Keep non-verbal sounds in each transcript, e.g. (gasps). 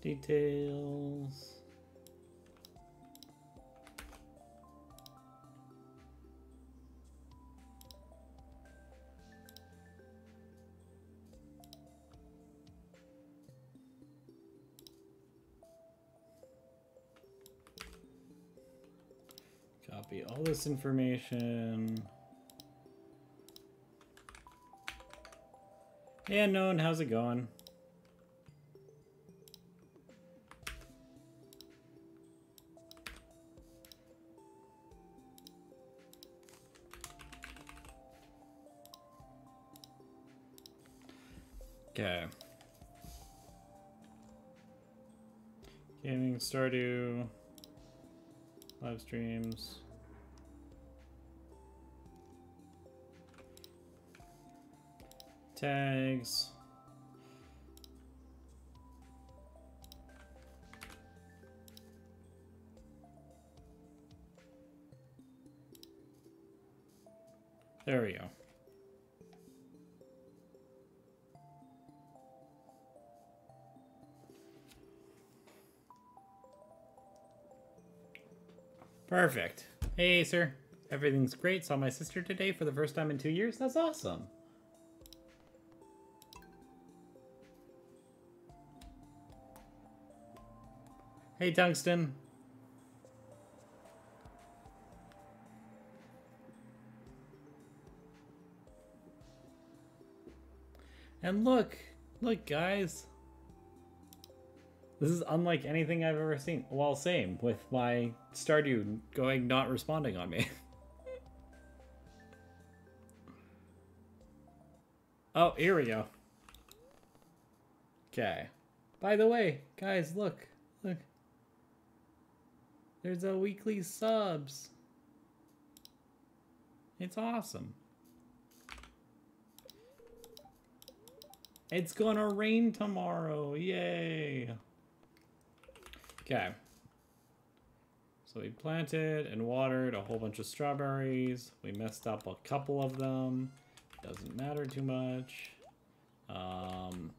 Details. This information. Yeah, known. How's it going? Okay. Gaming Stardew. Live streams. Tags. There we go. Perfect. Hey, sir. Everything's great. Saw my sister today for the first time in two years. That's awesome. Hey, Tungsten. And look, look, guys. This is unlike anything I've ever seen. Well, same with my Stardew going not responding on me. (laughs) oh, here we go. Okay. By the way, guys, look. Look. There's a weekly subs. It's awesome. It's gonna rain tomorrow. Yay. Okay. So we planted and watered a whole bunch of strawberries. We messed up a couple of them. Doesn't matter too much. Um,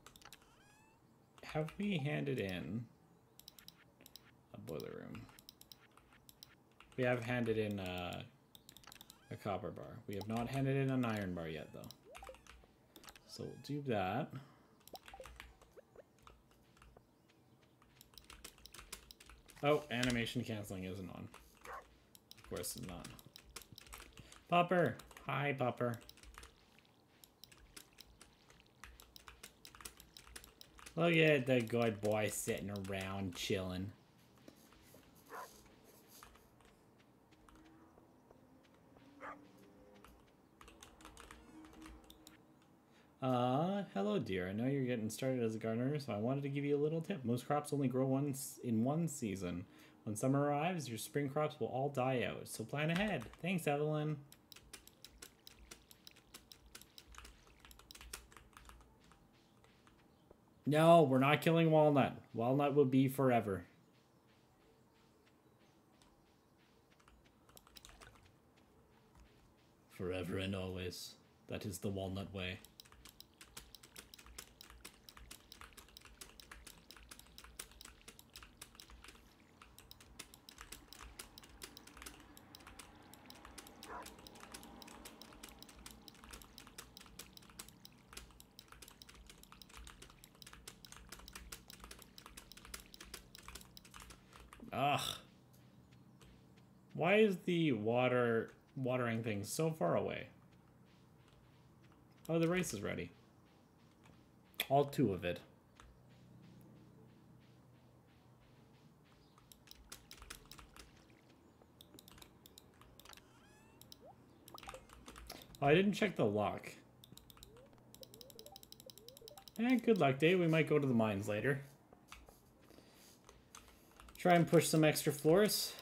have we handed in a boiler room? We have handed in a, a copper bar. We have not handed in an iron bar yet, though. So we'll do that. Oh, animation canceling isn't on. Of course it's not. Popper! Hi, Popper. Look at the good boy sitting around chilling. Uh, hello dear. I know you're getting started as a gardener, so I wanted to give you a little tip. Most crops only grow once in one season. When summer arrives, your spring crops will all die out, so plan ahead. Thanks, Evelyn. No, we're not killing Walnut. Walnut will be forever. Forever and always. That is the Walnut way. Ugh. Why is the water watering things so far away? Oh, the rice is ready. All two of it. Oh, I didn't check the lock. Eh, good luck, Dave. We might go to the mines later. Try and push some extra floors.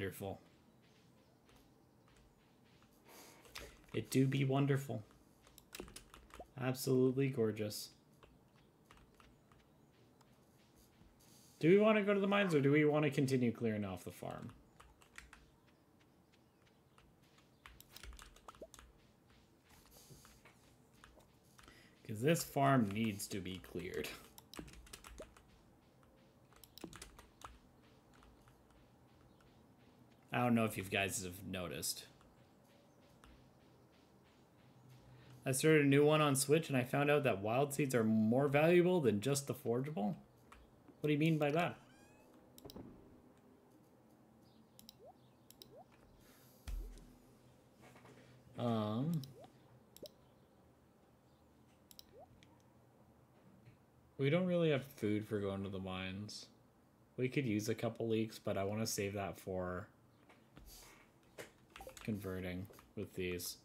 Wonderful. It do be wonderful. Absolutely gorgeous. Do we want to go to the mines or do we want to continue clearing off the farm? Because this farm needs to be cleared. (laughs) I don't know if you guys have noticed. I started a new one on Switch and I found out that wild seeds are more valuable than just the forgeable. What do you mean by that? Um, we don't really have food for going to the mines. We could use a couple leeks, but I want to save that for converting with these.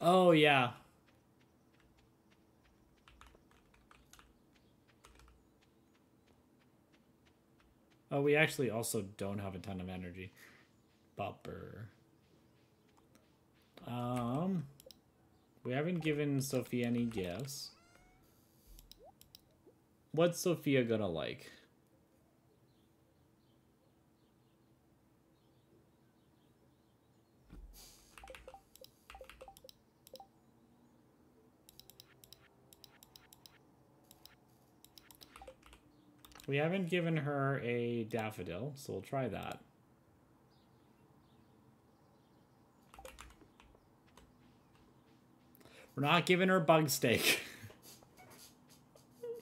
Oh, yeah. Oh, we actually also don't have a ton of energy. Bopper. Um, we haven't given Sophia any gifts. What's Sophia gonna like? We haven't given her a daffodil, so we'll try that. We're not giving her bug steak. (laughs)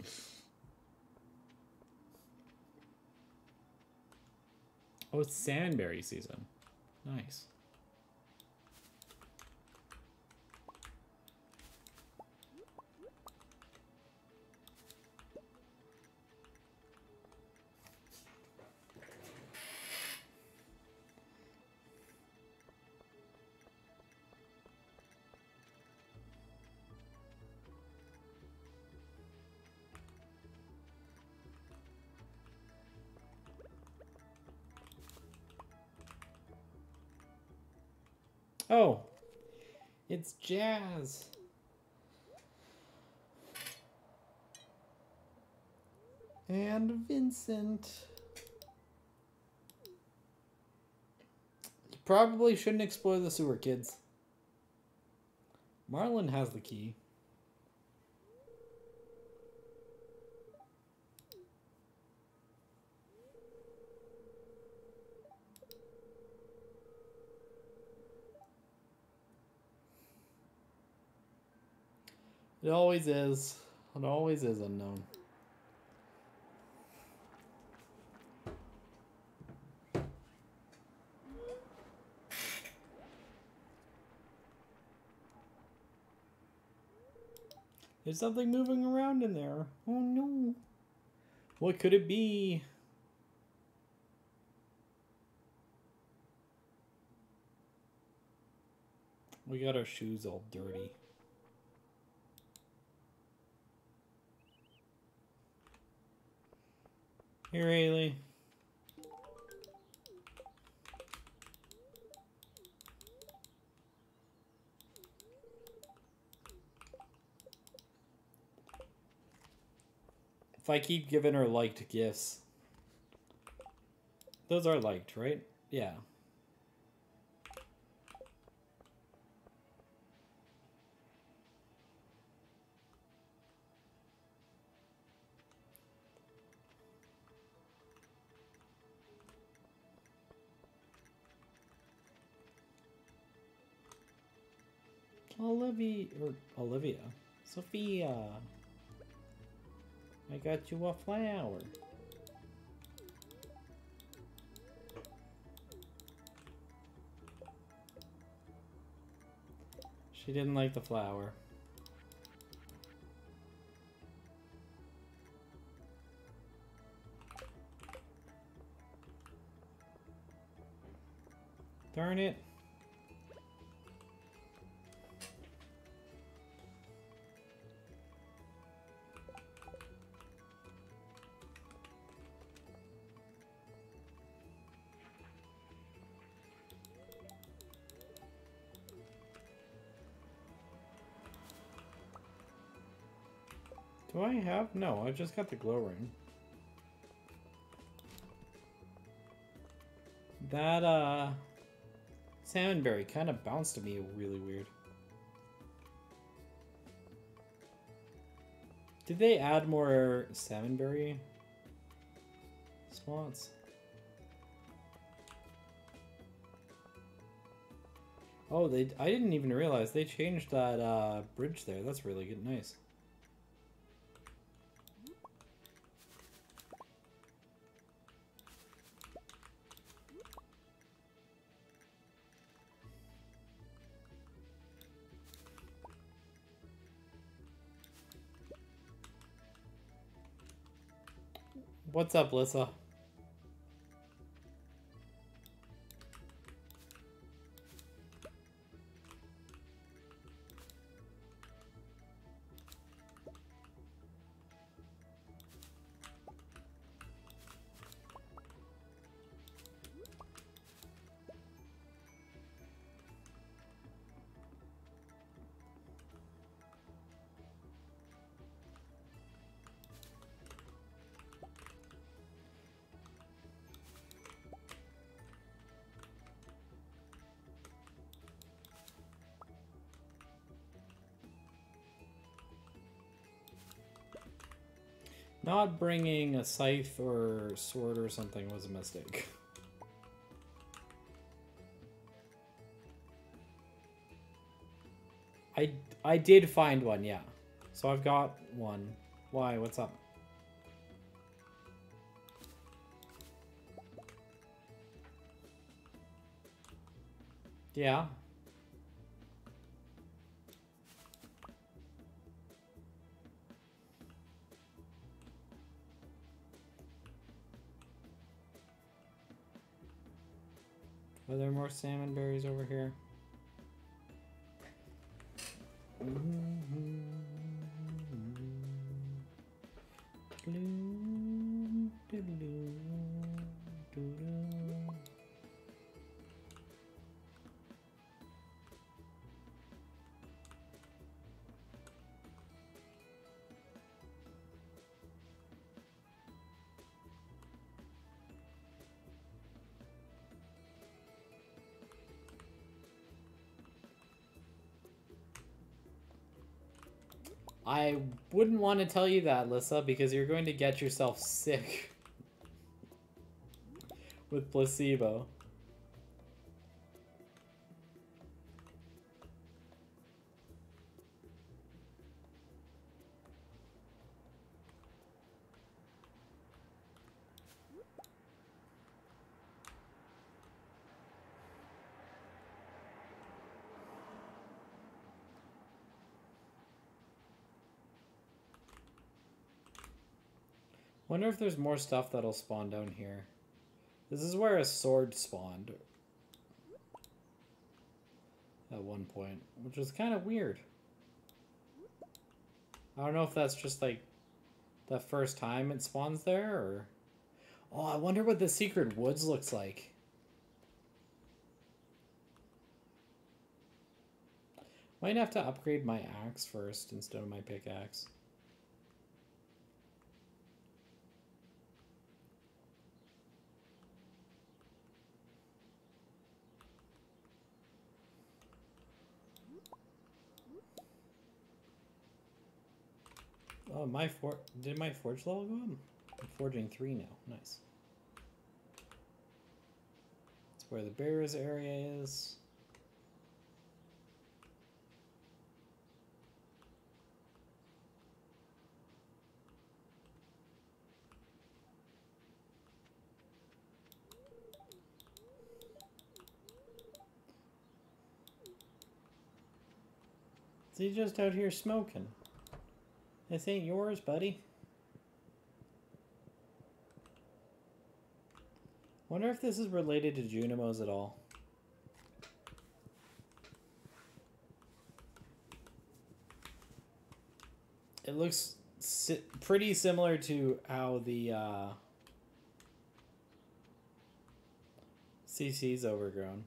oh, it's sandberry season. Nice. Oh, it's Jas. And Vincent. You probably shouldn't explore the sewer, kids. Marlin has the key. It always is. It always is unknown. There's something moving around in there. Oh no. What could it be? We got our shoes all dirty. Here, Haley. If I keep giving her liked gifts. Those are liked, right? Yeah. Olivia or Olivia, Sophia. I got you a flower. She didn't like the flower. Darn it. Have? No, I've just got the glow ring. That, uh... Salmonberry kind of bounced to me really weird. Did they add more salmonberry spots? Oh, they I didn't even realize they changed that uh, bridge there. That's really good. Nice. What's up, Lissa? Not bringing a scythe or sword or something was a mistake. I, I did find one, yeah. So I've got one. Why? What's up? Yeah. Are there more salmon berries over here? I wouldn't want to tell you that, Lissa, because you're going to get yourself sick (laughs) with placebo. I wonder if there's more stuff that'll spawn down here. This is where a sword spawned. At one point, which was kind of weird. I don't know if that's just like the first time it spawns there or... Oh, I wonder what the secret woods looks like. Might have to upgrade my axe first instead of my pickaxe. Oh, my for did my forge level go up? I'm forging three now. Nice. That's where the bears area is. Is he just out here smoking? This ain't yours, buddy. Wonder if this is related to Junimos at all. It looks si pretty similar to how the uh, CC's overgrown.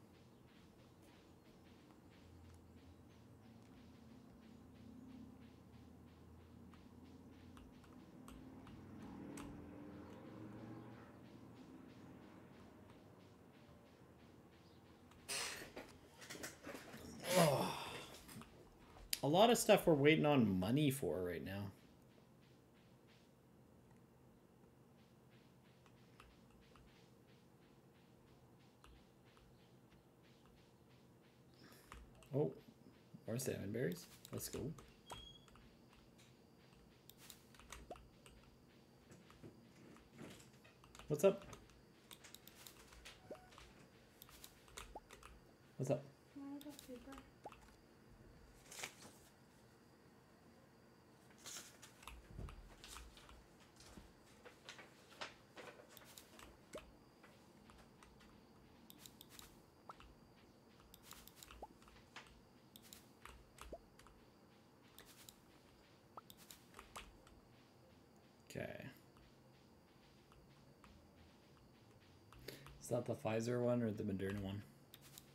A lot of stuff we're waiting on money for right now. Oh, more salmon berries. Let's go. What's up? What's up? Okay. Is that the Pfizer one or the Moderna one?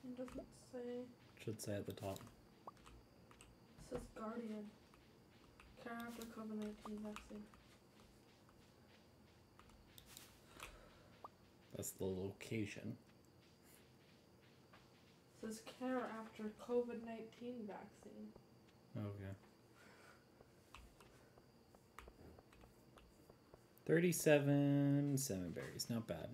It doesn't say. Should say at the top. It says Guardian. Care after COVID 19 vaccine. That's the location. It says care after COVID 19 vaccine. Okay. Thirty-seven seven berries, not bad.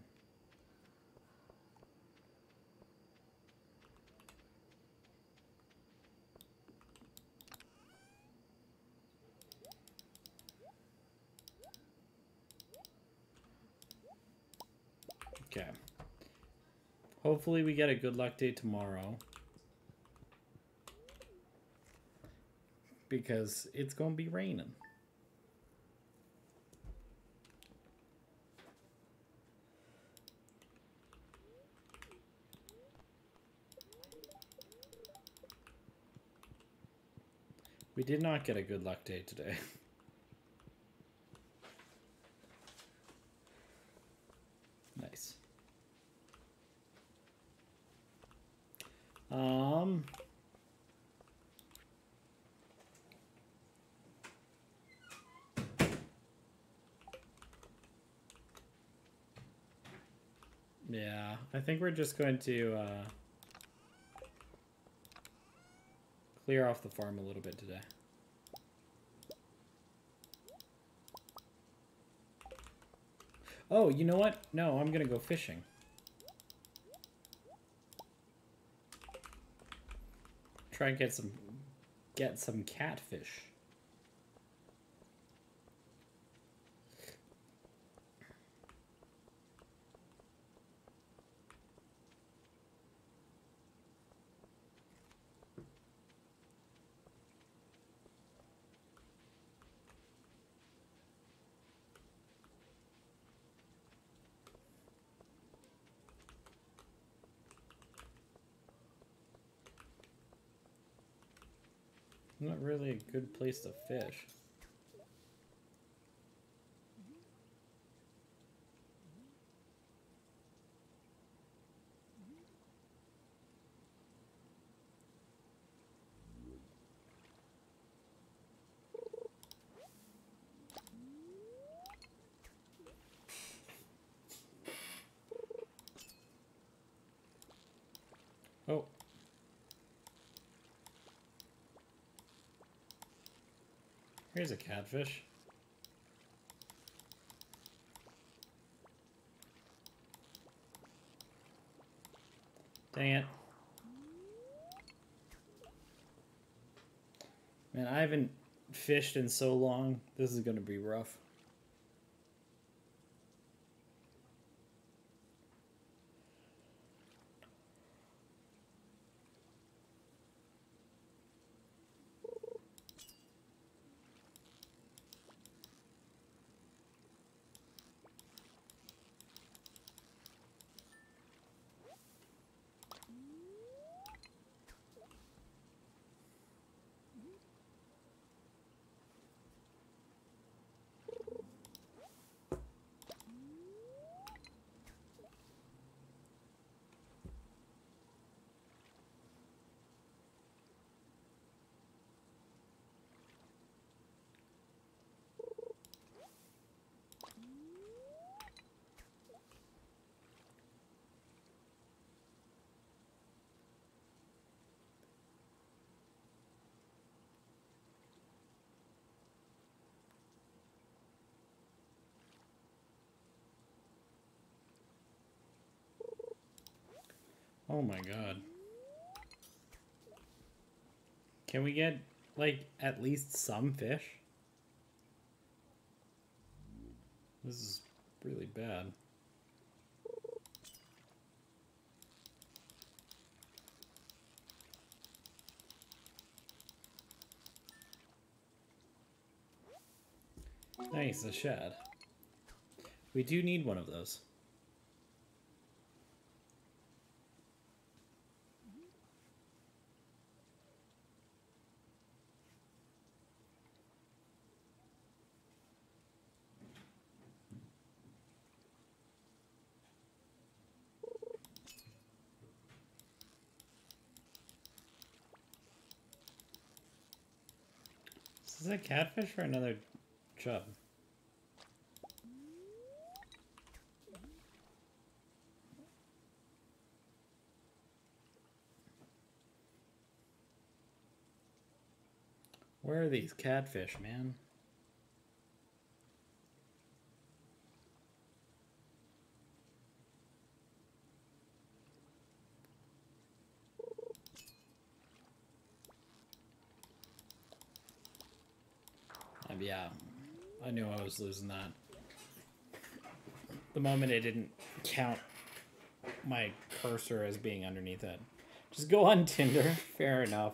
Okay. Hopefully we get a good luck day tomorrow. Because it's going to be raining. We did not get a good luck day today. (laughs) nice. Um. Yeah, I think we're just going to uh, clear off the farm a little bit today. Oh, you know what? No, I'm gonna go fishing. Try and get some get some catfish. Really a good place to fish. Oh. Here's a catfish. Dang it. Man, I haven't fished in so long. This is gonna be rough. Oh my god. Can we get, like, at least some fish? This is really bad. Nice, a shed. We do need one of those. This a catfish or another chub? Where are these catfish, man? Um, yeah, I knew I was losing that. The moment it didn't count my cursor as being underneath it. Just go on Tinder. (laughs) Fair enough.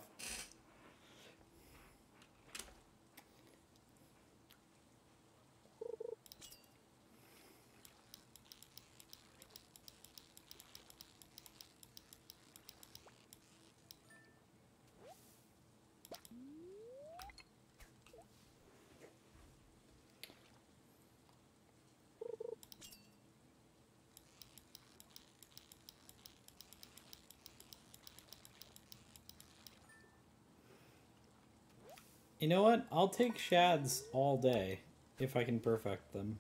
You know what? I'll take shads all day if I can perfect them.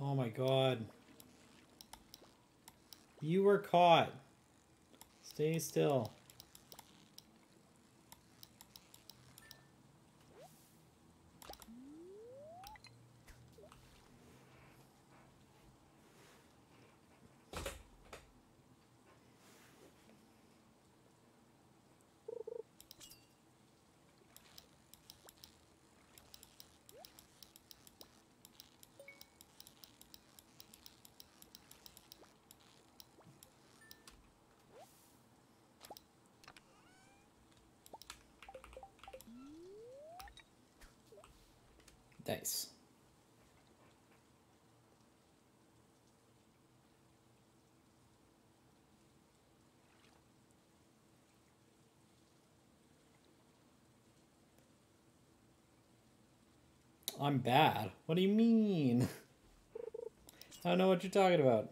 Oh my god. You were caught. Stay still. Nice. I'm bad. What do you mean? (laughs) I don't know what you're talking about.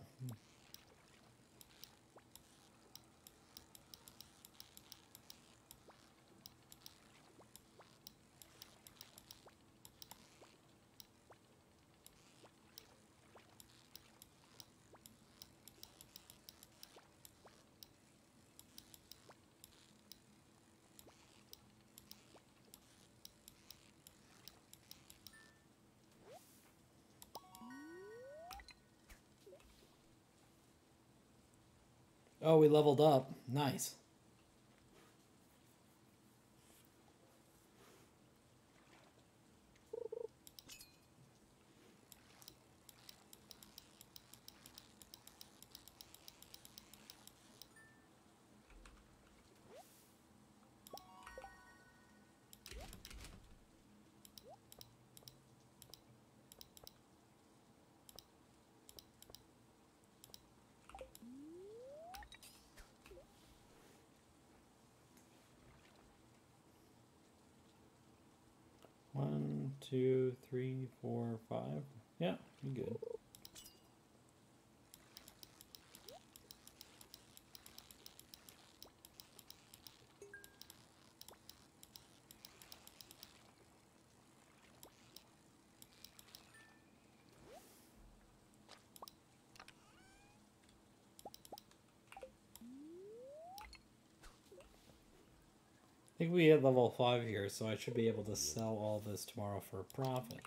We leveled up. Nice. Two, three, four, five. Yeah, you good. Think we hit level 5 here, so I should be able to sell all this tomorrow for a profit.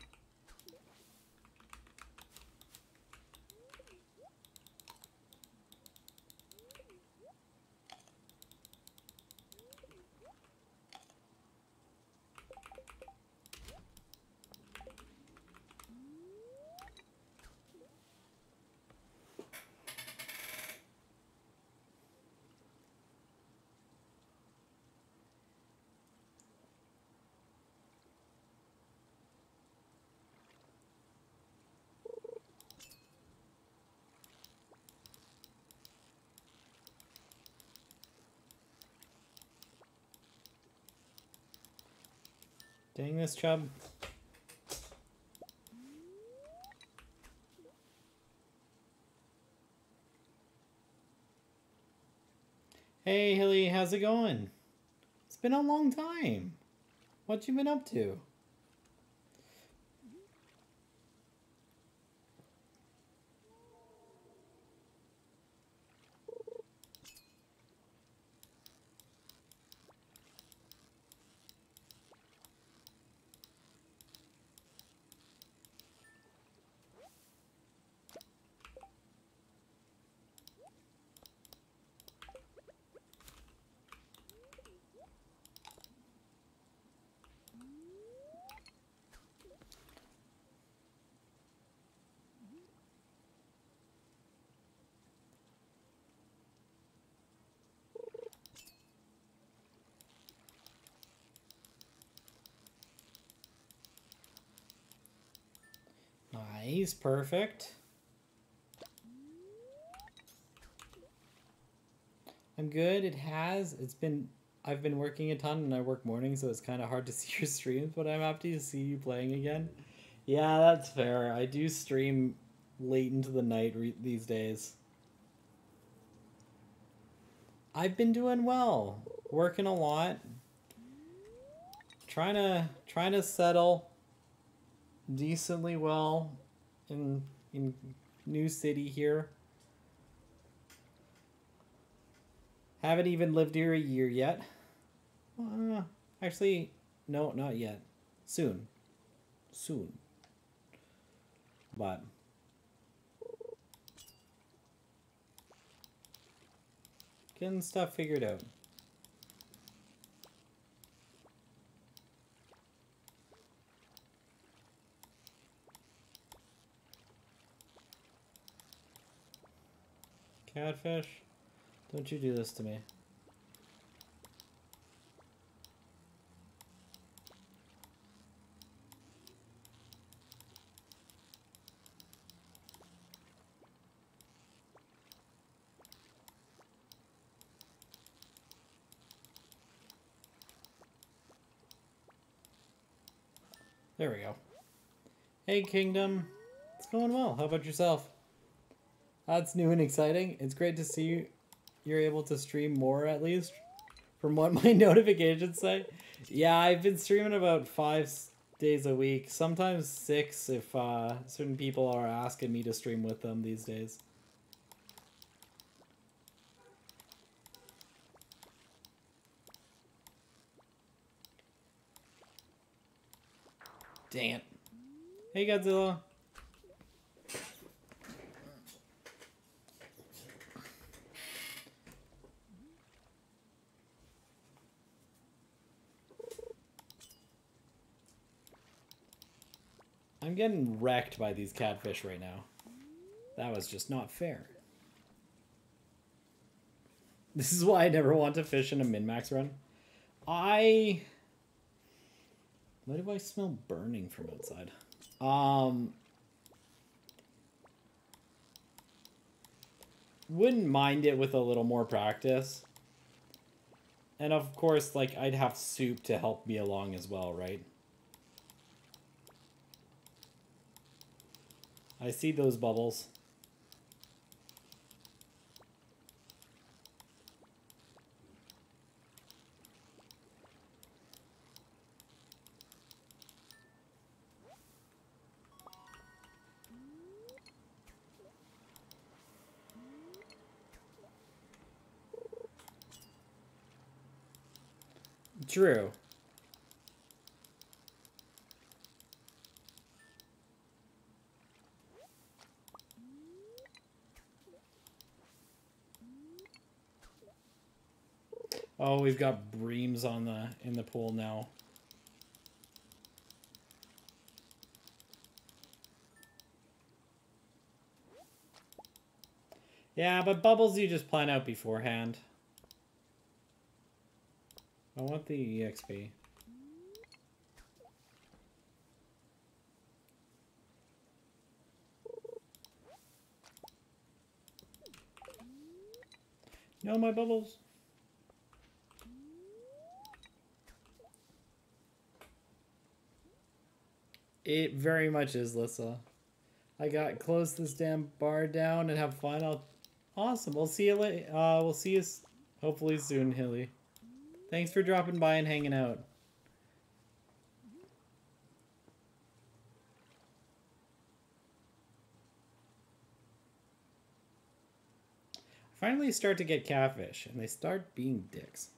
Chub. Hey Hilly, how's it going? It's been a long time. What you been up to? Nice, perfect. I'm good. It has. It's been. I've been working a ton, and I work mornings, so it's kind of hard to (laughs) see your streams. But I'm happy to see you playing again. Yeah, that's fair. I do stream late into the night these days. I've been doing well, working a lot, trying to trying to settle decently well in in new city here. Haven't even lived here a year yet. Uh, actually, no, not yet. Soon. Soon. But getting stuff figured out. Catfish, don't you do this to me. There we go. Hey, Kingdom. It's going well. How about yourself? That's new and exciting. It's great to see you're able to stream more at least from what (laughs) my notifications say. Yeah, I've been streaming about five days a week, sometimes six if uh, certain people are asking me to stream with them these days. Dang it. Hey, Godzilla. Getting wrecked by these catfish right now. That was just not fair. This is why I never want to fish in a min-max run. I... Why do I smell burning from outside? Um... Wouldn't mind it with a little more practice. And of course, like, I'd have soup to help me along as well, right? I see those bubbles. True. Oh, we've got breams on the in the pool now. Yeah, but bubbles you just plan out beforehand. I want the EXP. No, my bubbles. It very much is, Lissa. I got close this damn bar down and have fun. I'll... Awesome. We'll see you later. Uh, we'll see you hopefully soon, Hilly. Thanks for dropping by and hanging out. Finally start to get catfish, and they start being dicks.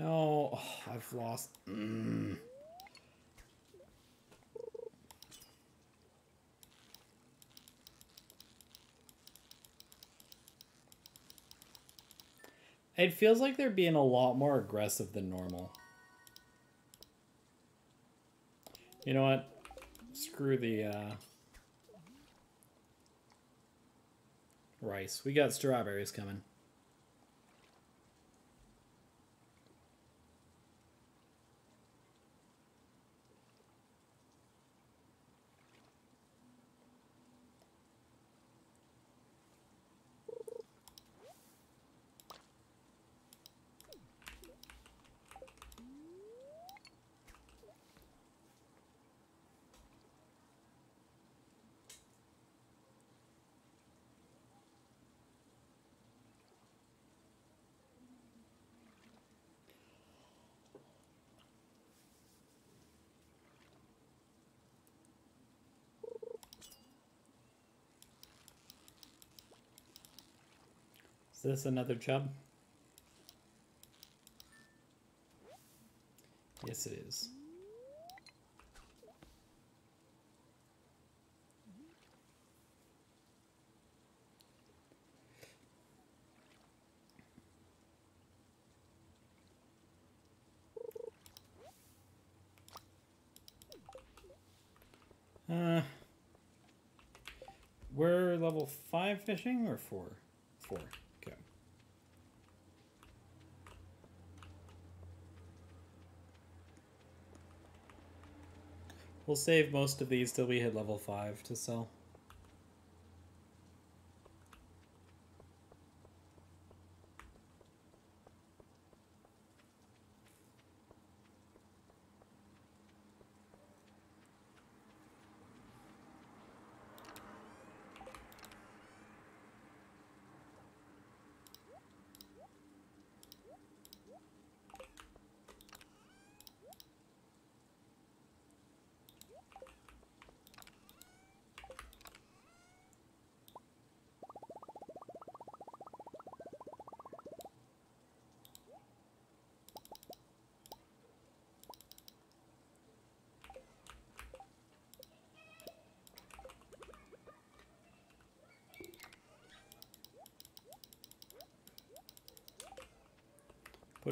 No, lost. Mm. It feels like they're being a lot more aggressive than normal. You know what? Screw the uh, rice. We got strawberries coming. Is this another chub? Yes, it is. Uh, we're level 5 fishing or 4? 4. We'll save most of these till we hit level 5 to sell.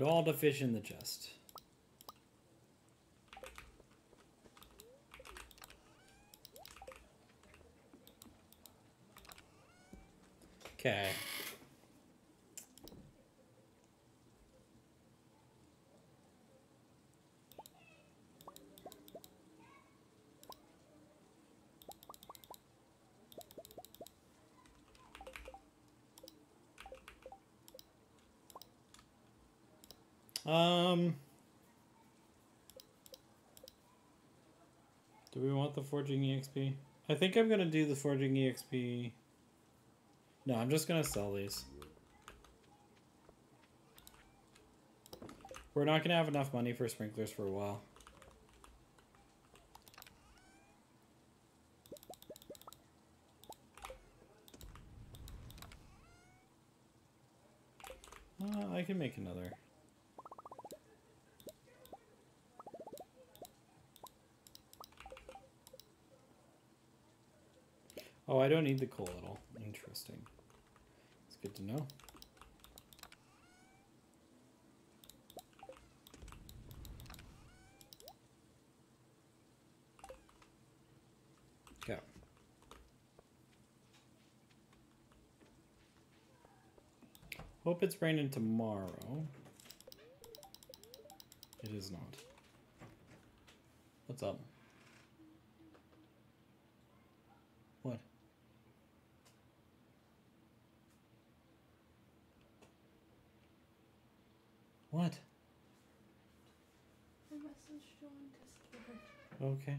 All the fish in the chest. Okay. Um. Do we want the forging EXP? I think I'm gonna do the forging EXP. No, I'm just gonna sell these. We're not gonna have enough money for sprinklers for a while. Uh, I can make another. Need the all. Interesting. It's good to know. Okay. Hope it's raining tomorrow. It is not. What's up? What? What? I messaged you on Discord. Okay. Okay.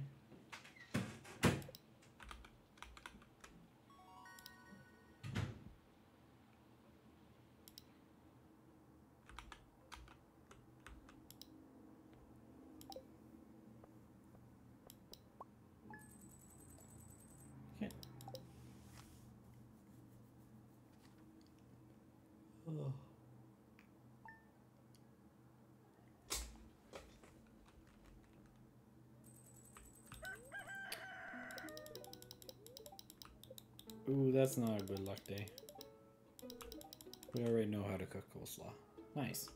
Ooh, that's not a good luck day. We already know how to cook coleslaw. Nice.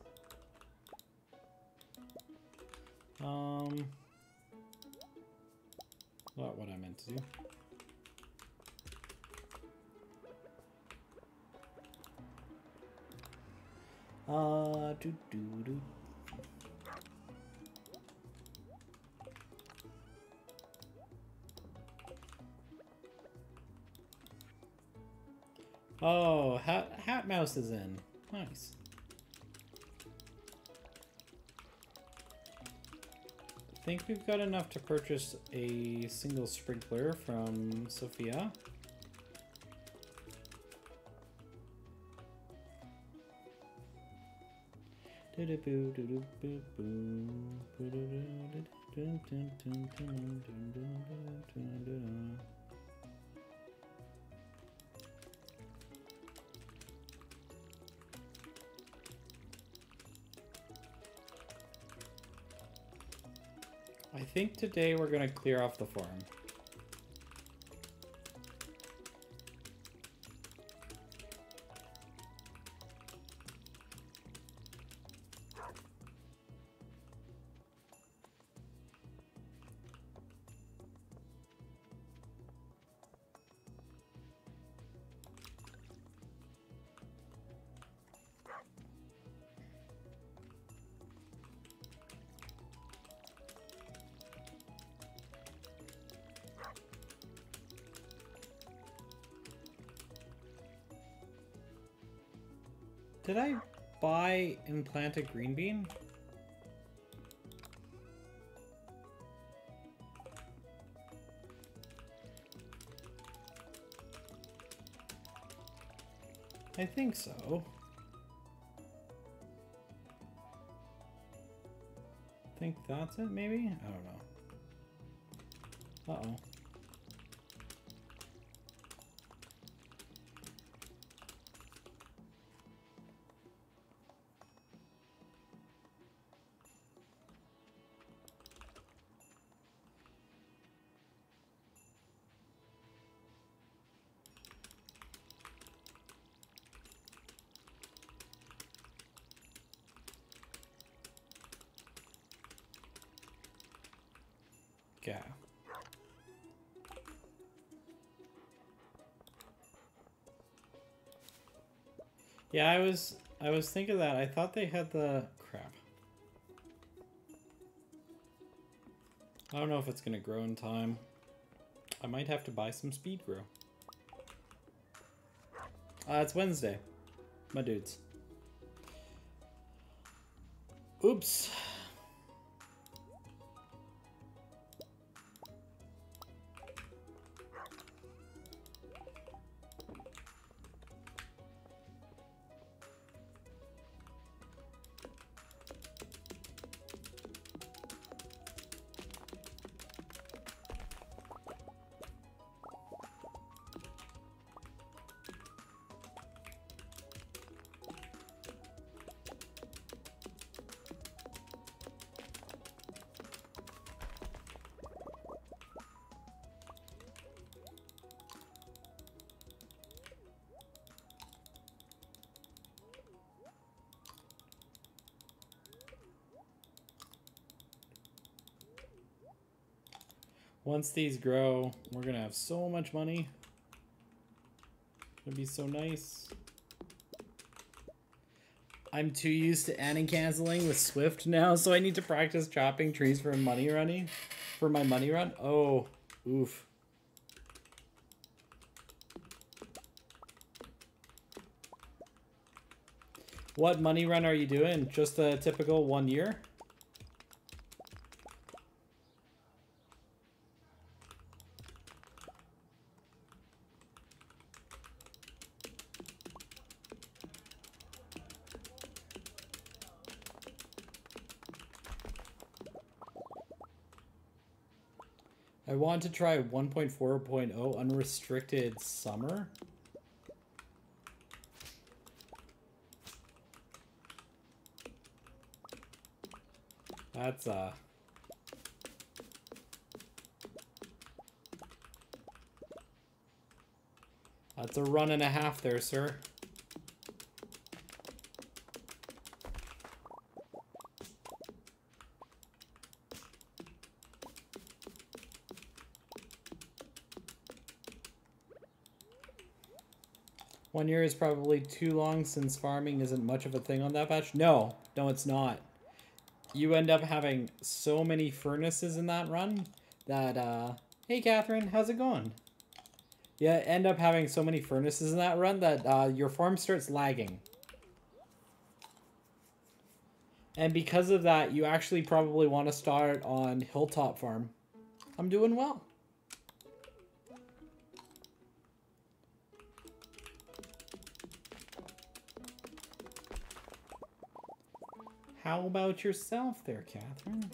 Um, not what I meant to do. Uh, do do do. Oh, Hat, Hat Mouse is in. Nice. I think we've got enough to purchase a single sprinkler from Sophia. Think today we're gonna clear off the farm. Did I buy plant a green bean? I think so. think that's it, maybe? I don't know. Uh-oh. Yeah, I was I was thinking that. I thought they had the crap. I don't know if it's gonna grow in time. I might have to buy some speed grow. Uh, it's Wednesday, my dudes. Oops. Once these grow, we're gonna have so much money. It'd be so nice. I'm too used to adding canceling with Swift now, so I need to practice chopping trees for money running. For my money run? Oh, oof. What money run are you doing? Just a typical one year? I want to try 1.4.0 unrestricted summer. That's uh That's a run and a half there, sir. One year is probably too long since farming isn't much of a thing on that patch. No, no, it's not. You end up having so many furnaces in that run that, uh, hey, Catherine, how's it going? You end up having so many furnaces in that run that uh, your farm starts lagging. And because of that, you actually probably want to start on Hilltop Farm. I'm doing well. How about yourself there, Catherine?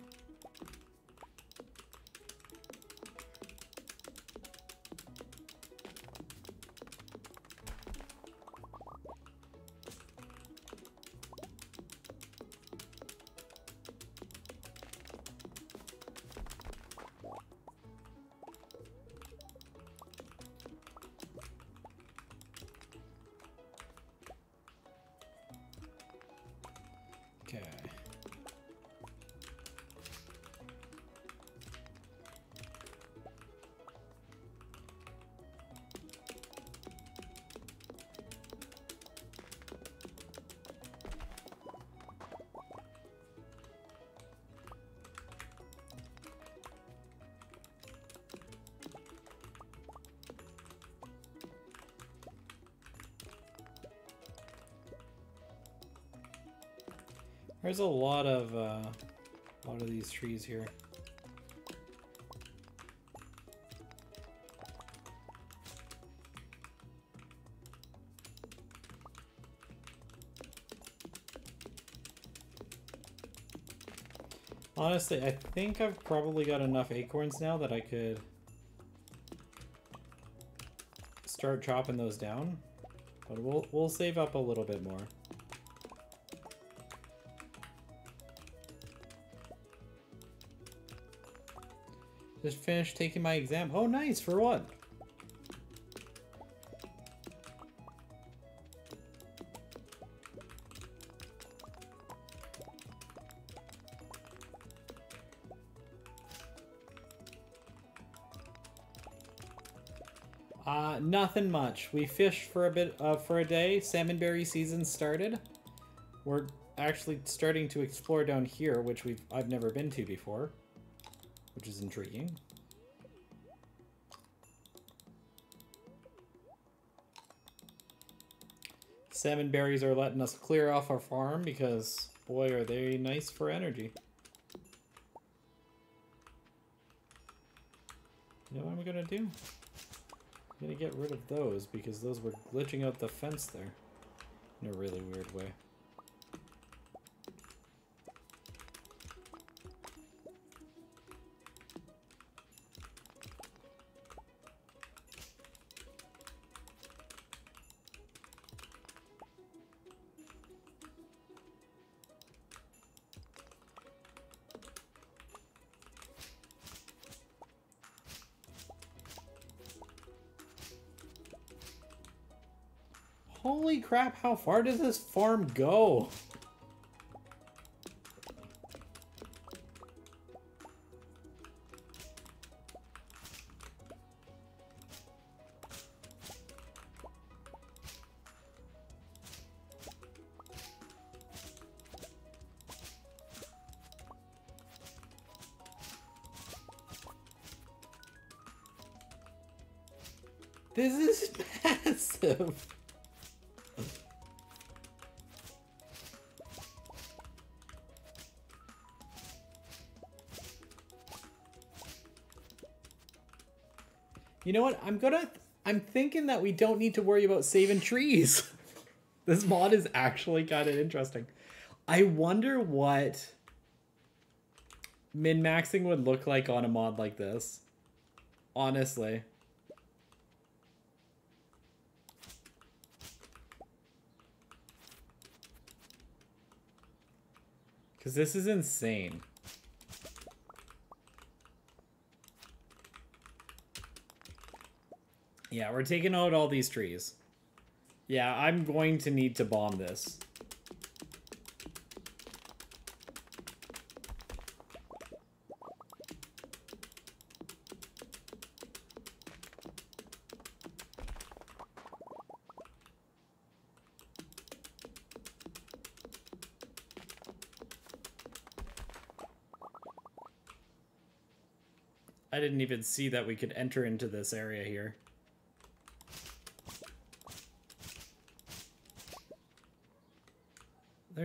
There's a lot of uh, a lot of these trees here. Honestly, I think I've probably got enough acorns now that I could start chopping those down. But we'll we'll save up a little bit more. Just finished taking my exam. Oh, nice. For what? Uh, nothing much. We fished for a bit, uh, for a day. Salmonberry season started. We're actually starting to explore down here, which we've I've never been to before which is intriguing. Salmon berries are letting us clear off our farm because boy, are they nice for energy. You know what I'm gonna do? I'm gonna get rid of those because those were glitching out the fence there in a really weird way. Crap, how far does this farm go? You know what? I'm gonna. I'm thinking that we don't need to worry about saving trees. (laughs) this mod is actually kind of interesting. I wonder what min maxing would look like on a mod like this. Honestly. Because this is insane. Yeah, we're taking out all these trees. Yeah, I'm going to need to bomb this. I didn't even see that we could enter into this area here.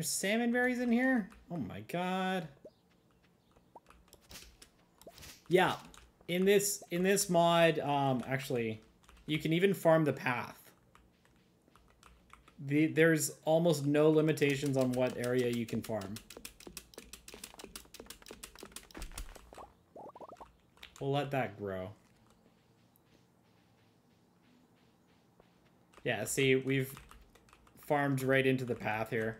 There's salmon berries in here? Oh my god. Yeah, in this in this mod, um, actually, you can even farm the path. The, there's almost no limitations on what area you can farm. We'll let that grow. Yeah, see, we've farmed right into the path here.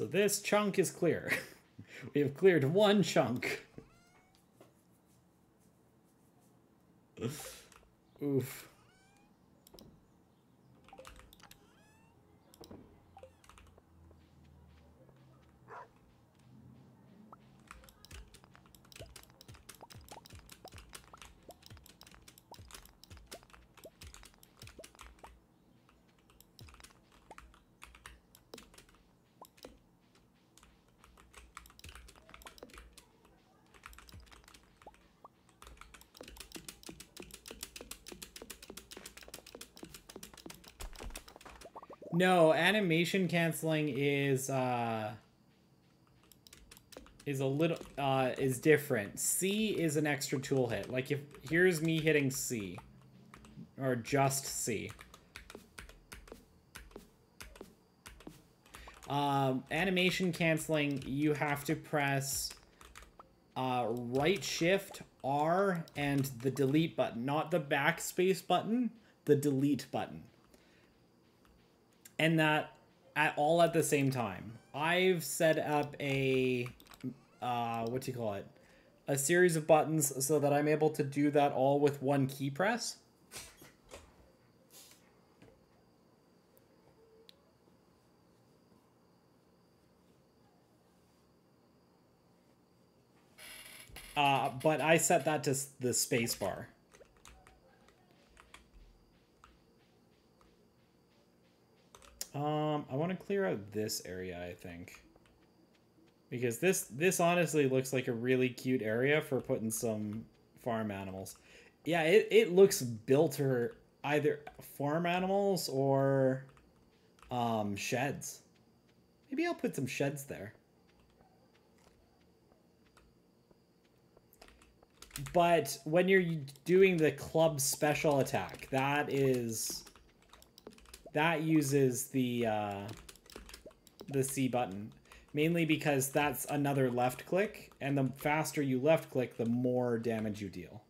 So this chunk is clear. (laughs) we have cleared one chunk. Oof. No, animation canceling is uh is a little uh is different. C is an extra tool hit. Like if here's me hitting C or just C. Um, animation canceling, you have to press uh, right shift R and the delete button, not the backspace button, the delete button and that at all at the same time. I've set up a uh, what do you call it? A series of buttons so that I'm able to do that all with one key press. Uh, but I set that to the space Um, I want to clear out this area, I think. Because this this honestly looks like a really cute area for putting some farm animals. Yeah, it, it looks built for either farm animals or um, sheds. Maybe I'll put some sheds there. But when you're doing the club special attack, that is that uses the uh, the C button mainly because that's another left click, and the faster you left click, the more damage you deal.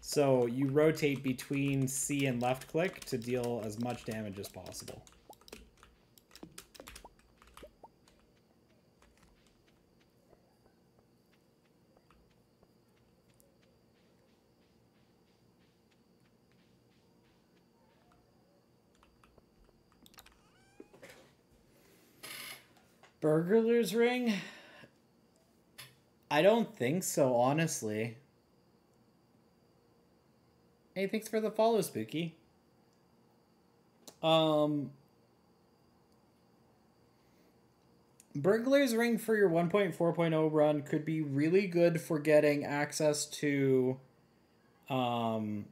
So you rotate between C and left click to deal as much damage as possible. Burglar's ring? I don't think so, honestly. Hey, thanks for the follow, Spooky. Um, Burglar's Ring for your 1.4.0 run could be really good for getting access to um,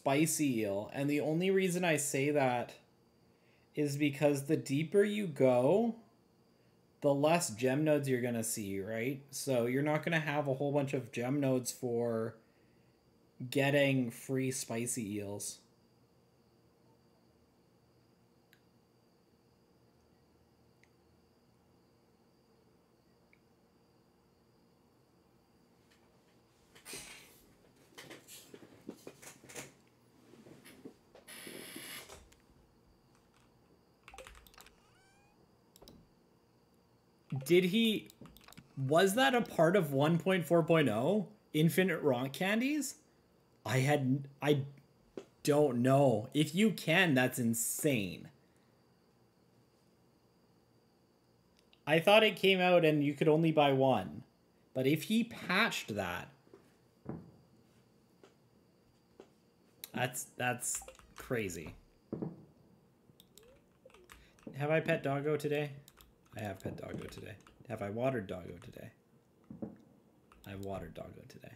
spicy eel. And the only reason I say that is because the deeper you go, the less gem nodes you're going to see, right? So you're not going to have a whole bunch of gem nodes for getting free spicy eels. Did he was that a part of 1.4.0 infinite rock candies? I had I don't know. If you can, that's insane. I thought it came out and you could only buy one. But if he patched that That's that's crazy. Have I pet doggo today? I have pet doggo today. Have I watered doggo today? I watered doggo today.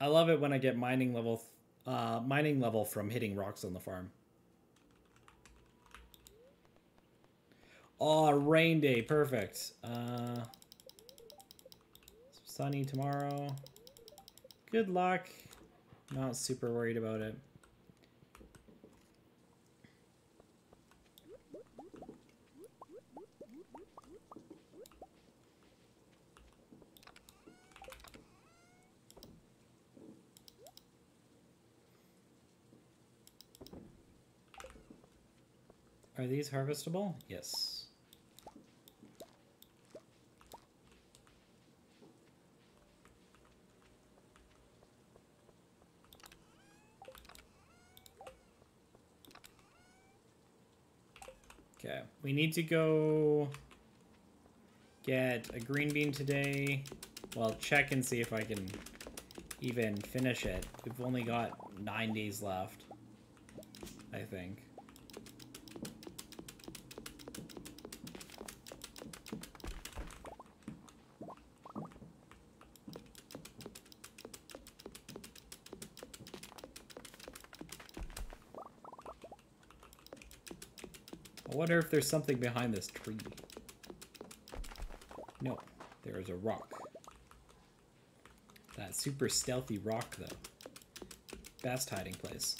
I love it when I get mining level uh, mining level from hitting rocks on the farm. Oh, rain day, perfect. Uh, sunny tomorrow. Good luck. Not super worried about it. Are these harvestable? Yes. Okay, we need to go get a green bean today. Well, check and see if I can even finish it. We've only got nine days left, I think. I wonder if there's something behind this tree. No, there is a rock. That super stealthy rock, though. Best hiding place.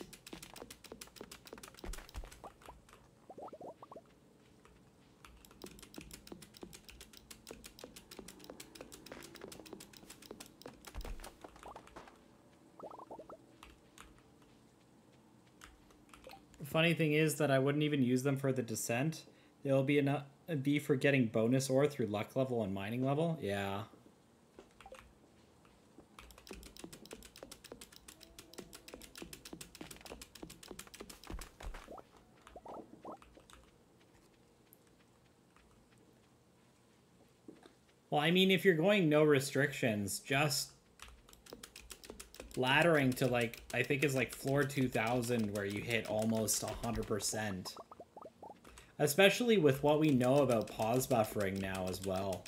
funny thing is that I wouldn't even use them for the descent. They'll be enough be for getting bonus ore through luck level and mining level. Yeah. Well, I mean, if you're going no restrictions, just laddering to like, I think it's like floor 2000 where you hit almost 100%. Especially with what we know about pause buffering now as well.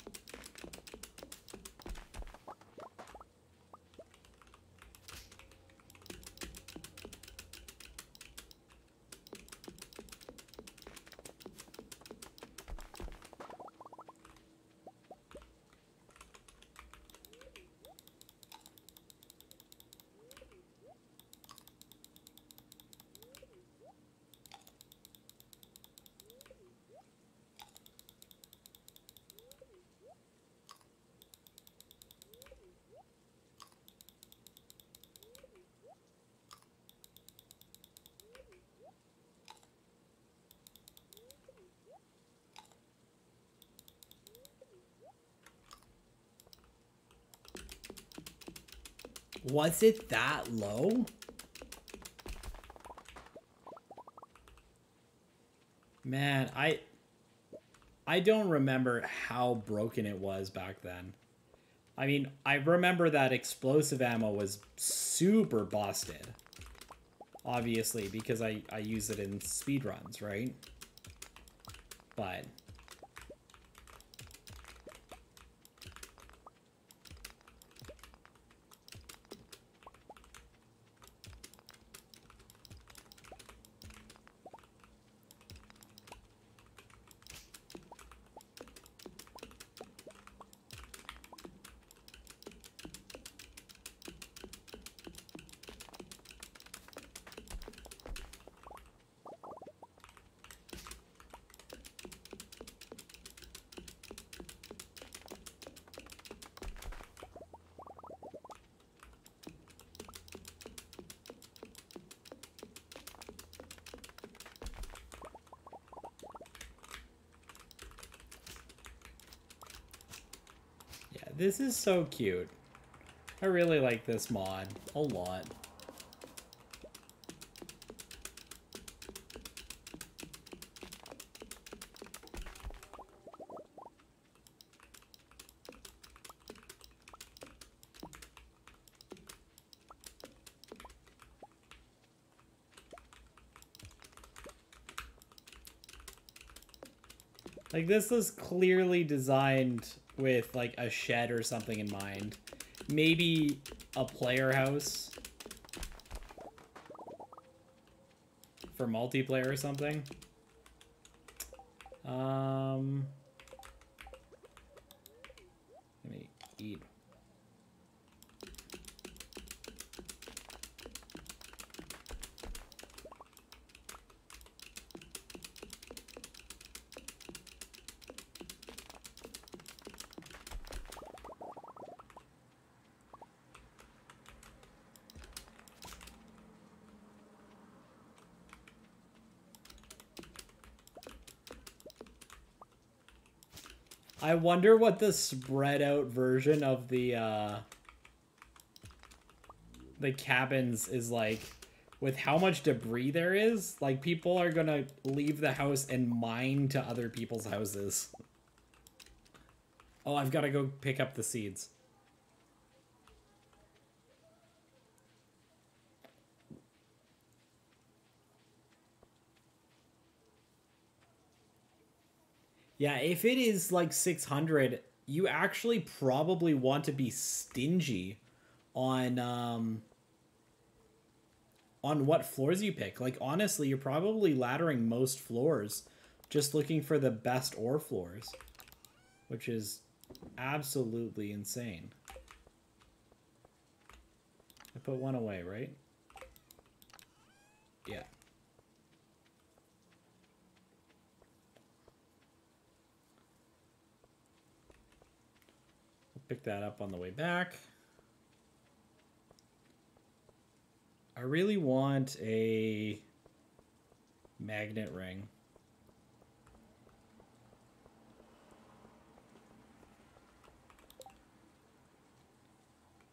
Was it that low? Man, I I don't remember how broken it was back then. I mean, I remember that explosive ammo was super busted. Obviously, because I, I use it in speedruns, right? But This is so cute. I really like this mod a lot. Like this is clearly designed with like a shed or something in mind. Maybe a player house for multiplayer or something. Um, let me eat I wonder what the spread out version of the uh the cabins is like with how much debris there is. Like people are gonna leave the house and mine to other people's houses. Oh, I've got to go pick up the seeds. Yeah, if it is like 600, you actually probably want to be stingy on um on what floors you pick. Like honestly, you're probably laddering most floors just looking for the best ore floors, which is absolutely insane. I put one away, right? Yeah. Pick that up on the way back. I really want a magnet ring.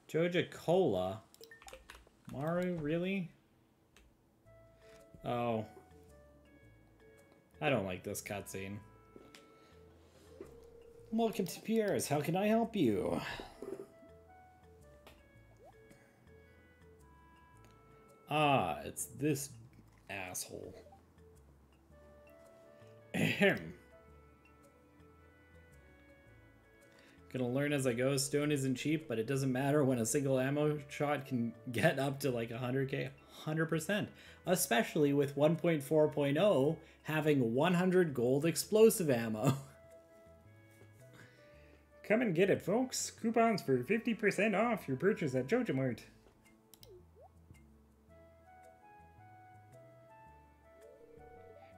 Joja Cola? Maru, really? Oh. I don't like this cutscene. Welcome to Pierre's. How can I help you? Ah, it's this asshole. Ahem. Gonna learn as I go. Stone isn't cheap, but it doesn't matter when a single ammo shot can get up to like 100k. 100%. Especially with 1.4.0 having 100 gold explosive ammo. (laughs) Come and get it, folks. Coupons for 50% off your purchase at JojaMart. Mart.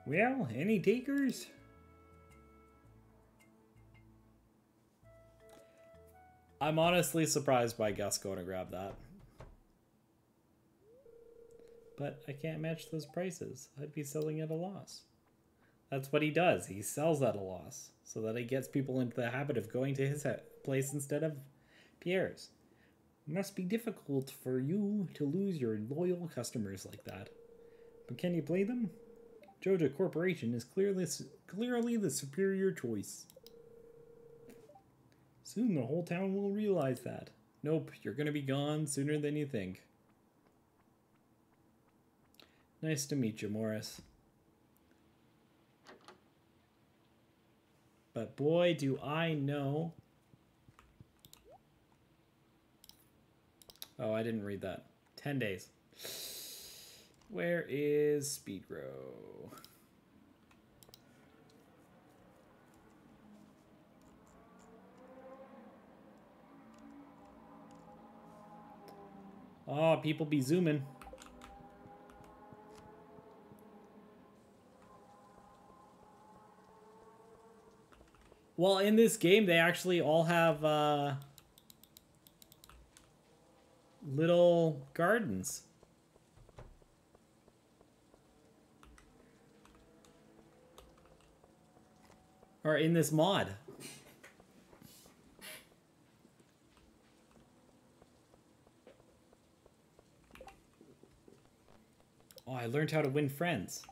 Well, any takers? I'm honestly surprised by Gus going to grab that. But I can't match those prices. I'd be selling at a loss. That's what he does. He sells at a loss so that he gets people into the habit of going to his place instead of Pierre's. It must be difficult for you to lose your loyal customers like that. But can you play them? Joja Corporation is clearly clearly the superior choice. Soon the whole town will realize that. Nope, you're gonna be gone sooner than you think. Nice to meet you, Morris. But boy, do I know. Oh, I didn't read that. 10 days. Where is Speed-Gro? Oh, ah, people be zooming. Well, in this game, they actually all have uh, little gardens. Or in this mod. Oh, I learned how to win friends.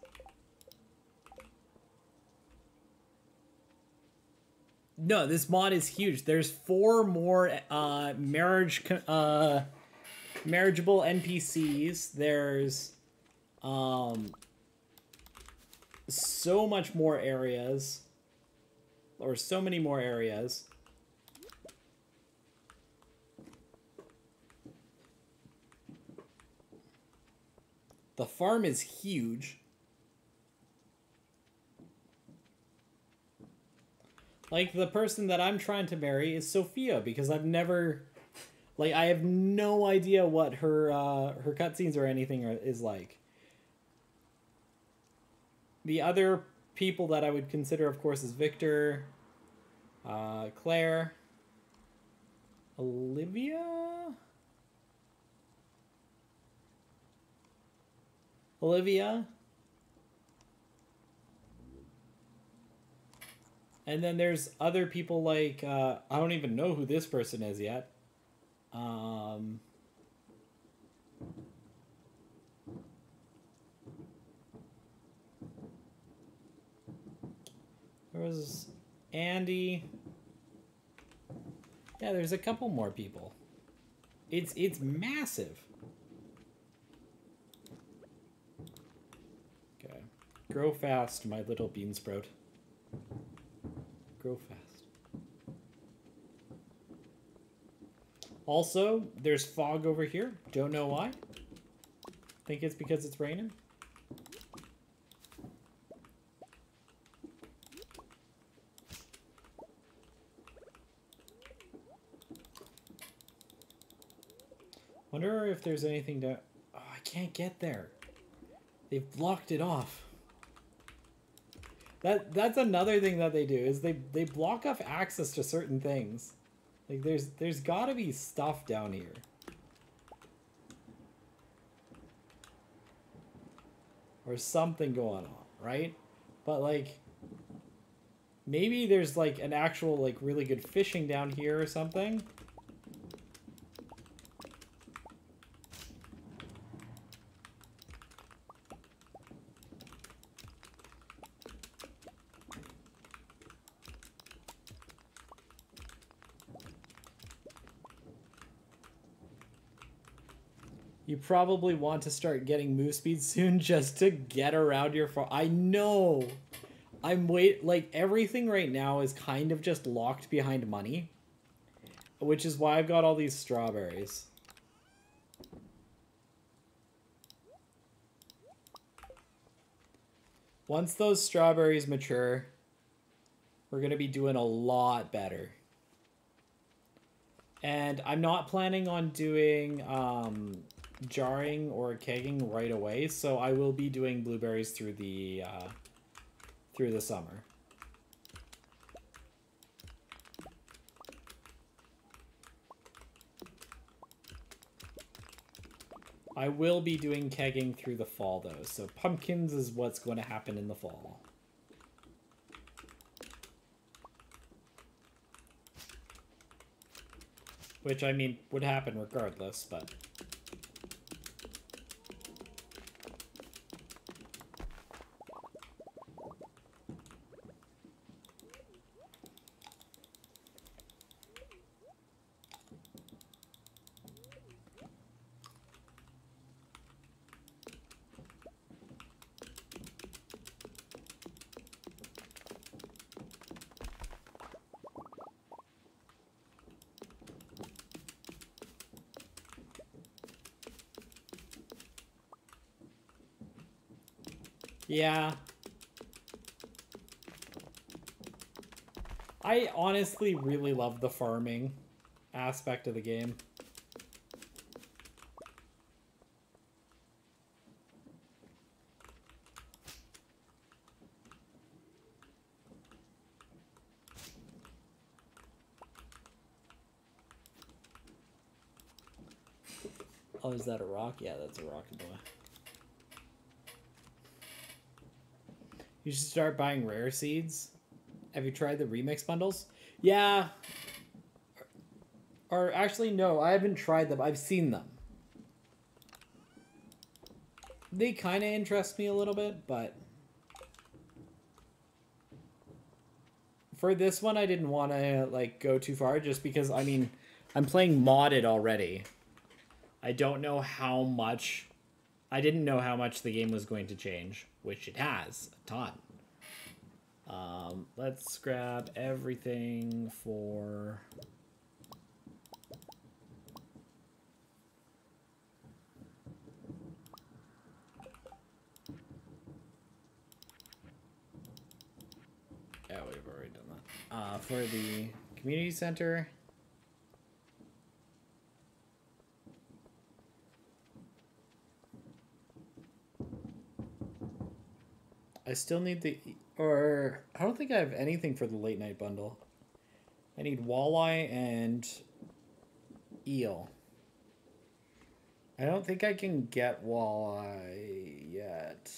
No, this mod is huge. There's four more uh, marriage uh, marriageable NPCs. There's um, so much more areas, or so many more areas. The farm is huge. Like the person that I'm trying to marry is Sophia because I've never like I have no idea what her uh her cutscenes or anything are, is like. The other people that I would consider of course is Victor, uh Claire, Olivia Olivia And then there's other people like uh, I don't even know who this person is yet. Um, there was Andy. Yeah, there's a couple more people. It's it's massive. Okay. Grow fast, my little bean sprout grow fast. Also, there's fog over here. Don't know why. Think it's because it's raining. Wonder if there's anything to... Oh, I can't get there. They've blocked it off. That that's another thing that they do is they they block off access to certain things. Like there's there's got to be stuff down here. Or something going on, right? But like maybe there's like an actual like really good fishing down here or something. Probably want to start getting move speed soon (laughs) just to get around your farm. I know. I'm wait like everything right now is kind of just locked behind money. Which is why I've got all these strawberries. Once those strawberries mature, we're going to be doing a lot better. And I'm not planning on doing um, jarring or kegging right away, so I will be doing blueberries through the uh, through the summer. I will be doing kegging through the fall though, so pumpkins is what's going to happen in the fall. Which, I mean, would happen regardless, but... Yeah. I honestly really love the farming aspect of the game. Oh, is that a rock? Yeah, that's a rocket boy. You should start buying rare seeds. Have you tried the remix bundles? Yeah. Or actually, no, I haven't tried them. I've seen them. They kind of interest me a little bit, but... For this one, I didn't want to, like, go too far, just because, I mean, I'm playing modded already. I don't know how much... I didn't know how much the game was going to change, which it has, a ton. Um, let's grab everything for... Yeah, we've already done that. Uh, for the community center. I still need the, or I don't think I have anything for the late night bundle. I need walleye and eel. I don't think I can get walleye yet.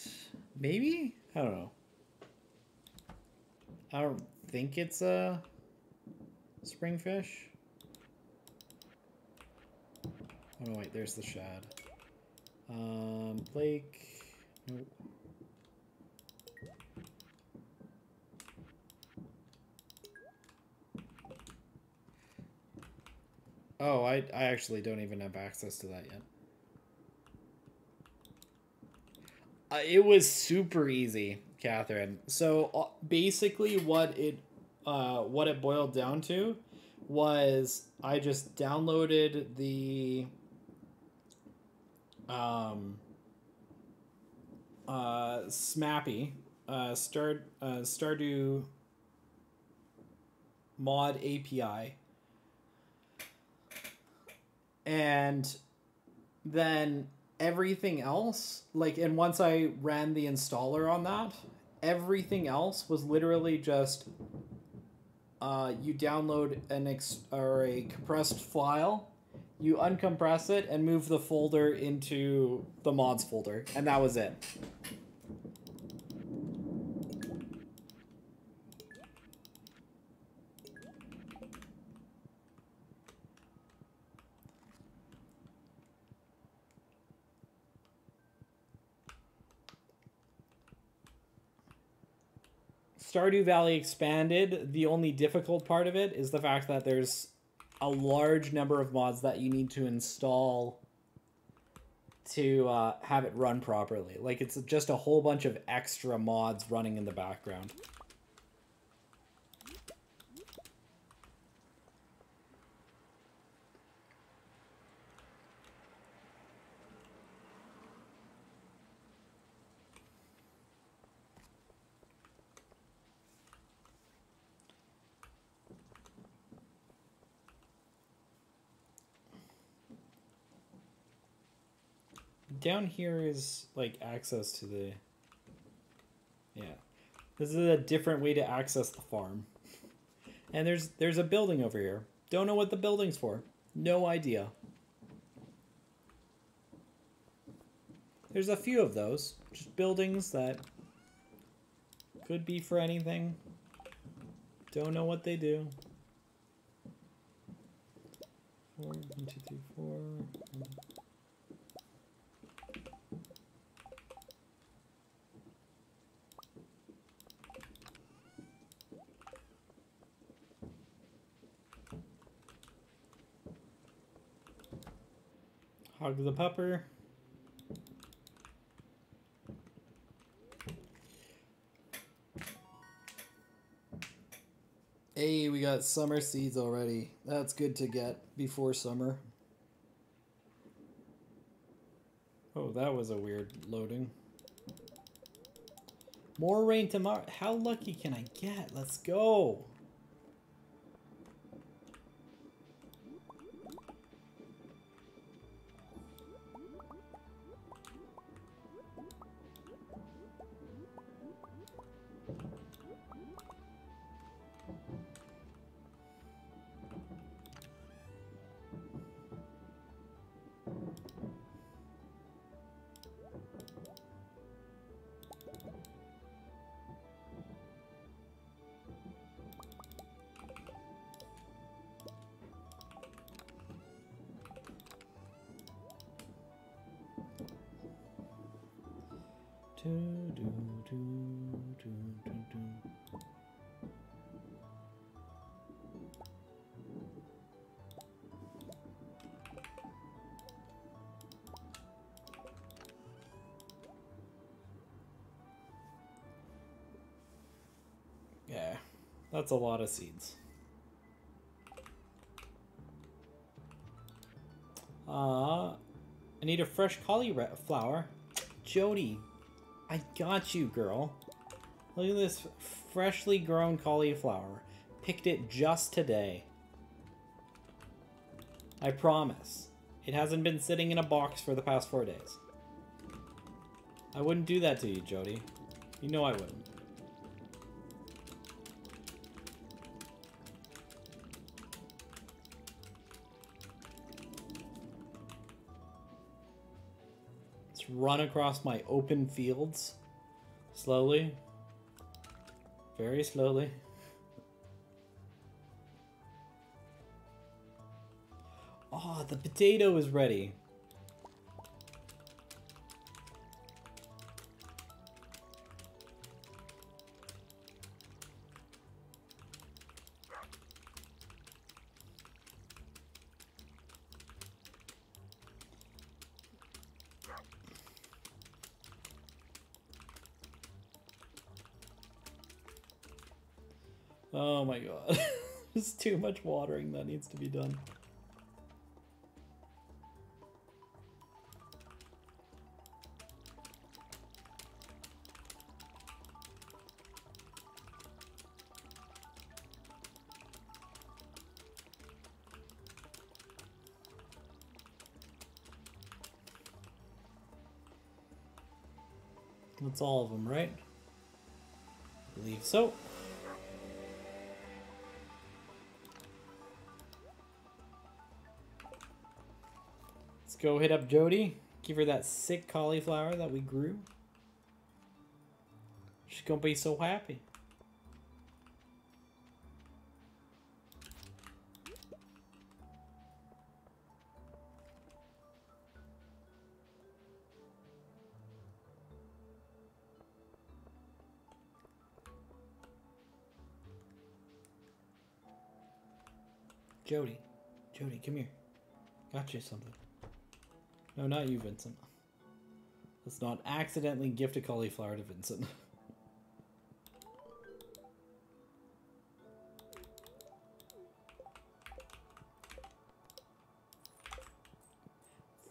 Maybe? I don't know. I don't think it's a spring fish. Oh wait, there's the shad. Um, lake. Nope. Oh, I, I actually don't even have access to that yet. Uh, it was super easy, Catherine. So uh, basically, what it uh, what it boiled down to was I just downloaded the um, uh, SMAPI uh, Star uh, Stardew mod API and then everything else like and once i ran the installer on that everything else was literally just uh, you download an ex or a compressed file you uncompress it and move the folder into the mods folder and that was it Stardew Valley expanded. The only difficult part of it is the fact that there's a large number of mods that you need to install to uh, have it run properly. Like it's just a whole bunch of extra mods running in the background. Down here is like access to the yeah. This is a different way to access the farm. And there's there's a building over here. Don't know what the building's for. No idea. There's a few of those. Just buildings that could be for anything. Don't know what they do four one two three four Hog the pupper. Hey, we got summer seeds already. That's good to get before summer. Oh, that was a weird loading. More rain tomorrow. How lucky can I get? Let's go. That's a lot of seeds. Uh, I need a fresh cauliflower. Jodi, I got you, girl. Look at this freshly grown cauliflower. Picked it just today. I promise. It hasn't been sitting in a box for the past four days. I wouldn't do that to you, Jodi. You know I wouldn't. Run across my open fields. Slowly. Very slowly. Oh, the potato is ready. Too much watering that needs to be done. That's all of them, right? I believe so. Go hit up Jodi. Give her that sick cauliflower that we grew. She's gonna be so happy. Jodi, Jodi, come here. Got you something. No, not you, Vincent. Let's not accidentally gift a cauliflower to Vincent. (laughs)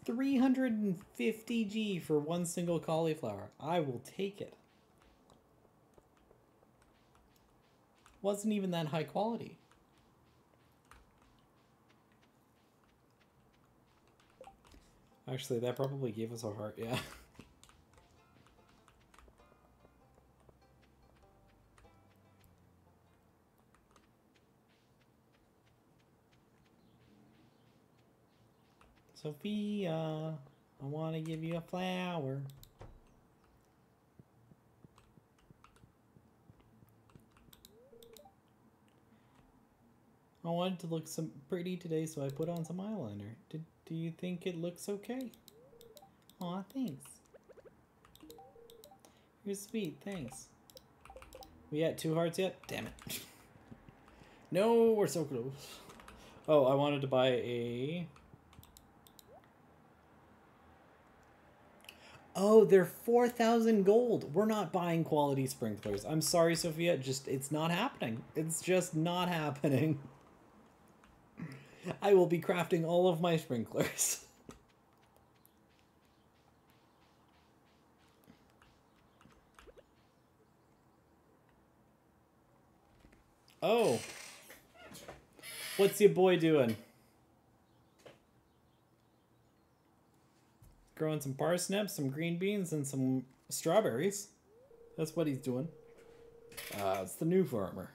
Three hundred and fifty G for one single cauliflower. I will take it. Wasn't even that high quality. Actually, that probably gave us a heart, yeah. (laughs) Sophia, I want to give you a flower. I wanted to look some pretty today, so I put on some eyeliner. Did do you think it looks okay? Aw, thanks. You're sweet, thanks. We at two hearts yet? Damn it. (laughs) no, we're so close. Oh, I wanted to buy a... Oh, they're 4,000 gold. We're not buying quality sprinklers. I'm sorry, Sophia. Just, it's not happening. It's just not (laughs) happening. (laughs) I will be crafting all of my sprinklers. (laughs) oh. What's your boy doing? Growing some parsnips, some green beans, and some strawberries. That's what he's doing. Uh, it's the new farmer.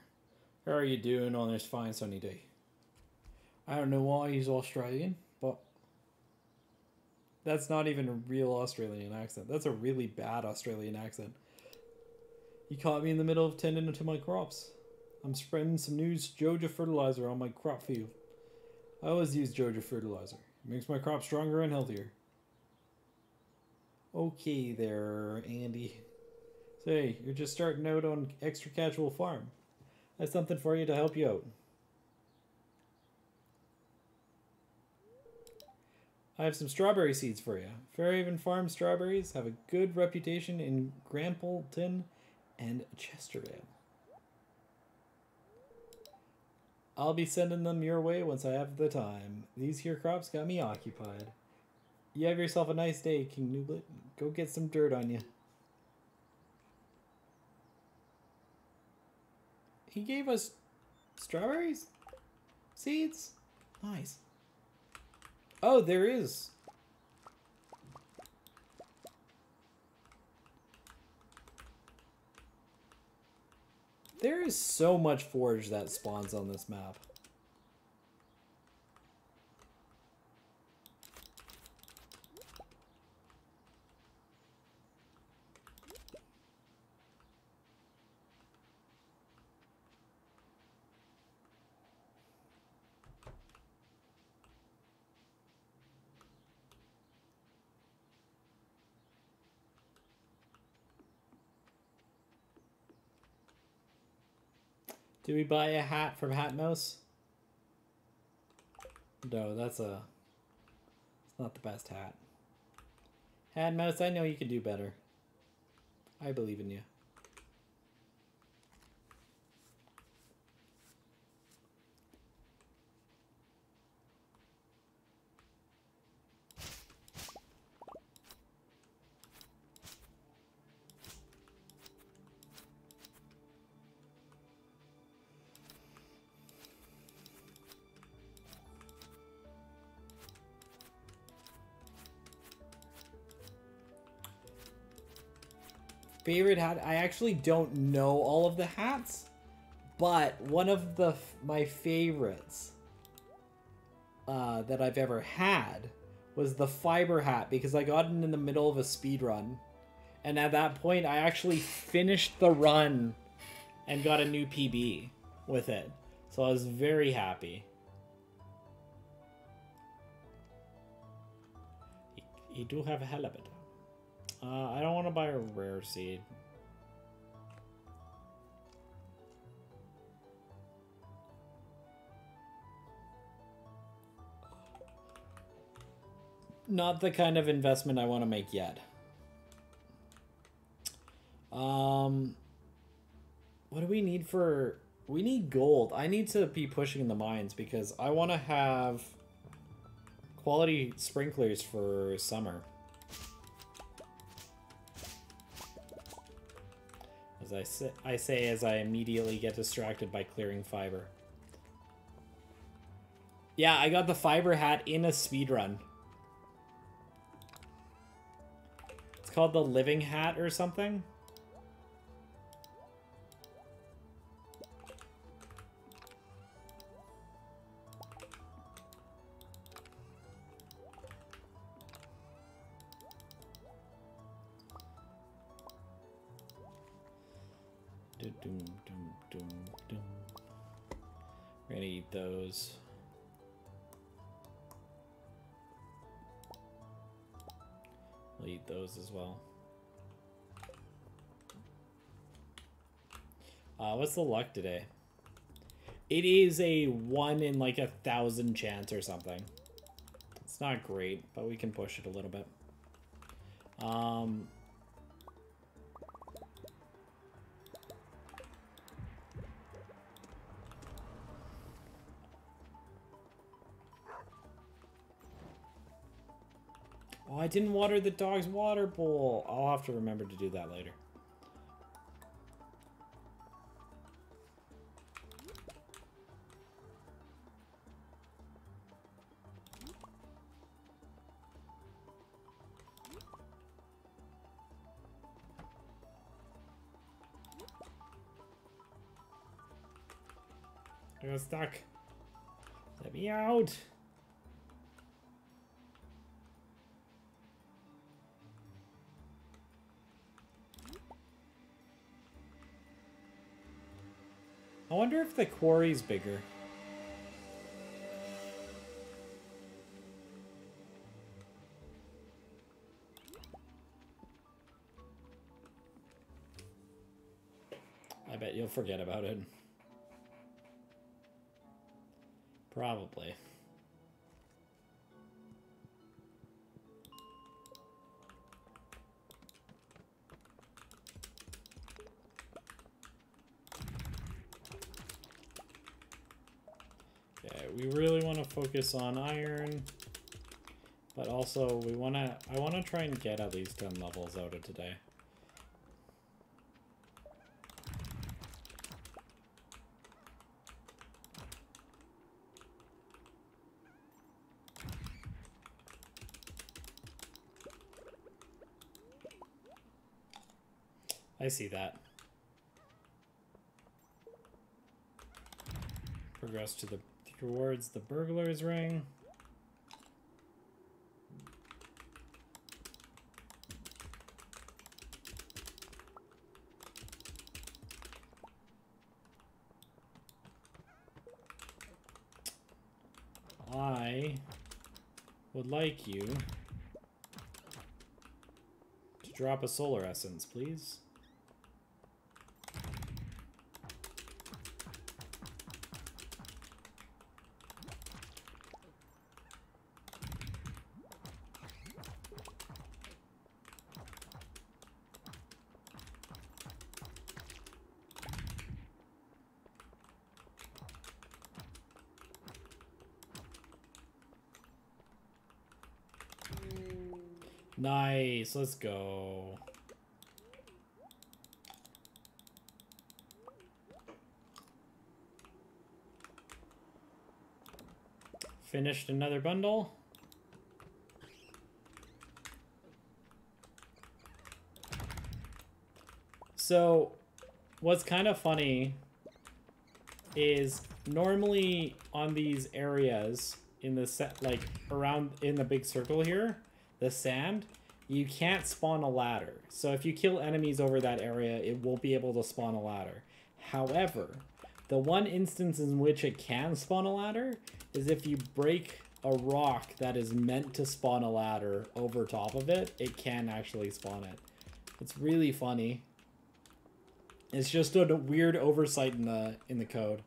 How are you doing on this fine sunny day? I don't know why he's Australian, but that's not even a real Australian accent. That's a really bad Australian accent. You caught me in the middle of tending to my crops. I'm spreading some new Joja fertilizer on my crop field. I always use Joja fertilizer. It makes my crop stronger and healthier. Okay there, Andy. Say, you're just starting out on extra casual farm. I have something for you to help you out. I have some strawberry seeds for you. Fairhaven Farm strawberries have a good reputation in Grampleton and Chestervale. I'll be sending them your way once I have the time. These here crops got me occupied. You have yourself a nice day, KingNooblit. Go get some dirt on you. He gave us strawberries? Seeds? Nice. Oh, there is. There is so much forage that spawns on this map. Do we buy a hat from Hat Mouse? No, that's a... It's not the best hat. Hat Mouse, I know you can do better. I believe in you. Favorite hat. I actually don't know all of the hats, but one of the my favorites uh, that I've ever had was the fiber hat because I got it in the middle of a speed run, and at that point I actually finished the run and got a new PB with it. So I was very happy. You do have a hell of it. Uh, I don't want to buy a rare seed. Not the kind of investment I want to make yet. Um, what do we need for? We need gold. I need to be pushing the mines because I want to have quality sprinklers for summer. As I say, I say as I immediately get distracted by clearing fiber. Yeah, I got the fiber hat in a speed run. It's called the living hat or something. What's the luck today? It is a one in like a thousand chance or something. It's not great, but we can push it a little bit. Um, Oh, I didn't water the dog's water bowl. I'll have to remember to do that later. I got stuck. Let me out. I wonder if the quarry's bigger. I bet you'll forget about it. Probably. Okay, we really want to focus on iron, but also we want to, I want to try and get at least 10 levels out of today. I see that. Progress to the towards the burglar's ring. I would like you to drop a solar essence, please. Nice, let's go. Finished another bundle. So, what's kind of funny is normally on these areas in the set, like around in the big circle here, the sand, you can't spawn a ladder. So if you kill enemies over that area, it won't be able to spawn a ladder. However, the one instance in which it can spawn a ladder is if you break a rock that is meant to spawn a ladder over top of it, it can actually spawn it. It's really funny. It's just a weird oversight in the in the code.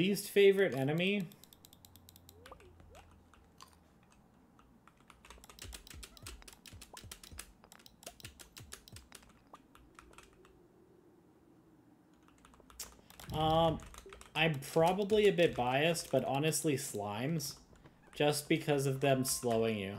Least favorite enemy? Um, I'm probably a bit biased, but honestly, slimes. Just because of them slowing you.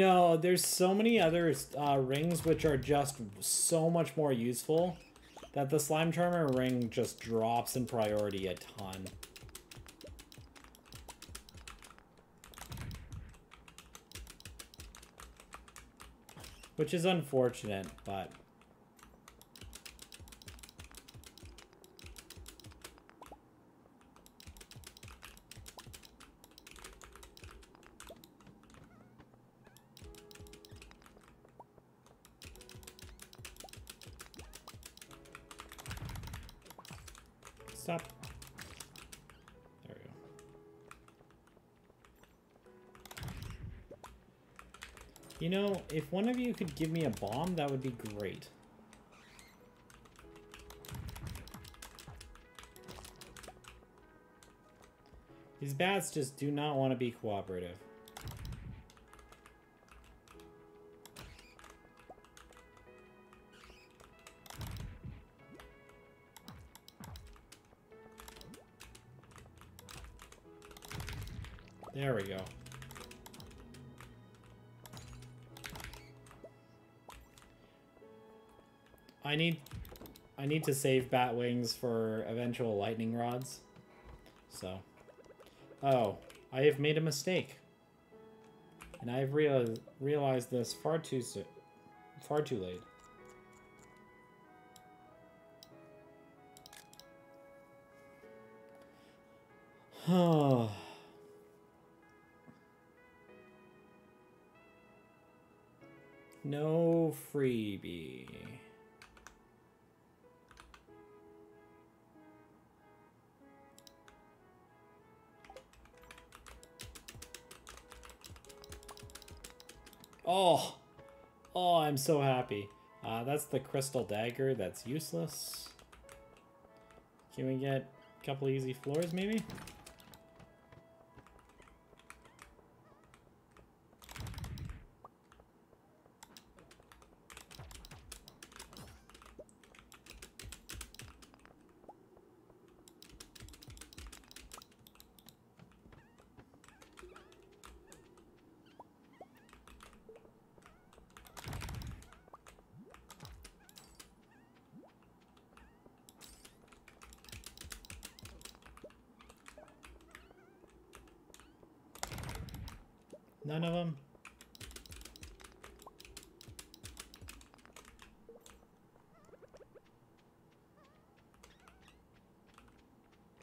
No, there's so many other uh, rings which are just so much more useful that the slime charmer ring just drops in priority a ton. Which is unfortunate, but... if one of you could give me a bomb, that would be great. These bats just do not want to be cooperative. I need I need to save bat wings for eventual lightning rods. So. Oh, I have made a mistake. And I have real, realized this far too. Far too late. (sighs) No freebie. Oh, oh, I'm so happy. Uh, that's the crystal dagger. That's useless. Can we get a couple easy floors, maybe? None of them?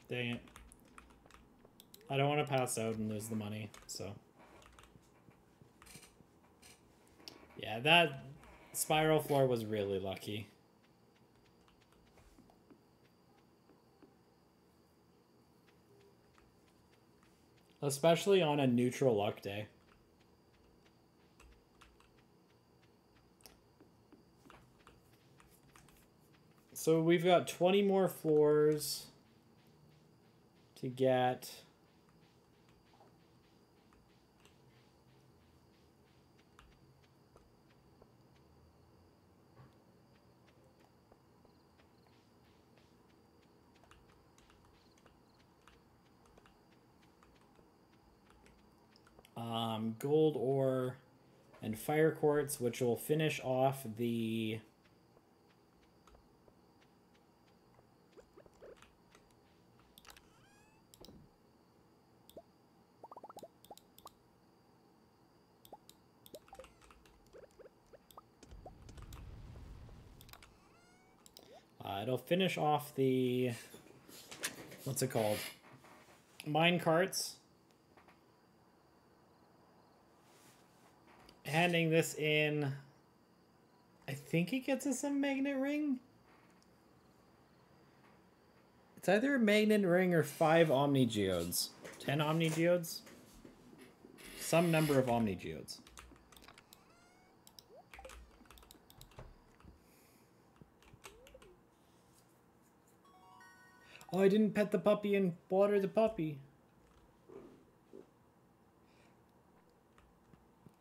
Dang it. I out and lose the money, so. Yeah, that spiral floor was really lucky. Especially on a neutral luck day. So we've got 20 more floors to get. Um, gold ore and fire quartz, which will finish off the. Uh, it'll finish off the. What's it called? Mine carts. Handing this in. I think it gets us a magnet ring. It's either a magnet ring or five Omni Geodes. Ten Omni Geodes? Some number of Omni Geodes. Oh, I didn't pet the puppy and water the puppy.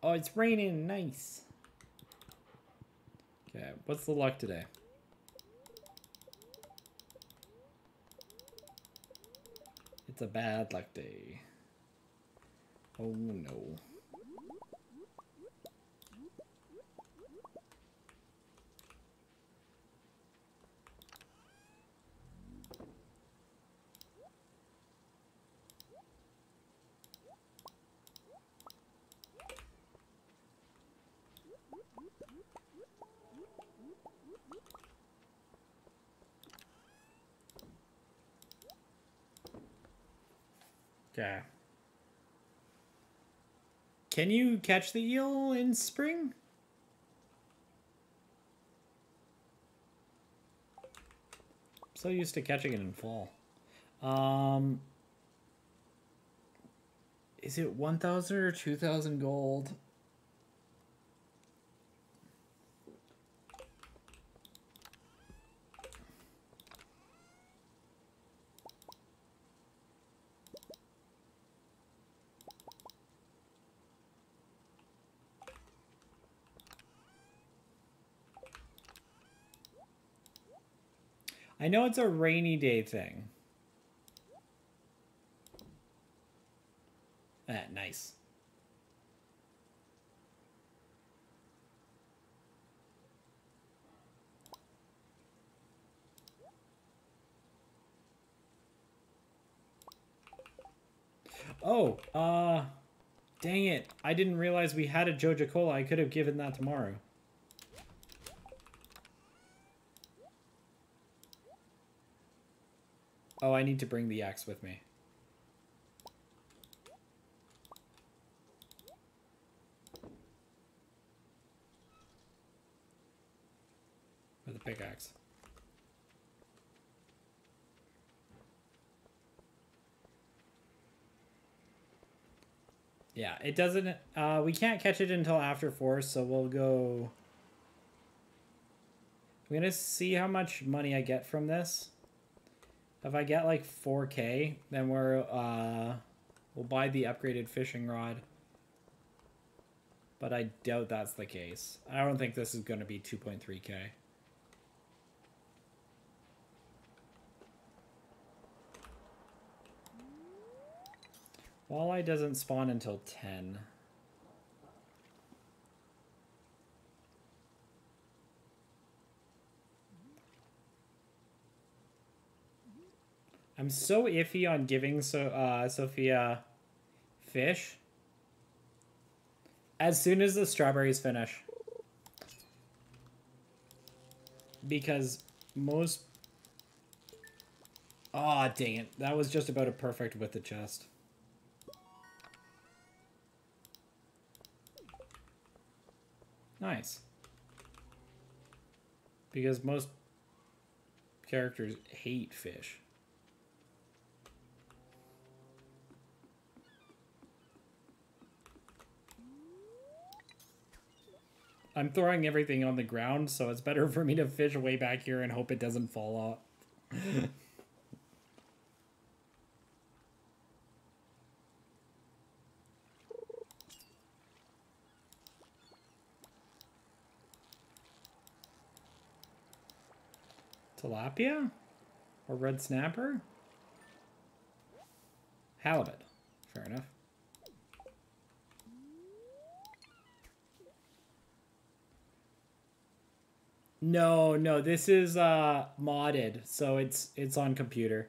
Oh, it's raining. Nice. Okay, what's the luck today? It's a bad luck day. Oh no. Okay. Can you catch the eel in spring? I'm so used to catching it in fall. Um, is it 1,000 or 2,000 gold? I know it's a rainy day thing. Ah, nice. Oh, uh, dang it. I didn't realize we had a Joja Cola. I could have given that tomorrow. Oh, I need to bring the axe with me. Or the pickaxe. Yeah, it doesn't, uh, we can't catch it until after four, so we'll go... I'm gonna see how much money I get from this. If I get like 4k, then we're, uh, we'll buy the upgraded fishing rod. But I doubt that's the case. I don't think this is going to be 2.3k. Walleye doesn't spawn until 10. I'm so iffy on giving so uh, Sophia fish. As soon as the strawberries finish. Because most... Aw, oh, dang it. That was just about a perfect with the chest. Nice. Because most characters hate fish. I'm throwing everything on the ground, so it's better (laughs) for me to fish way back here and hope it doesn't fall out. (laughs) Tilapia? Or red snapper? Halibut. Fair enough. No, no, this is uh modded, so it's it's on computer.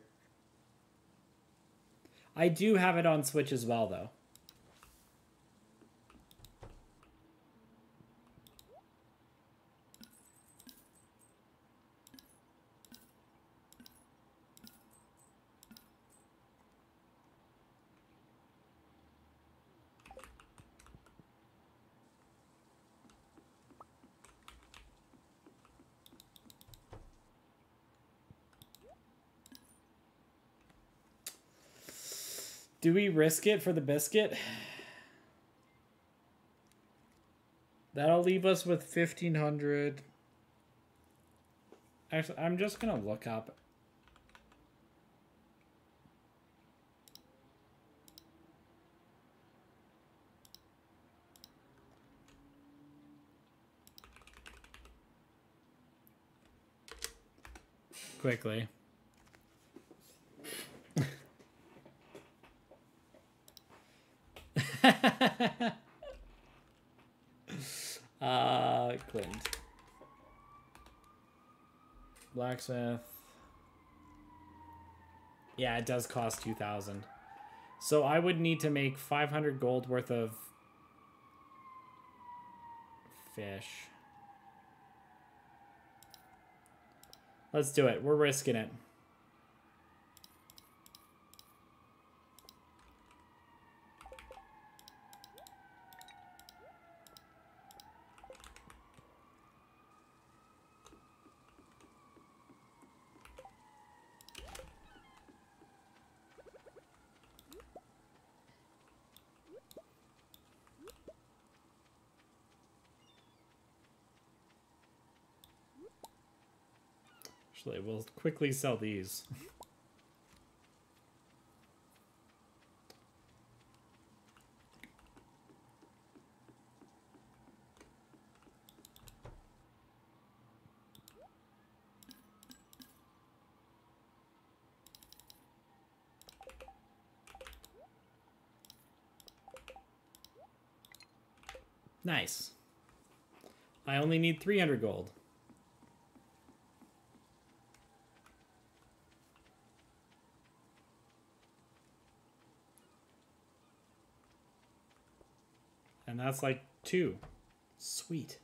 I do have it on Switch as well though. Do we risk it for the biscuit? That'll leave us with 1500. Actually, I'm just going to look up. Quickly. (laughs) uh, Clint. Blacksmith. Yeah, it does cost 2000. So I would need to make 500 gold worth of fish. Let's do it. We're risking it. Actually, we'll quickly sell these. Nice. I only need 300 gold. And that's like two. Sweet.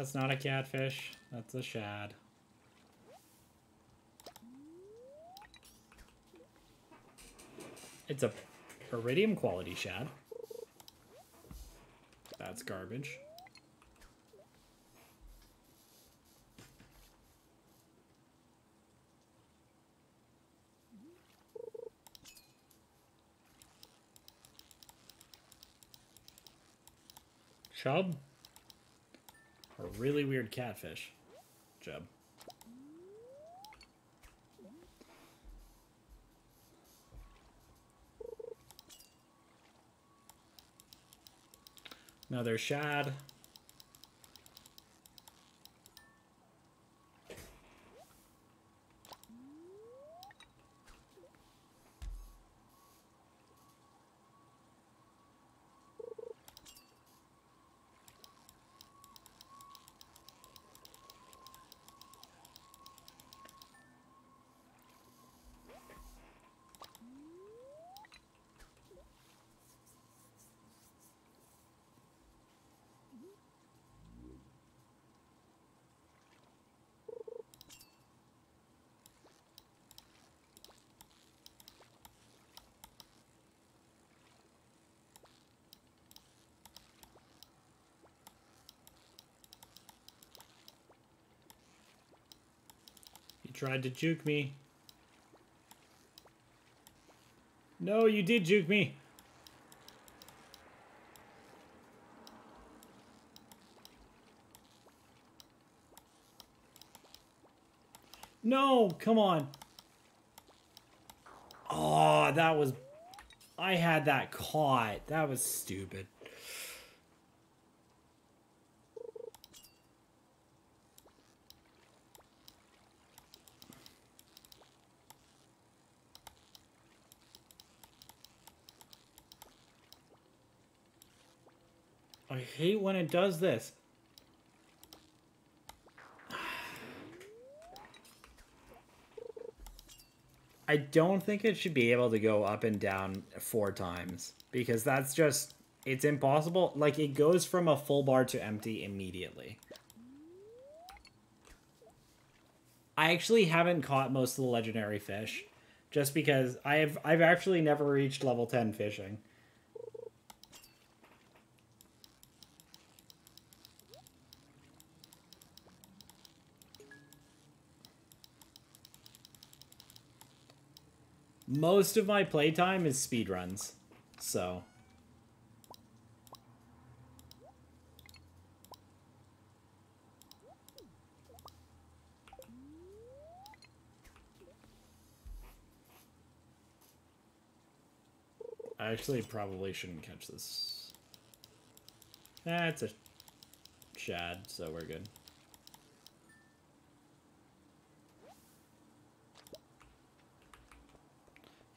That's not a catfish. That's a shad. It's a iridium quality shad. That's garbage. Chub? A really weird catfish. Chub. Another shad. tried to juke me. No, you did juke me. No, come on. Oh, that was... I had that caught. That was stupid. Hate when it does this. I don't think it should be able to go up and down four times because that's just it's impossible. Like it goes from a full bar to empty immediately. I actually haven't caught most of the legendary fish just because I've I've actually never reached level 10 fishing. Most of my playtime is speedruns. So. I actually probably shouldn't catch this. Eh, it's a shad, so we're good.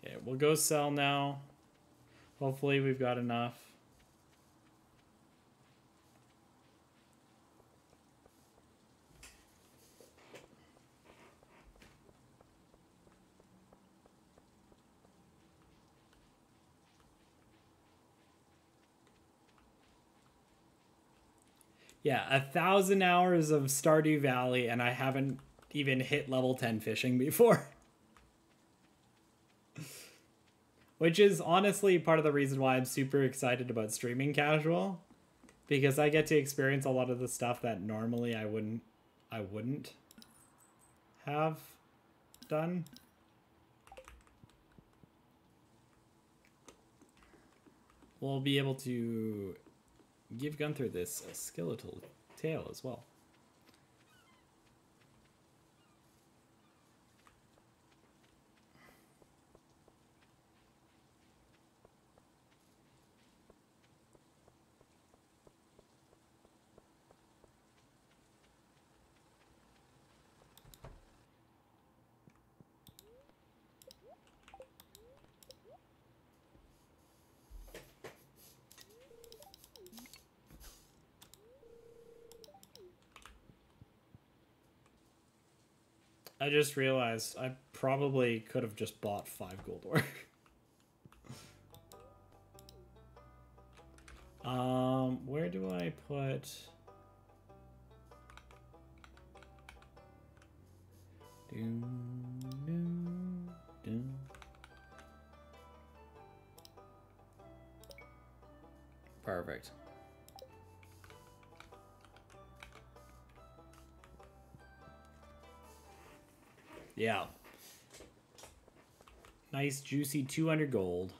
Okay, we'll go sell now. Hopefully we've got enough. Yeah, a thousand hours of Stardew Valley, and I haven't even hit level 10 fishing before. (laughs) Which is honestly part of the reason why I'm super excited about streaming casual. Because I get to experience a lot of the stuff that normally I wouldn't I wouldn't have done. We'll be able to give Gunther this skeletal tail as well. I just realized I probably could have just bought five gold ore. (laughs) um, where do I put... Perfect. Yeah. Nice, juicy 200 gold.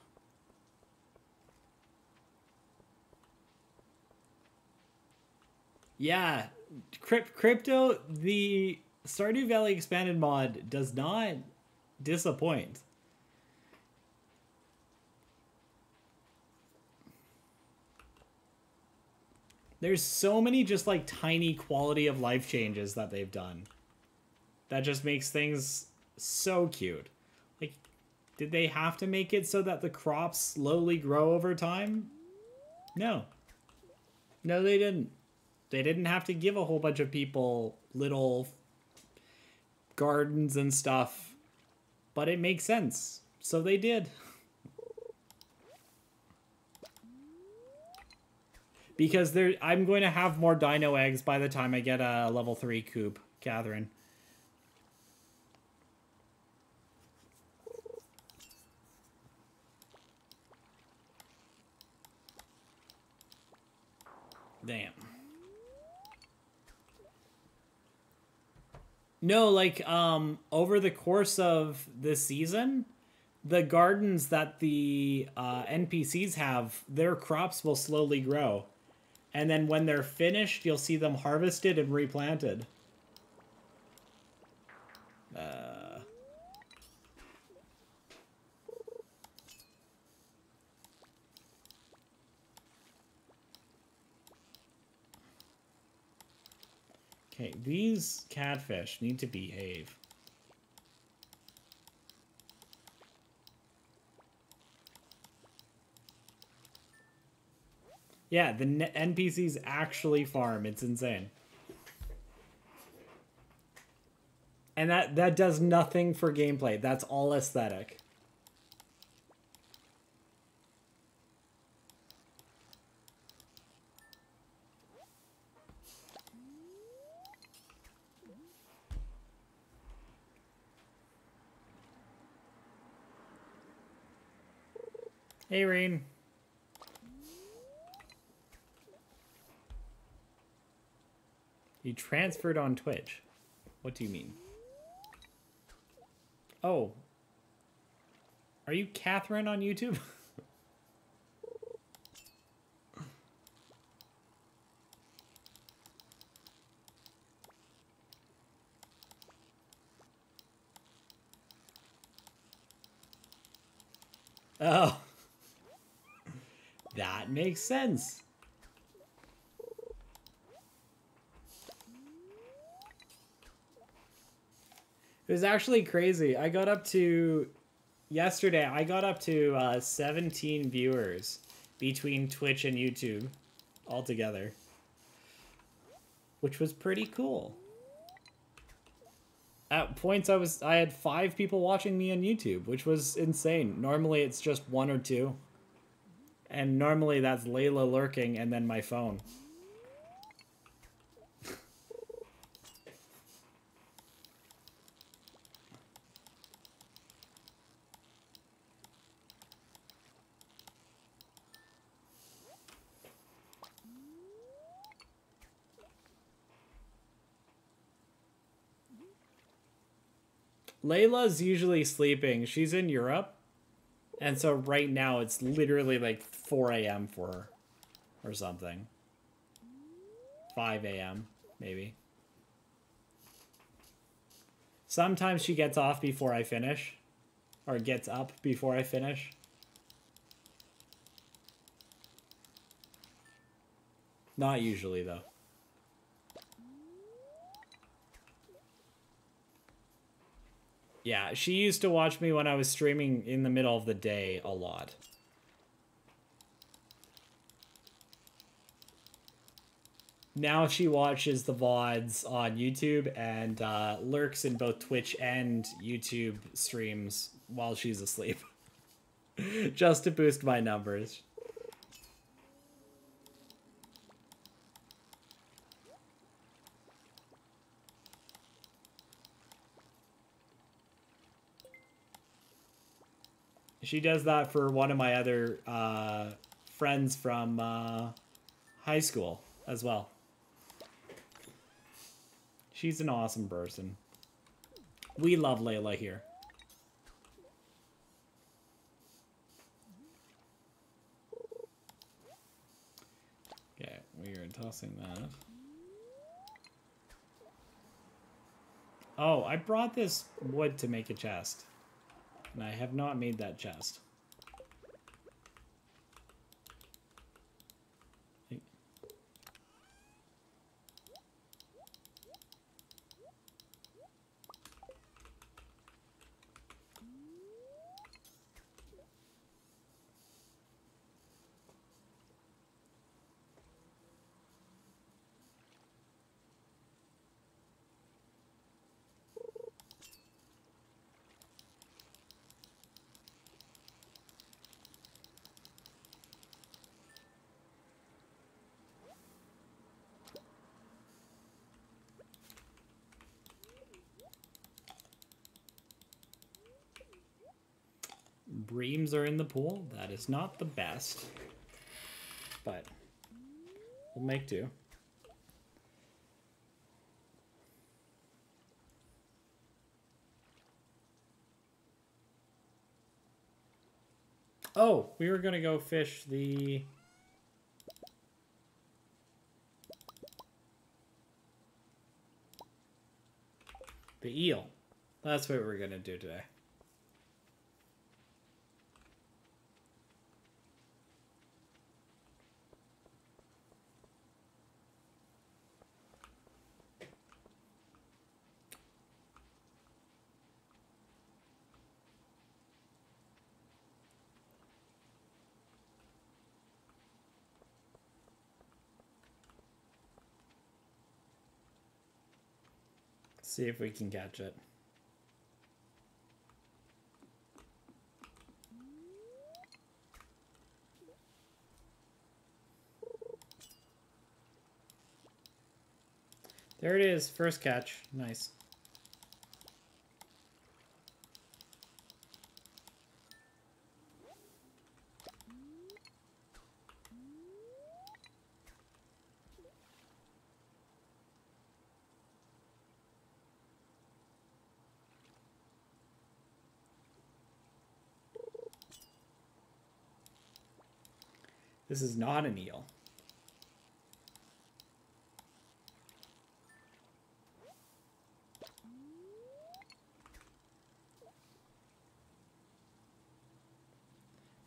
Yeah, Crypt Crypto, the Stardew Valley expanded mod does not disappoint. There's so many just like tiny quality of life changes that they've done that just makes things so cute. Like, did they have to make it so that the crops slowly grow over time? No. No, they didn't. They didn't have to give a whole bunch of people little gardens and stuff, but it makes sense. So they did. because there, I'm going to have more dino eggs by the time I get a level 3 coop, Catherine. Damn. No, like um over the course of this season, the gardens that the uh, NPCs have, their crops will slowly grow. And then when they're finished, you'll see them harvested and replanted. Uh, okay, these catfish need to behave. Yeah, the NPCs actually farm. It's insane. And that that does nothing for gameplay. That's all aesthetic. Hey, Rain. You transferred on Twitch. What do you mean? Oh. Are you Catherine on YouTube? (laughs) oh. That makes sense. It was actually crazy. I got up to yesterday. I got up to uh, 17 viewers between Twitch and YouTube altogether, which was pretty cool. At points, I was I had five people watching me on YouTube, which was insane. Normally, it's just one or two, and normally that's Layla lurking and then my phone. Layla's usually sleeping. She's in Europe. And so right now it's literally like 4 a.m. for her or something. 5 a.m. maybe. Sometimes she gets off before I finish or gets up before I finish. Not usually though. Yeah, she used to watch me when I was streaming in the middle of the day a lot. Now she watches the VODs on YouTube and uh, lurks in both Twitch and YouTube streams while she's asleep. (laughs) Just to boost my numbers. She does that for one of my other uh, friends from uh, high school as well. She's an awesome person. We love Layla here. Okay, we are tossing that. Oh, I brought this wood to make a chest. And I have not made that chest. Breams are in the pool. That is not the best. But we'll make do. Oh, we were going to go fish the... The eel. That's what we're gonna do today. See if we can catch it. There it is, first catch. Nice. This is not an eel.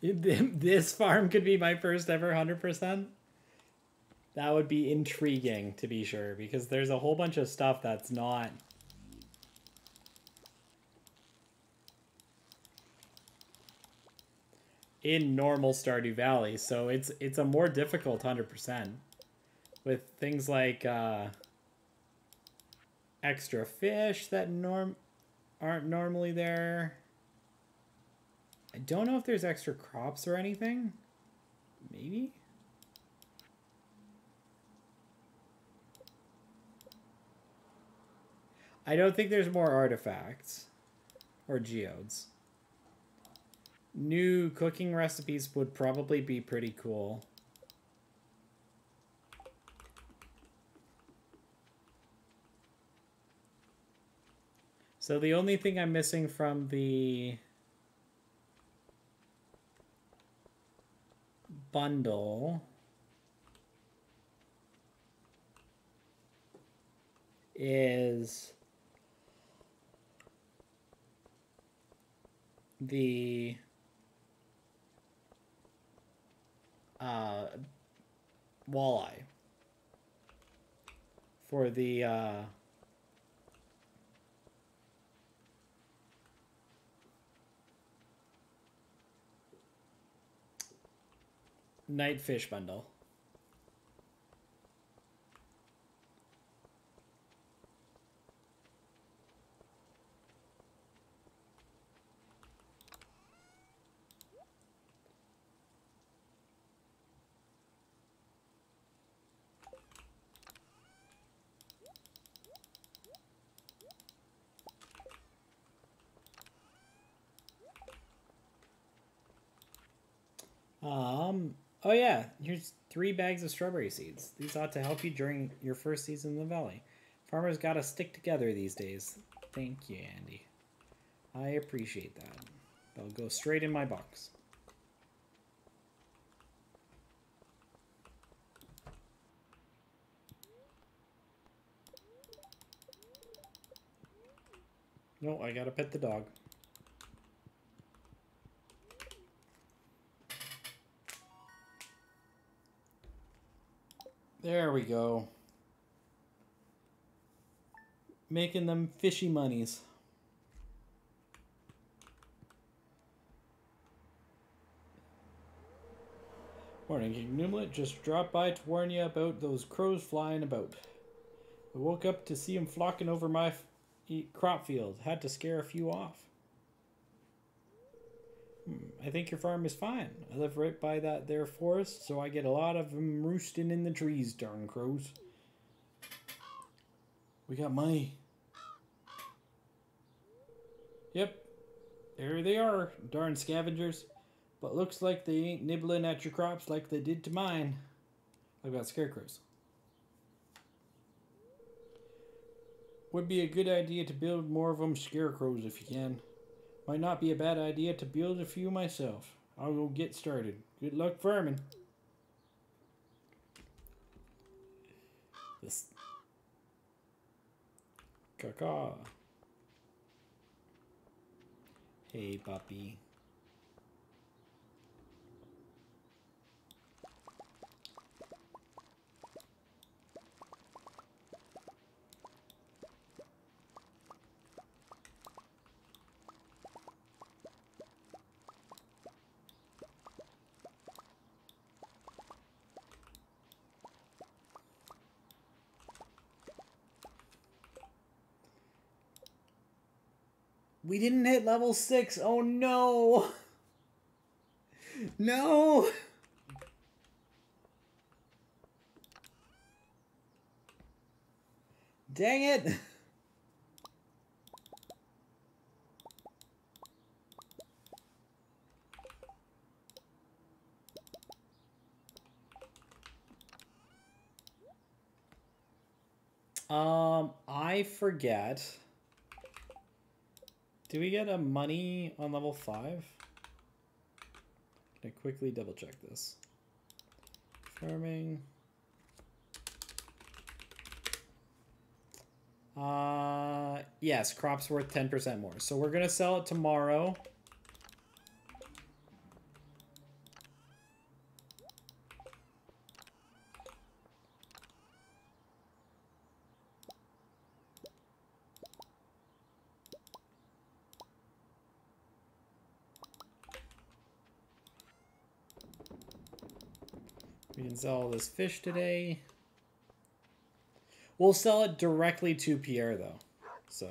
(laughs) This farm could be my first ever 100%. That would be intriguing, to be sure, because there's a whole bunch of stuff that's not... in normal Stardew Valley, so it's it's a more difficult 100%. With things like uh, extra fish that norm aren't normally there. I don't know if there's extra crops or anything. Maybe? I don't think there's more artifacts or geodes. New cooking recipes would probably be pretty cool. So the only thing I'm missing from the bundle is the uh, walleye for the uh, night fish bundle. Um, oh yeah, here's three bags of strawberry seeds. These ought to help you during your first season in the valley. Farmers gotta stick together these days. Thank you, Andy. I appreciate that. They'll go straight in my box. No, I gotta pet the dog. There we go. Making them fishy monies. Morning, KingNooblit. Just dropped by to warn you about those crows flying about. I woke up to see them flocking over my crop field. Had to scare a few off. I think your farm is fine. I live right by that there forest, so I get a lot of them roosting in the trees, darn crows. We got money. Yep, there they are, darn scavengers. But looks like they ain't nibbling at your crops like they did to mine. I've got scarecrows. Would be a good idea to build more of them scarecrows if you can. Might not be a bad idea to build a few myself. I'll go get started. Good luck farming. This. Caca. Hey, puppy. We didn't hit level six. Oh no. (laughs) No. Dang it. (laughs) Um, I forget. Do we get a money on level 5? Can I quickly double check this? Farming. Uh, yes, crops worth 10% more. So we're to sell it tomorrow. Sell all this fish today. We'll sell it directly to Pierre, though. So.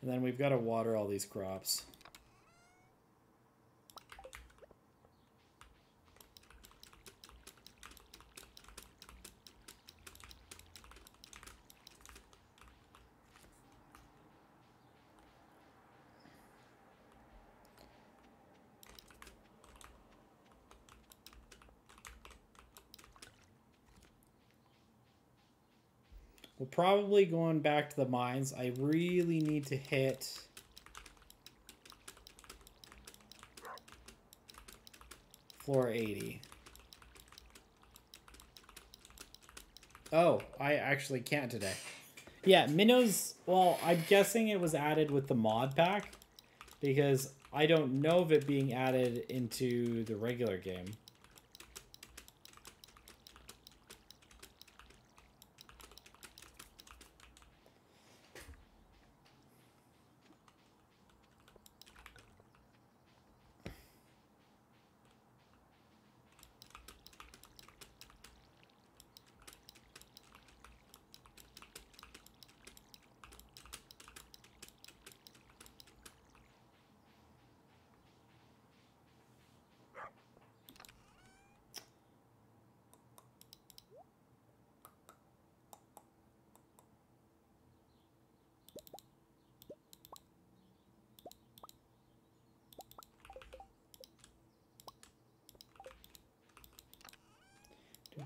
And then we've got to water all these crops. Probably going back to the mines. I really need to hit... Floor 80. Oh, I actually can't today. Yeah, Minnows, well, I'm guessing it was added with the mod pack. Because I don't know of it being added into the regular game.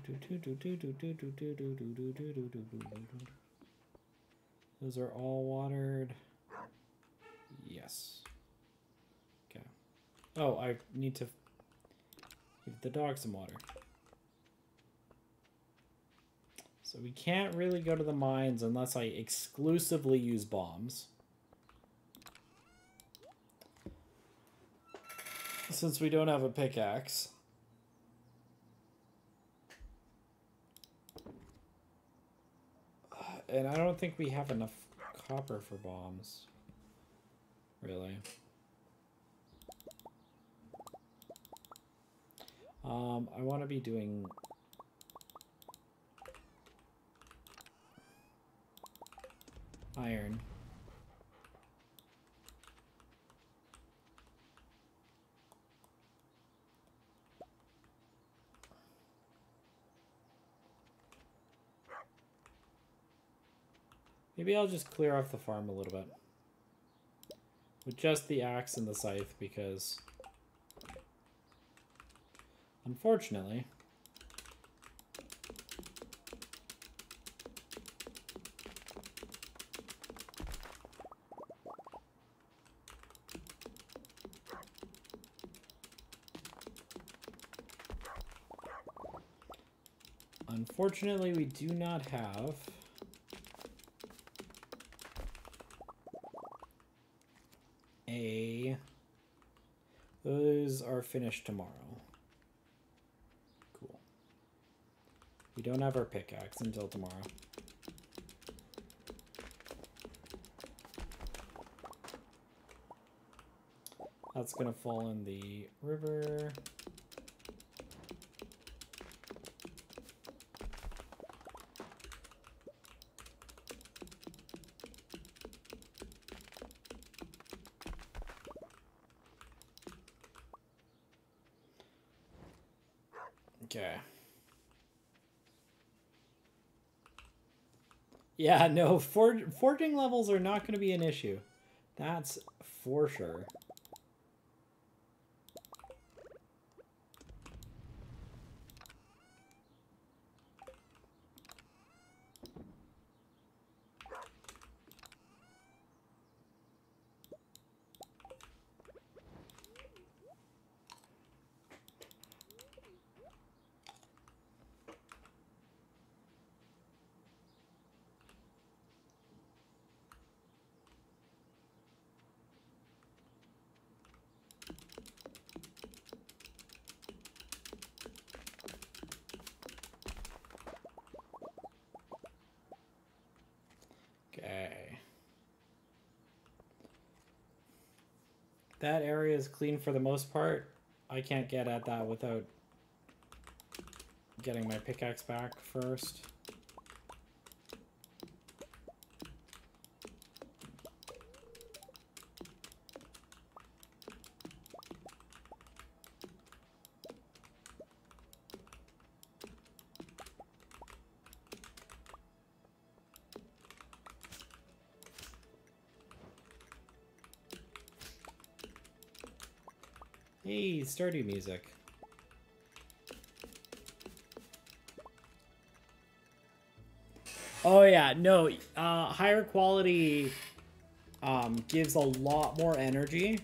(laughs) Those are all watered. Yes. Okay. Oh, I need to give the dog some water. So we can't really go to the mines unless I exclusively use bombs. Since we don't have a pickaxe. And I don't think we have enough copper for bombs. Really. Um, I want to be doing... Iron. Maybe I'll just clear off the farm a little bit. With just the axe and the scythe, because... Unfortunately... Unfortunately, we do not have... a. Those are finished tomorrow. Cool. We don't have our pickaxe until tomorrow. That's gonna fall in the river. Okay. Yeah, no, for, foraging levels are not going to be an issue. That's for sure. Okay. That area is clean for the most part. I can't get at that without getting my pickaxe back first. Stardew music. Oh yeah, no, uh, higher quality um, gives a lot more energy,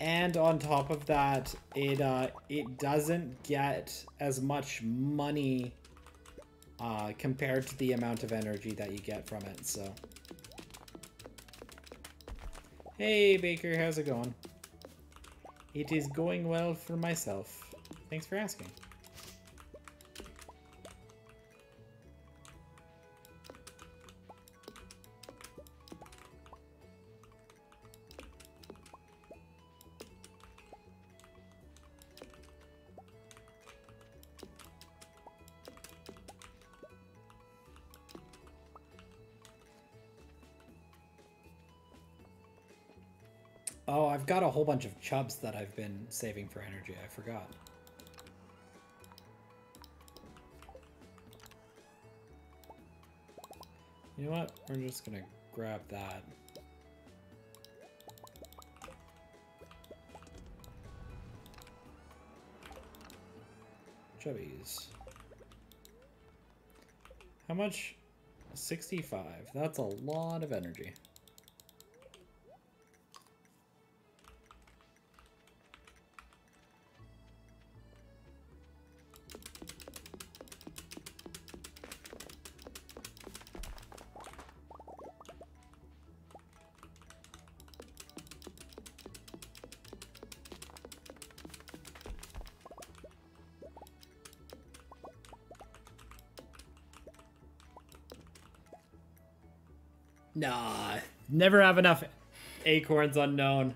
and on top of that, it uh, it doesn't get as much money uh, compared to the amount of energy that you get from it. So, hey Baker, how's it going? It is going well for myself. Thanks for asking. Whole bunch of chubs that I've been saving for energy. I forgot. You know what? We're just gonna grab that. Chubbies. How much? 65. That's a lot of energy. Never have enough acorns unknown.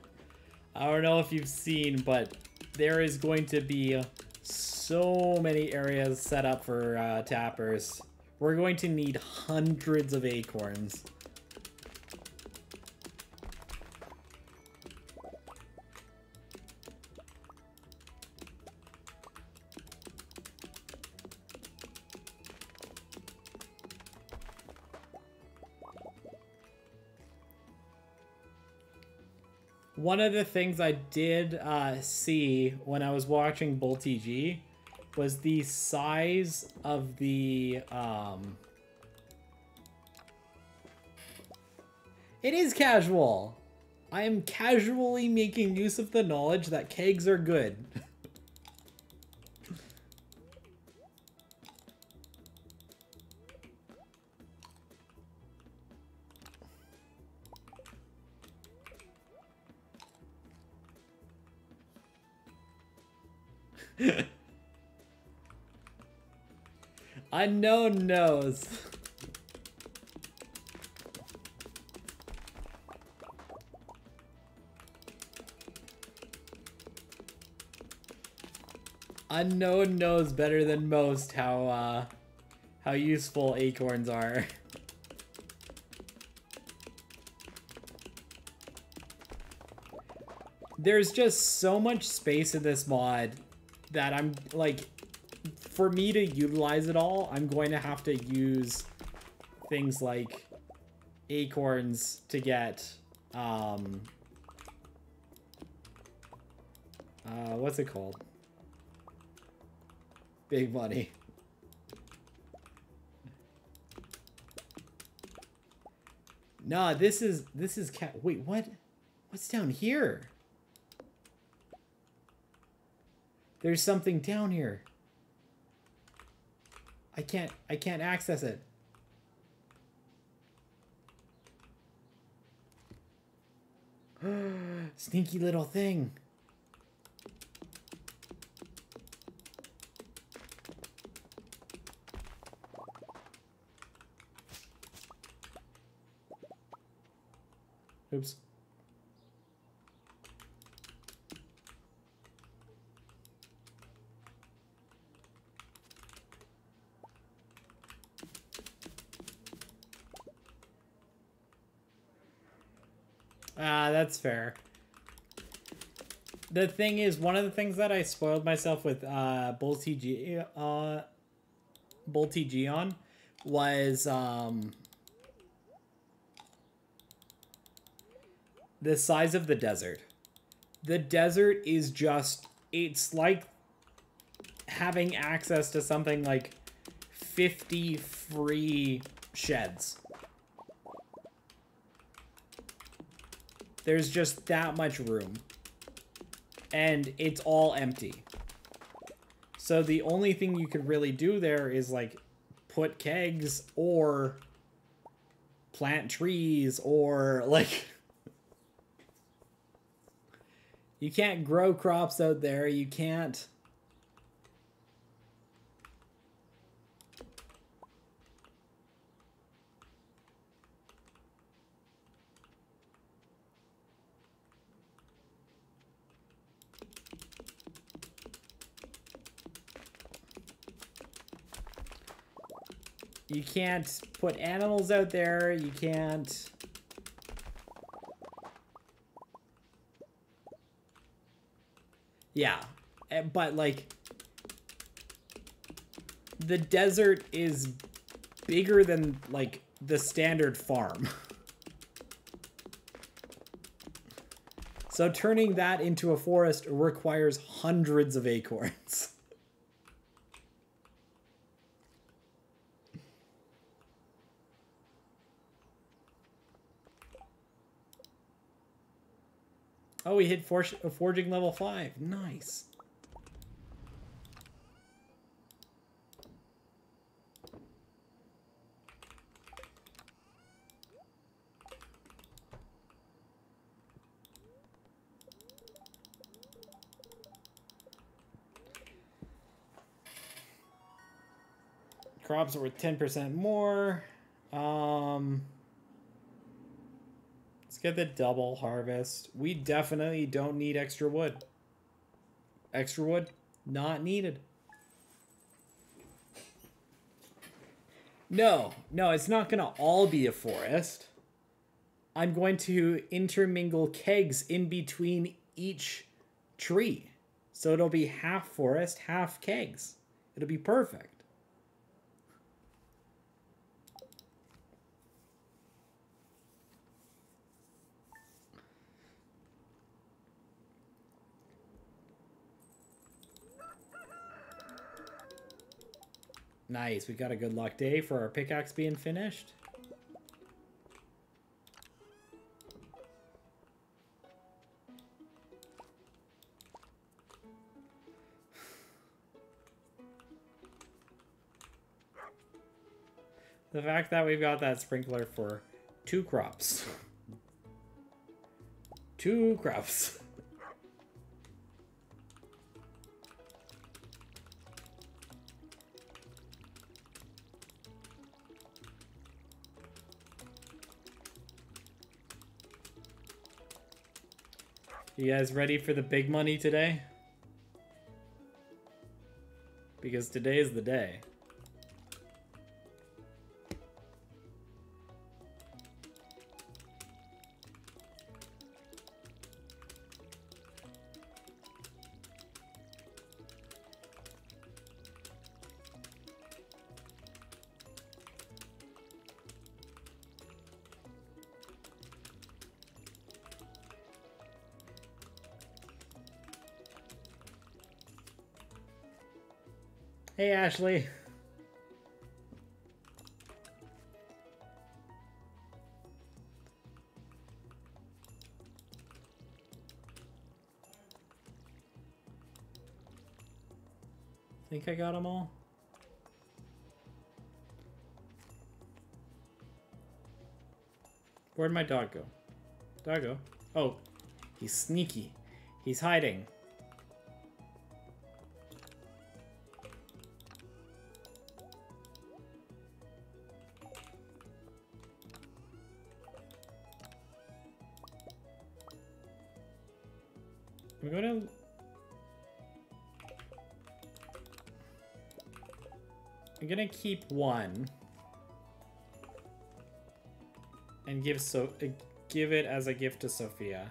I don't know if you've seen, but there is going to be so many areas set up for uh, tappers. We're going to need hundreds of acorns. One of the things I did uh, see when I was watching Bull TG was the size of the um It is casual. I am casually making use of the knowledge that kegs are good. (laughs) Unknown knows. Unknown knows better than most how uh, how useful acorns are. (laughs) There's just so much space in this mod that I'm like for me to utilize it all, I'm going to have to use things like acorns to get um uh what's it called? Big money. Nah, this is this is cat. Wait, what? What's down here? There's something down here. I can't I can't access it. (gasps) Sneaky little thing. Oops. Ah, that's fair. The thing is, one of the things that I spoiled myself with uh, Bull TG, uh, Bull TG on was um, the size of the desert. The desert is just, it's like having access to something like 50 free sheds. There's just that much room. And it's all empty. So the only thing you could really do there is like put kegs or plant trees or (laughs) like you can't grow crops out there. You can't You can't put animals out there. You can't... Yeah. Eh, but, like... The desert is bigger than, like, the standard farm. (laughs) so turning that into a forest requires hundreds of acorns. (laughs) Oh, we hit for foraging level 5. Nice. Crops are worth 10% more. Um... Let's get the double harvest. We definitely don't need extra wood. Extra wood, not needed. No, no, it's not going to all be a forest. I'm going to intermingle kegs in between each tree. So it'll be half forest, half kegs. It'll be perfect. Nice, we got a good luck day for our pickaxe being finished. (sighs) The fact that we've got that sprinkler for two crops. (laughs) two crops. (laughs) You guys ready for the big money today? Because today is the day. Hey, Ashley. Think I got them all? Where'd my dog go? Dog go? Oh, he's sneaky. He's hiding. Gonna keep one and give so uh, give it as a gift to Sophia.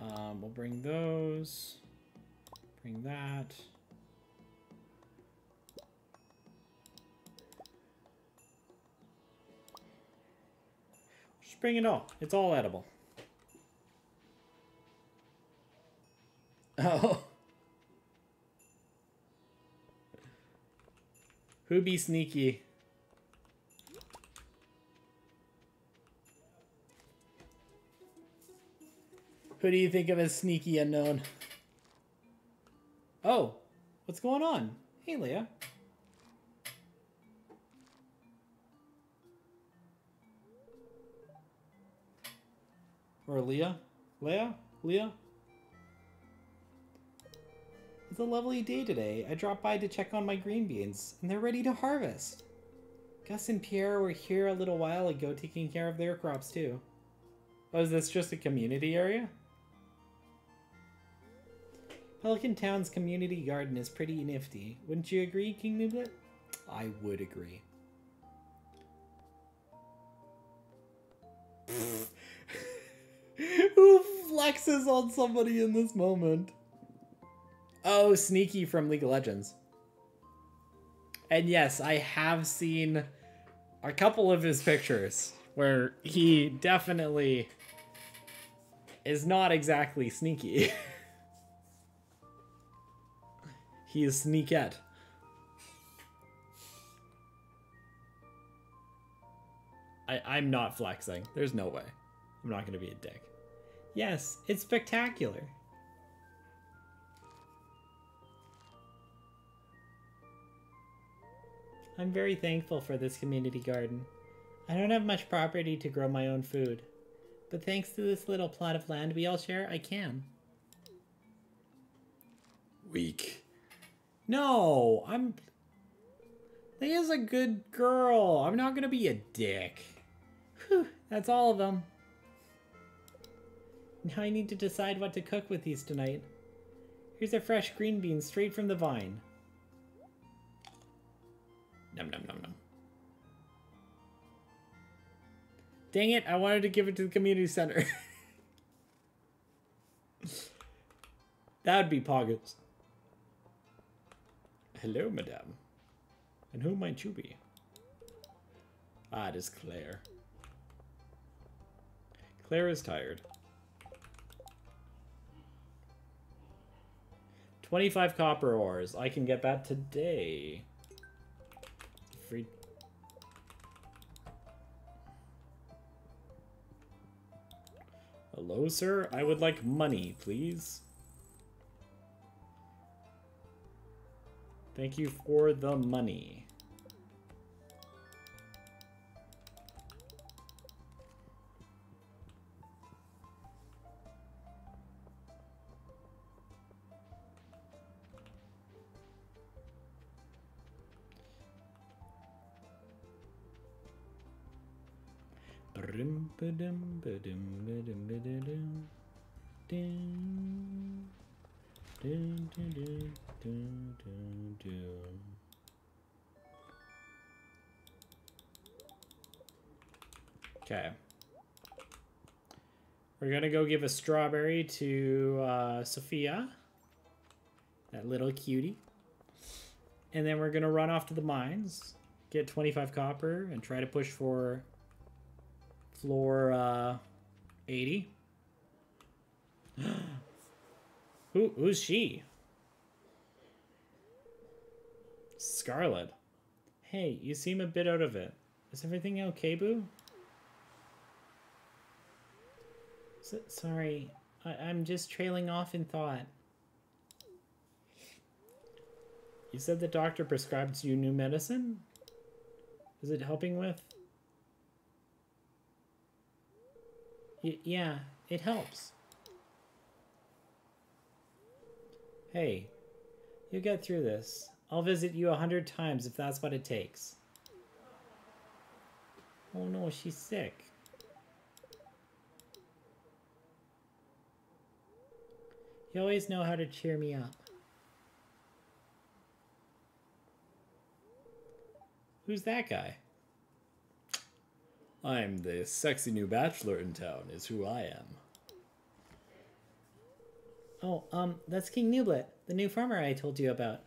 Um, we'll bring those. Bring that. Just bring it all. It's all edible. Oh. (laughs) Who be sneaky? Who do you think of as sneaky unknown? Oh, what's going on? Hey, Leah. Or Leah? Leah? Leah? A lovely day today. I dropped by to check on my green beans, and they're ready to harvest. Gus and Pierre were here a little while ago taking care of their crops too. Oh, is this just a community area? Pelican Town's community garden is pretty nifty. Wouldn't you agree, KingNooblit? I would agree. (laughs) Who flexes on somebody in this moment? Oh, Sneaky from League of Legends. And yes, I have seen a couple of his pictures where he definitely is not exactly sneaky. (laughs) he is sneakette. I, I'm not flexing. There's no way. I'm not going to be a dick. Yes, it's spectacular. I'm very thankful for this community garden. I don't have much property to grow my own food, but thanks to this little plot of land we all share, I can. Weak. No, I'm. Leah's a good girl. I'm not gonna be a dick. Whew, that's all of them. Now I need to decide what to cook with these tonight. Here's a fresh green bean straight from the vine. Num num num num. Dang it, I wanted to give it to the community center. (laughs) that would be poggers. Hello, madame. And who might you be? Ah, it is Claire. Claire is tired. 25 copper ores. I can get that today. Hello, sir? I would like money, please. Thank you for the money. Ba-dum, ba-dum, ba-dum, ba-dum. Dun, dun, dun, dun, dun, dun. Okay. We're gonna go give a strawberry to uh, Sophia, that little cutie. And then we're gonna run off to the mines, get 25 copper, and try to push for floor uh, 80. (gasps) Who who's she? Scarlett. Hey, you seem a bit out of it. Is everything okay, boo? S- sorry, I- I'm just trailing off in thought. You said the doctor prescribed you new medicine? Is it helping with? Y- yeah, it helps. Hey, you get through this. I'll visit you a hundred times if that's what it takes. Oh no, she's sick. You always know how to cheer me up. Who's that guy? I'm the sexy new bachelor in town, is who I am. Oh, um, that's KingNooblit, the new farmer I told you about.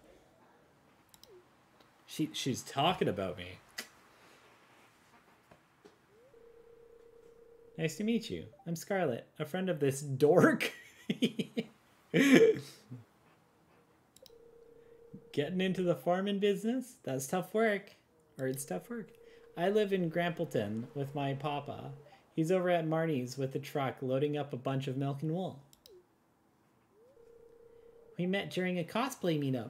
She she's talking about me. Nice to meet you. I'm Scarlett, a friend of this dork. (laughs) Getting into the farming business? That's tough work. Or it's tough work. I live in Grampleton with my papa. He's over at Marnie's with the truck loading up a bunch of milk and wool. We met during a cosplay meetup.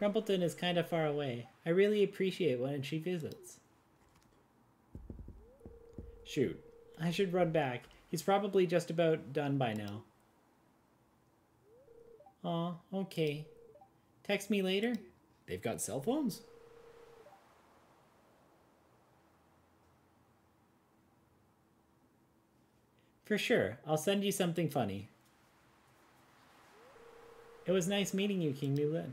Grampleton is kind of far away. I really appreciate when she visits. Shoot, I should run back. He's probably just about done by now. Aw, okay. Text me later? They've got cell phones? For sure, I'll send you something funny. It was nice meeting you, KingNooblit.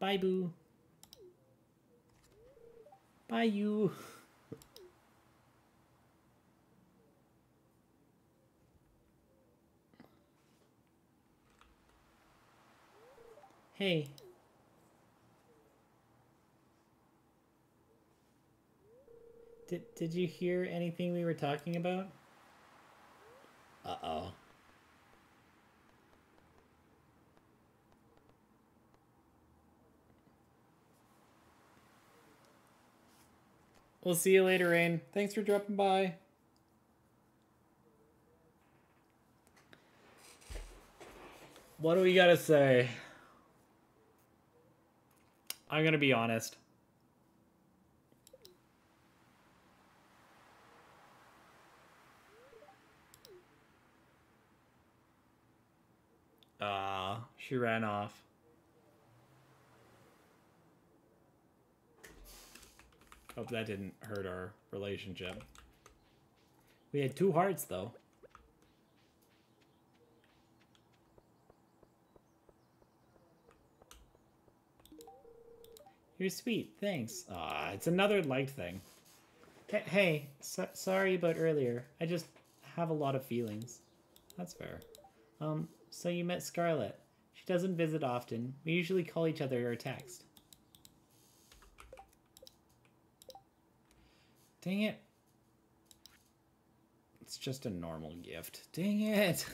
Bye, Boo. Bye, you. Hey. Did, did you hear anything we were talking about? Uh-oh. We'll see you later, Rain. Thanks for dropping by. What do we gotta say? I'm gonna be honest. Ah, she ran off. Hope that didn't hurt our relationship. We had two hearts, though. You're sweet, thanks. Ah, it's another liked thing. Hey, hey so- sorry about earlier. I just have a lot of feelings. That's fair. Um, so you met Scarlett. She doesn't visit often. We usually call each other or text. Dang it. It's just a normal gift. Dang it.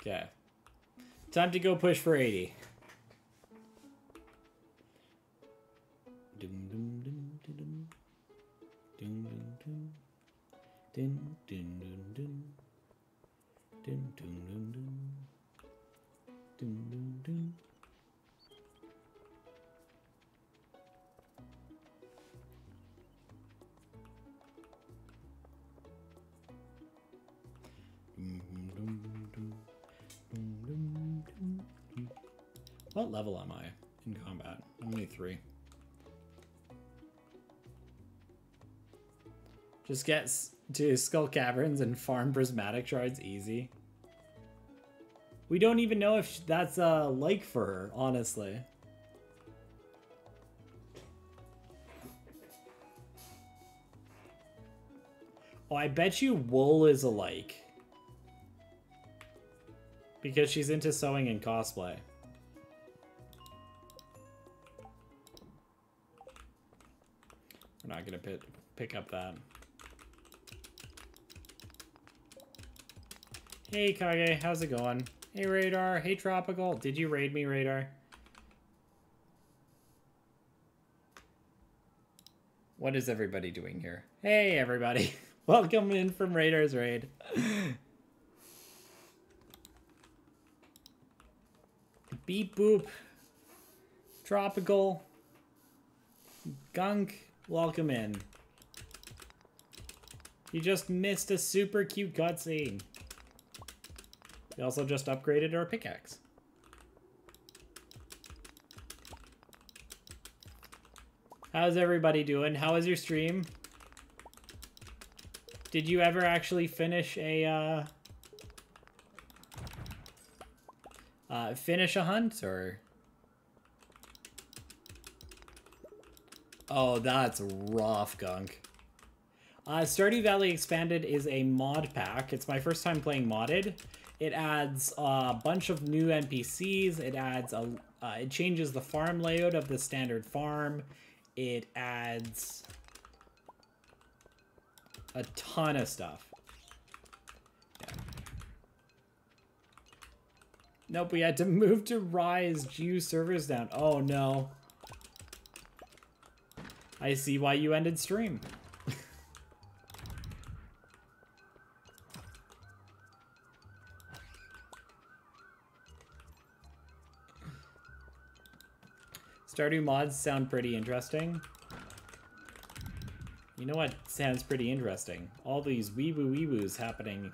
Okay. Time to go push for 80. Dun, dun, dun, dun. Dun, dun, dun, dun. Dun, dun, dun. What level am I in combat? Only three. Just gets to Skull Caverns and farm prismatic shards easy. We don't even know if that's a like for her, honestly. Oh, I bet you wool is a like. Because she's into sewing and cosplay. We're not gonna pick up that. Hey Kage, how's it going? Hey Radar, hey Tropical, did you raid me Radar? What is everybody doing here? Hey everybody, (laughs) welcome in from Radar's raid. Beep boop. Tropical. Gunk, welcome in. You just missed a super cute cutscene. We also just upgraded our pickaxe. How's everybody doing? How was your stream? Did you ever actually finish a, uh... Uh, finish a hunt, or... Oh, that's rough gunk. Uh, Stardew Valley Expanded is a mod pack. It's my first time playing modded. It adds a bunch of new NPCs. It adds a, uh, it changes the farm layout of the standard farm. It adds a ton of stuff. Nope, we had to (laughs) move to Rise due servers down. Oh no. I see why you ended stream. Stardew mods sound pretty interesting. You know what sounds pretty interesting? All these weeboo weeboos happening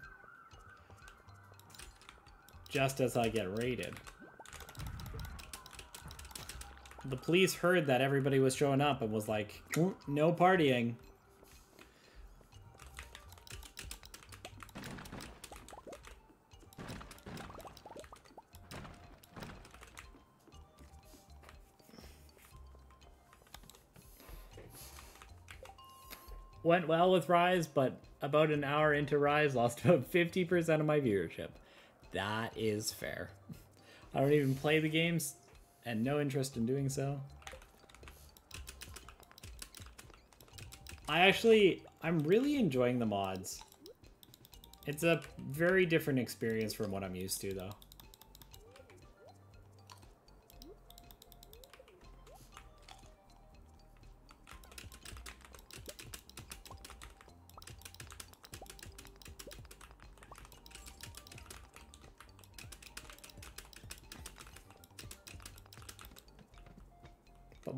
just as I get raided. The police heard that everybody was showing up and was like, "Mm, no partying. Went well with Rise, but about an hour into Rise, lost about 50% of my viewership. That is fair. I don't even play the games and no interest in doing so. I actually, I'm really enjoying the mods. It's a very different experience from what I'm used to, though.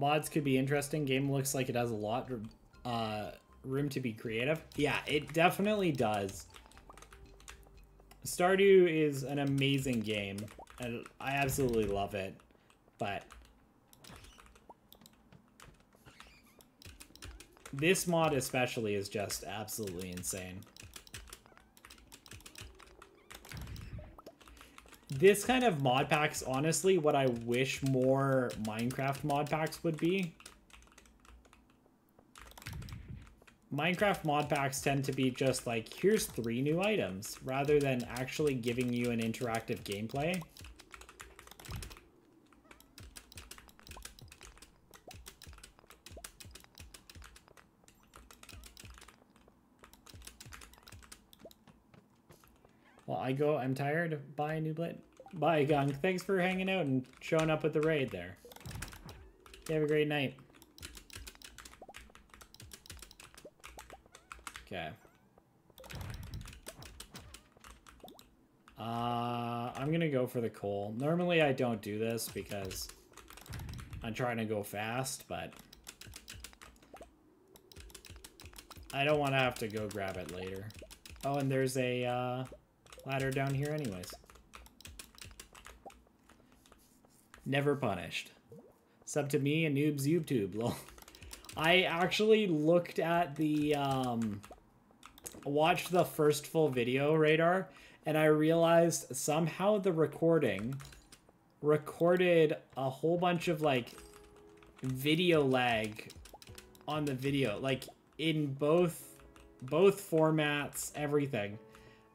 Mods could be interesting. Game looks like it has a lot uh, room to be creative. Yeah, it definitely does. Stardew is an amazing game, and I absolutely love it. But this mod especially is just absolutely insane. This kind of mod packs, honestly, what I wish more Minecraft mod packs would be. Minecraft mod packs tend to be just like, here's three new items, rather than actually giving you an interactive gameplay. I go, I'm tired. Bye, new blade. Bye, Gunk. Thanks for hanging out and showing up with the raid there. You have a great night. Okay. Uh, I'm gonna go for the coal. Normally I don't do this because I'm trying to go fast, but I don't want to have to go grab it later. Oh, and there's a uh, ladder down here anyways. Never punished. Sub to me and noobs YouTube. (laughs) Lol. I actually looked at the um watched the first full video radar and I realized somehow the recording recorded a whole bunch of like video lag on the video like in both both formats everything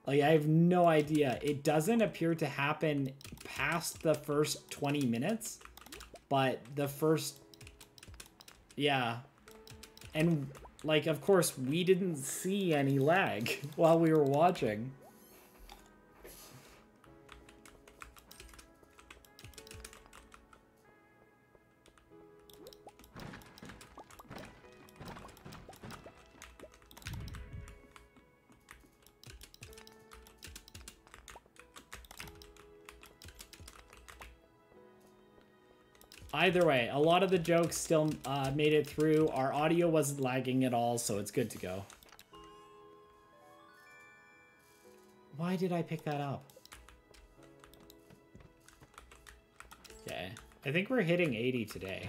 like i have no idea. It doesn't appear to happen past the first 20 minutes but the first yeah. And like of course we didn't see any lag (laughs) while we were watching Either way, a lot of the jokes still uh, made it through. Our audio wasn't lagging at all, so it's good to go. Why did I pick that up? Okay. I think we're hitting 80 today.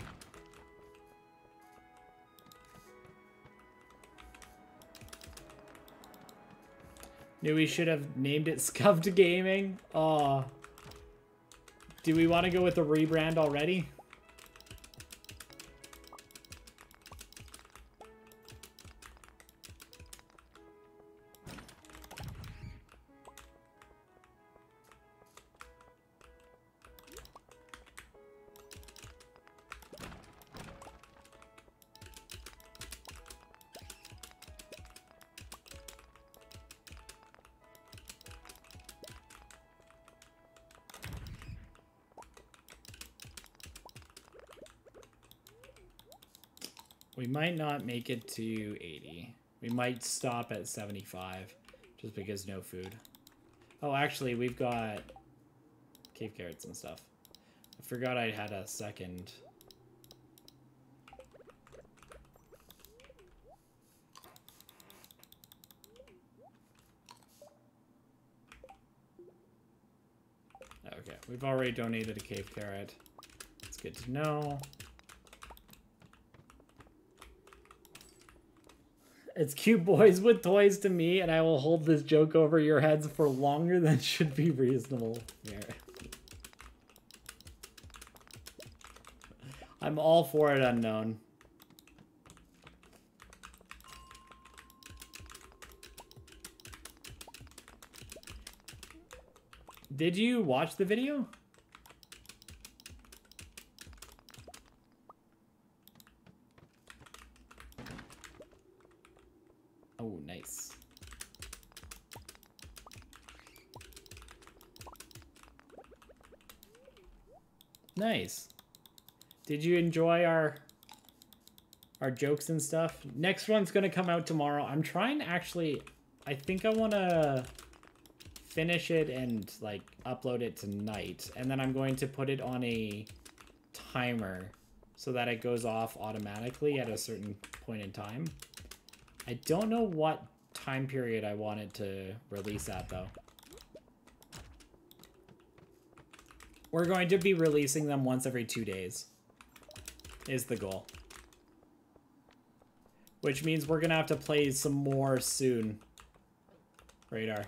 Knew we should have named it (laughs) Scuffed Gaming. Oh. Do we want to go with the rebrand already? Might not make it to 80. We might stop at 75 just because no food. Oh, actually, we've got cave carrots and stuff. I forgot I had a second. Okay, we've already donated a cave carrot. It's good to know. It's cute boys with toys to me, and I will hold this joke over your heads for longer than (laughs) should be reasonable. Yeah. I'm all for it, unknown. Did you watch the video? Oh, nice. Nice. Did you enjoy our our jokes and stuff? Next one's gonna come out tomorrow. I'm trying to actually. I think I want to finish it and like upload it tonight, and then I'm going to put it on a timer so that it goes off automatically at a certain point in time. I don't know what time period I wanted to release at, though. We're going to be releasing them once every two days, is the goal. Which means we're going to have to play some more soon. Radar.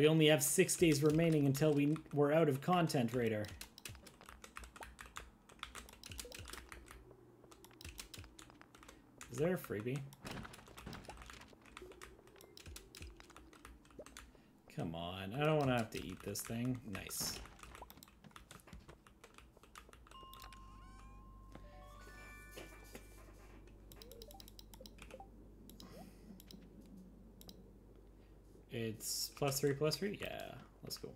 We only have six days remaining until we we're out of content, Raider. Is there a freebie? Come on, I don't want to have to eat this thing. Nice. Plus three, plus three? Yeah, let's go.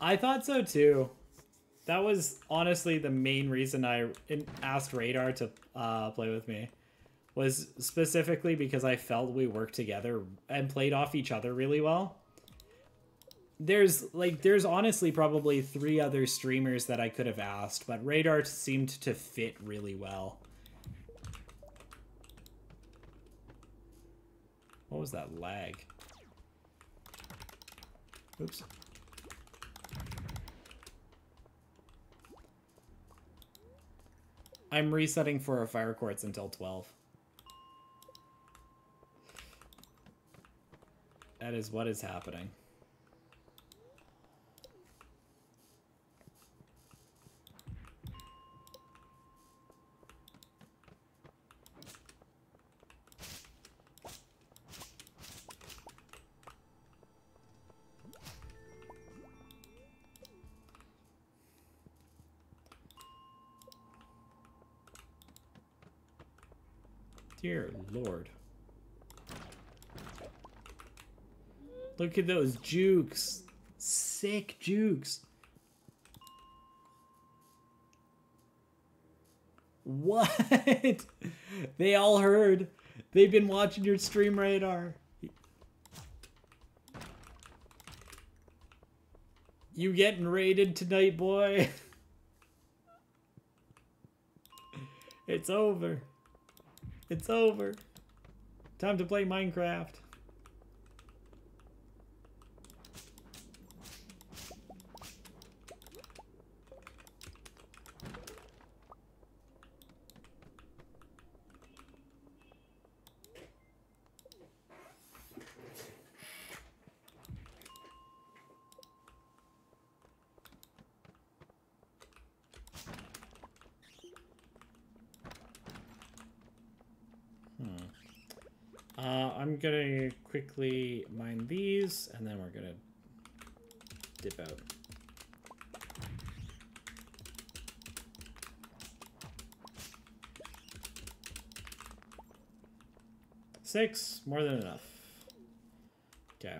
I thought so too. That was honestly the main reason I asked Radar to uh, play with me. was specifically because I felt we worked together and played off each other really well. There's like there's honestly probably three other streamers that I could have asked, but Radar seemed to fit really well. Was that lag? Oops. I'm resetting for fire quartz until 12. That is what is happening. Lord. Look at those jukes. Sick jukes. What? (laughs) they all heard. They've been watching your stream radar. You getting raided tonight, boy? (laughs) it's over. It's over. Time to play Minecraft. Uh, I'm gonna quickly mine these, and then we're gonna dip out. Six, more than enough. Okay.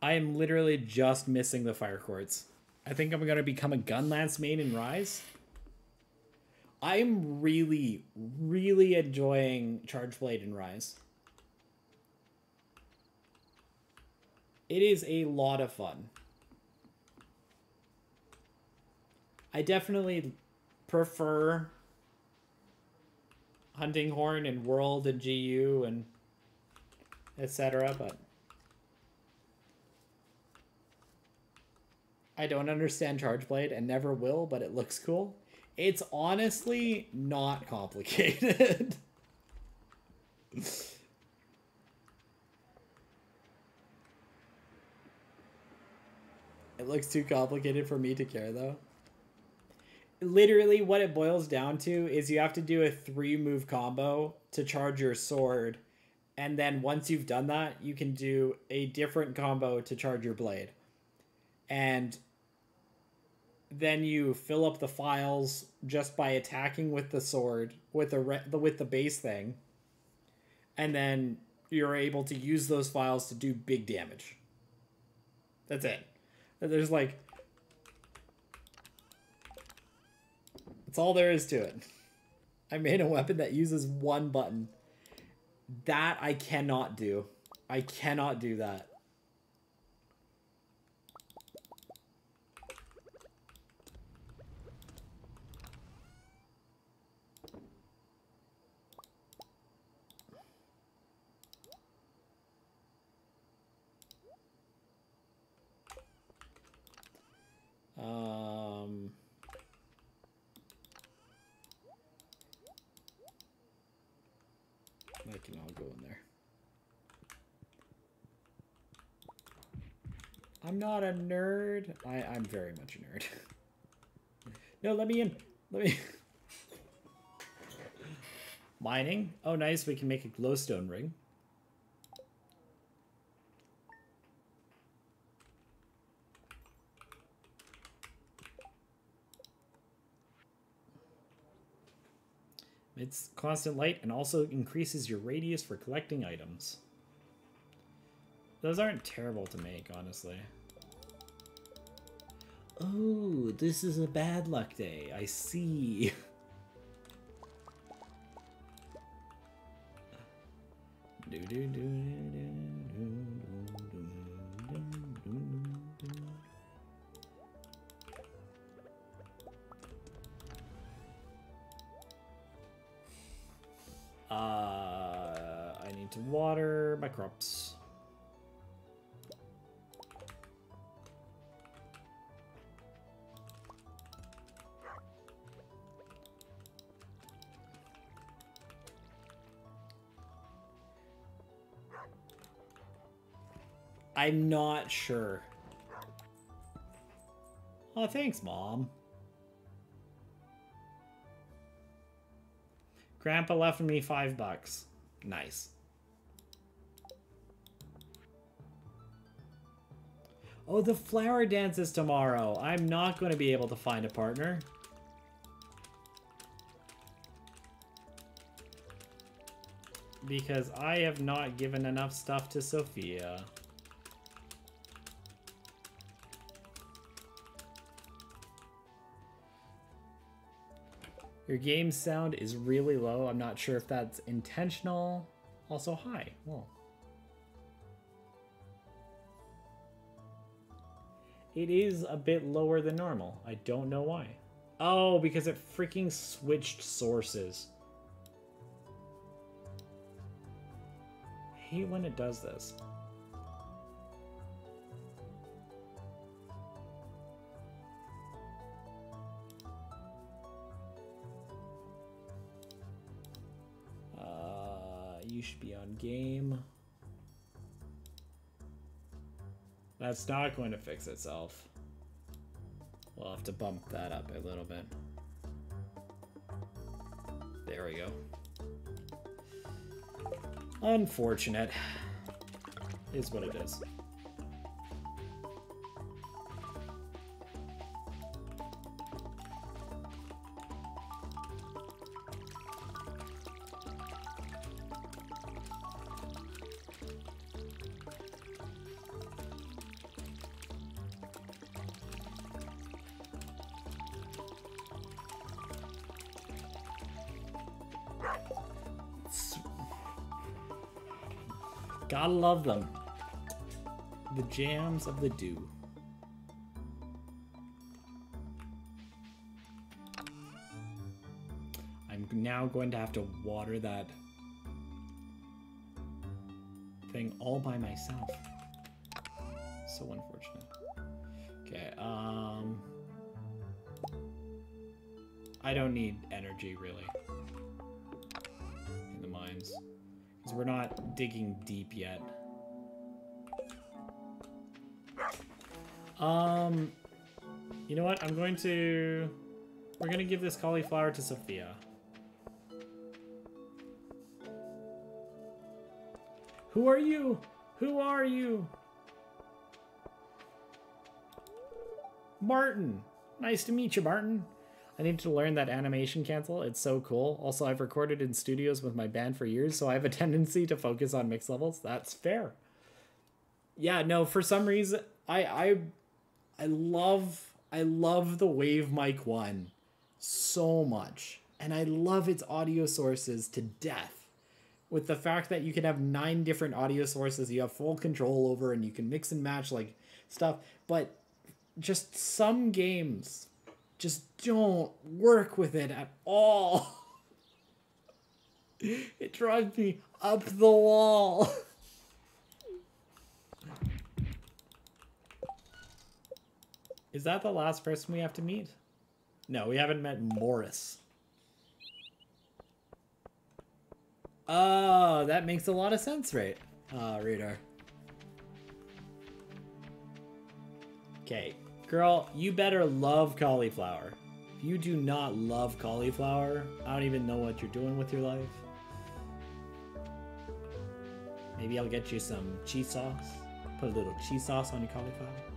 I am literally just missing the fire quartz. I think I'm gonna become a gunlance main in Rise. I'm really, really enjoying Charge Blade and Rise. It is a lot of fun. I definitely prefer Hunting Horn and World and GU and etc. But I don't understand Charge Blade and never will, but it looks cool. It's honestly not complicated. (laughs) it looks too complicated for me to care though. Literally what it boils down to is you have to do a three move combo to charge your sword and then once you've done that, you can do a different combo to charge your blade. And then you fill up the phials just by attacking with the sword with the the with the base thing and then you're able to use those phials to do big damage that's it there's like that's all there is to it. I made a weapon that uses one button. That i cannot do. I cannot do that Um, can all go in there. I'm not a nerd. I, I'm very much a nerd. (laughs) no, let me in. Let me. (laughs) Mining. Oh, nice. We can make a glowstone ring. It's constant light and also increases your radius for collecting items. Those aren't terrible to make, honestly. Oh, this is a bad luck day. I see. (laughs) do do do do do. Uh, I need to water my crops. I'm not sure. Oh, thanks, Mom. Grandpa left me five bucks. Nice. Oh, the flower dance is tomorrow. I'm not going to be able to find a partner. Because I have not given enough stuff to Sophia. Your game sound is really low. I'm not sure if that's intentional. Also, hi. Whoa. It is a bit lower than normal. I don't know why. Oh, because it freaking switched sources. I hate when it does this. You should be on game. That's not going to fix itself. We'll have to bump that up a little bit. There we go. Unfortunate. Is what it is. Love them. The jams of the dew. I'm now going to have to water that thing all by myself. So unfortunate. Okay, um... I don't need energy, really. In the mines. Because we're not digging deep yet. Um, you know what? I'm going to... We're going to give this cauliflower to Sophia. Who are you? Who are you? Martin. Nice to meet you, Martin. I need to learn that animation cancel. It's so cool. Also, I've recorded in studios with my band for years, so I have a (laughs) tendency to focus on mix levels. That's fair. Yeah, no, for some reason I I I love I love the Wave Mic 1 so much. And I love its audio sources to death. With the fact that you can have nine different audio sources you have full control over and you can mix and match like stuff, but just some games just don't work with it at all. (laughs) It drives me up the wall. (laughs) Is that the last person we have to meet? No, we haven't met Morris. Oh, that makes a lot of sense, right? Uh, radar. Okay, girl, you better love cauliflower. If you do not love cauliflower, I don't even know what you're doing with your life. Maybe I'll get you some cheese sauce. Put a little cheese sauce on your cauliflower.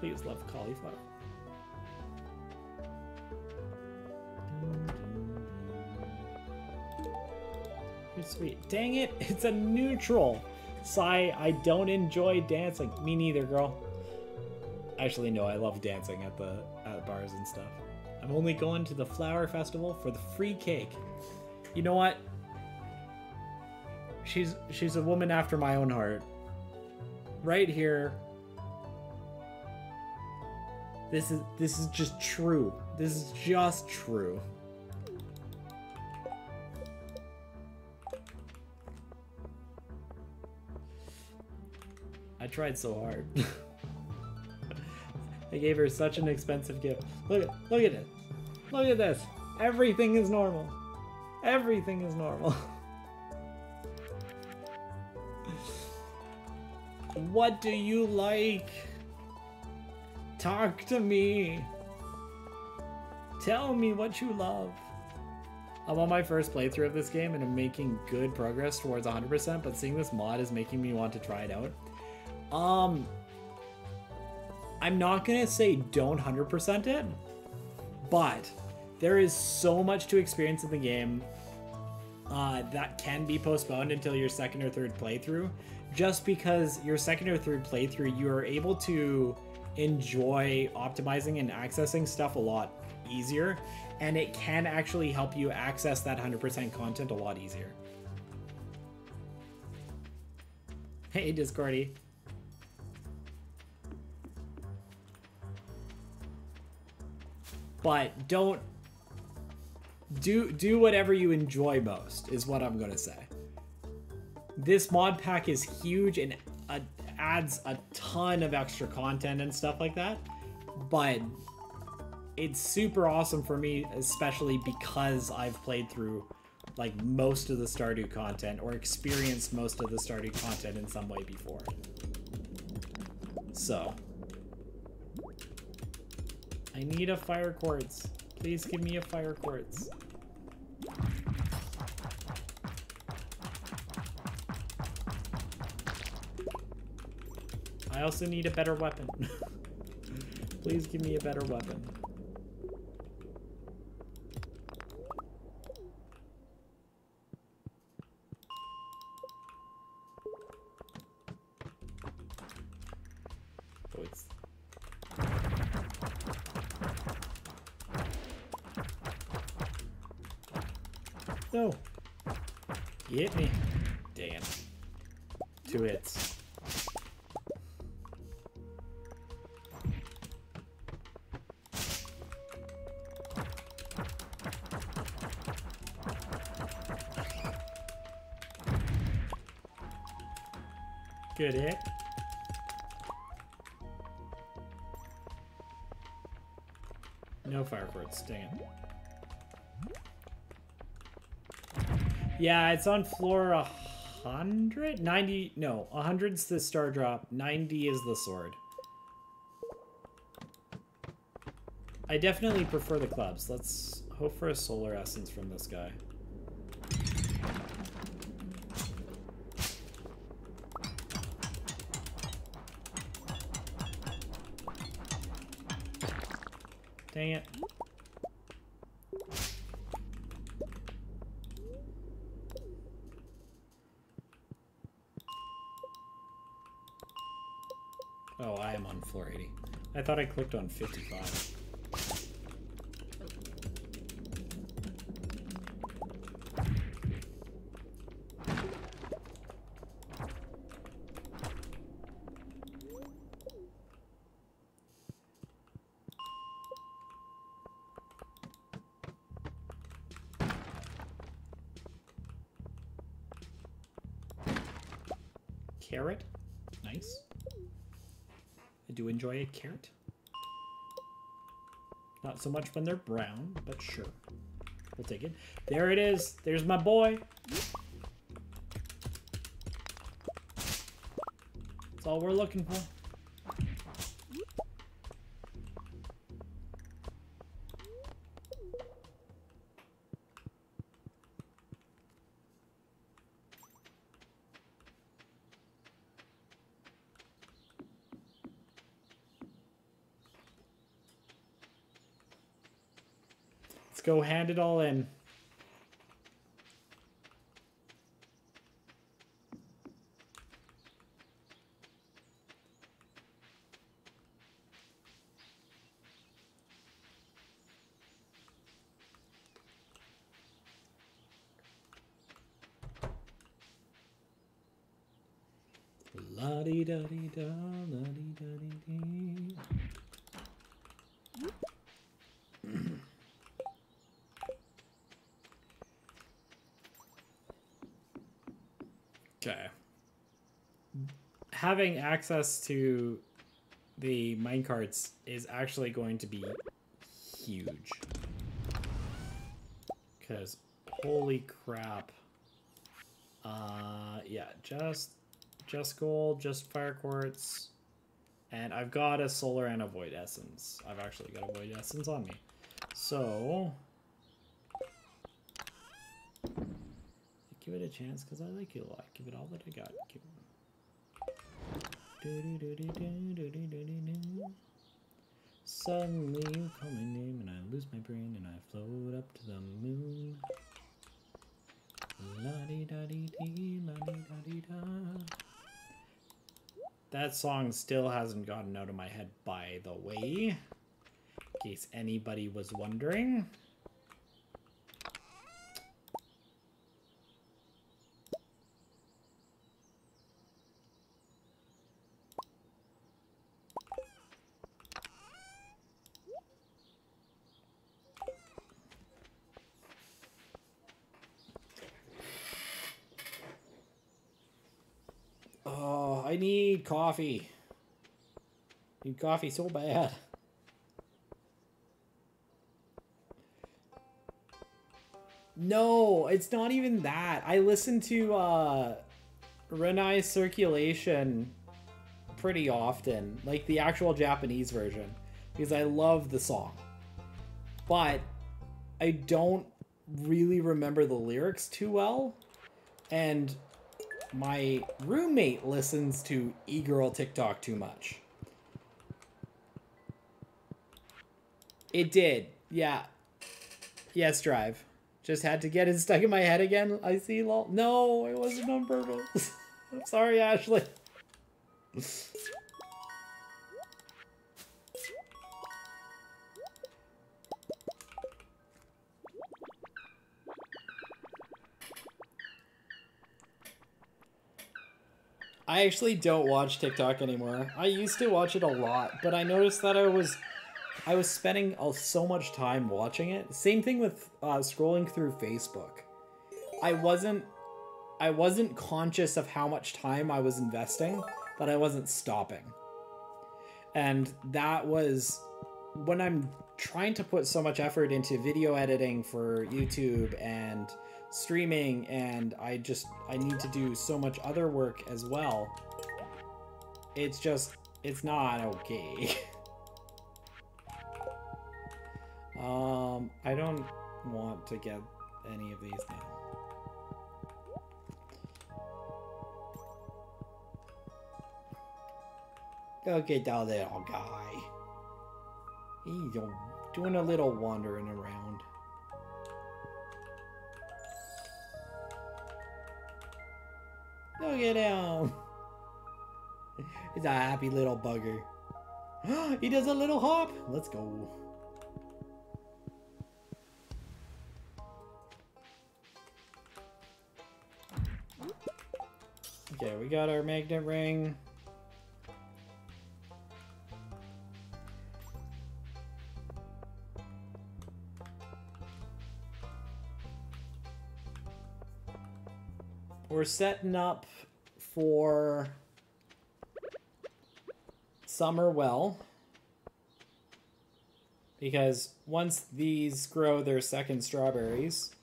Please love cauliflower. You're sweet. Dang it, (laughs) it's a neutral. Sigh, I don't enjoy dancing. Me neither, girl. Actually, no, I love dancing at the at bars and stuff. I'm only going to the flower festival for the free cake. You know what? She's she's a woman after my own heart. Right here. This is this is just true. This is just true. I tried so hard. (laughs) I gave her such an expensive gift. Look at look at it. Look at this. Everything is normal. Everything is normal. (laughs) what do you like? Talk to me. Tell me what you love. I'm on my first playthrough of this game and I'm making good progress towards 100%, but seeing this mod is making me want to try it out. Um, I'm not gonna say don't 100% it, but there is so much to experience in the game uh, that can be postponed until your second or third playthrough. Just because your second or third playthrough, you are able to enjoy optimizing and accessing stuff a lot easier, and it can actually help you access that 100% content a lot easier. Hey, Discordy. But don't do do whatever you enjoy most is what I'm gonna say. This mod pack is huge and uh, adds a ton of extra content and stuff like that, but it's super awesome for me, especially because I've played through like most of the Stardew content or experienced most of the Stardew content in some way before. So, I need a fire quartz. Please give me a fire quartz. I also need a better weapon. (laughs) Please give me a better weapon. Oh, No. Oh. He hit me. Damn. Two hits. Good hit. No fire quartz, dang it. Yeah, it's on floor 100? 90, no, 100's the star drop, 90 is the sword. I definitely prefer the clubs. Let's hope for a solar essence from this guy. Dang it. Oh, I am on floor 80. I thought I clicked on 55. Enjoy a carrot. Not so much when they're brown, but sure. We'll take it. There it is. There's my boy. That's all we're looking for. Go hand it all in. La-di-da-di-da. having access to the minecarts is actually going to be huge. Because, holy crap. Uh, yeah, just, just gold, just fire quartz. And I've got a solar and a void essence. I've actually got a void essence on me. So... Give it a chance, because I like you a lot. Give it all that I got. Give Suddenly you call my name and I lose my brain and I float up to the moon. La da dee, la da da. That song still hasn't gotten out of my head, by the way. In case anybody was wondering. Oh, Coffee. Need coffee so bad. No, it's not even that. I listen to uh Renai Circulation pretty often, like the actual Japanese version, because I love the song. But I don't really remember the lyrics too well. And my roommate listens to e-girl TikTok too much. It did. Yeah. Yes, drive. Just had to get it stuck in my head again. I see lol. No, it wasn't on purpose. (laughs) I'm sorry, Ashley. (laughs) I actually don't watch TikTok anymore. I used to watch it a lot, but I noticed that I was I was spending so much time watching it. Same thing with uh, scrolling through Facebook. I wasn't I wasn't conscious of how much time I was investing but I wasn't stopping. And that was when I'm trying to put so much effort into video editing for YouTube and streaming and I just I need to do so much other work as well. It's just it's not okay. (laughs) um I don't want to get any of these now. Go get that little guy. He's doing a little wandering around. Look at him. He's a happy little bugger. (gasps) he does a little hop. Let's go. Okay, we got our magnet ring. We're setting up for summer well. Because once these grow their second strawberries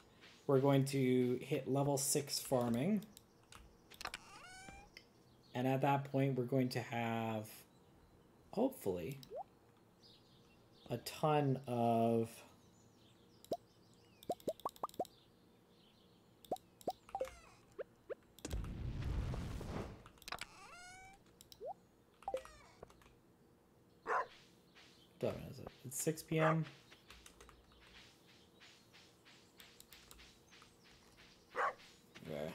we're going to hit level 6 farming. And at that point we're going to have hopefully a ton of What time is it? It's 6 p.m. Okay.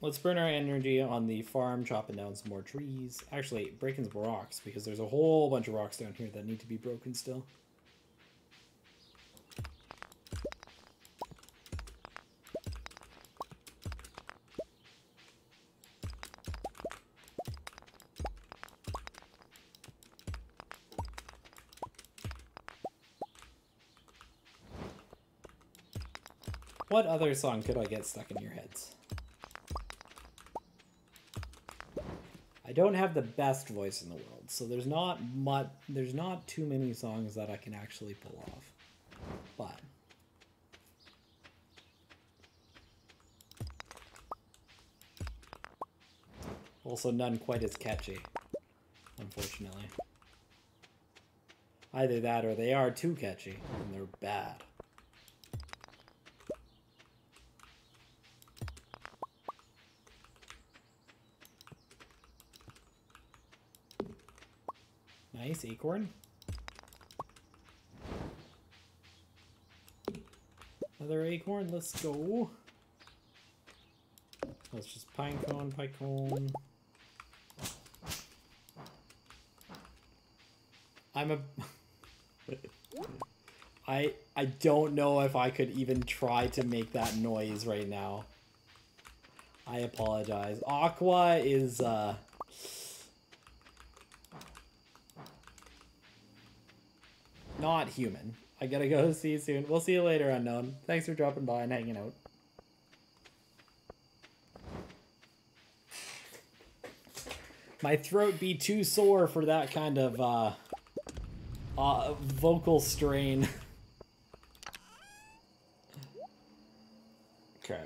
Let's burn our energy on the farm, chopping down some more trees. Actually, breaking some rocks, because there's a whole bunch of rocks down here that need to be broken still. What other song could I get stuck in your heads? I don't have the best voice in the world, so there's not much. There's not too many songs that I can actually pull off. But also none quite as catchy, unfortunately. Either that or they are too catchy and they're bad. Acorn. Another acorn, let's go. Let's just pine cone, pine cone. I'm a (laughs) I I don't know if I could even try to make that noise right now. I apologize. Aqua is uh not human. I gotta go see you soon. We'll see you later, unknown. Thanks for dropping by and hanging out. My throat be too sore for that kind of uh, uh vocal strain. (laughs) okay.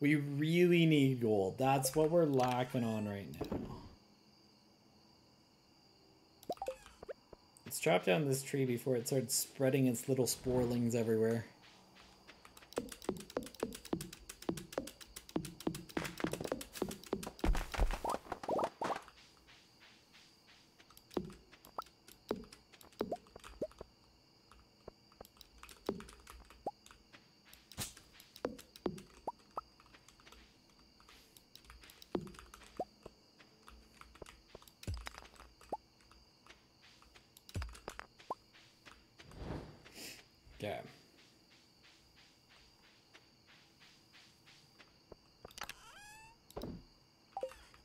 We really need gold. That's what we're lacking on right now. Let's chop down this tree before it starts spreading its little sporelings everywhere. Okay.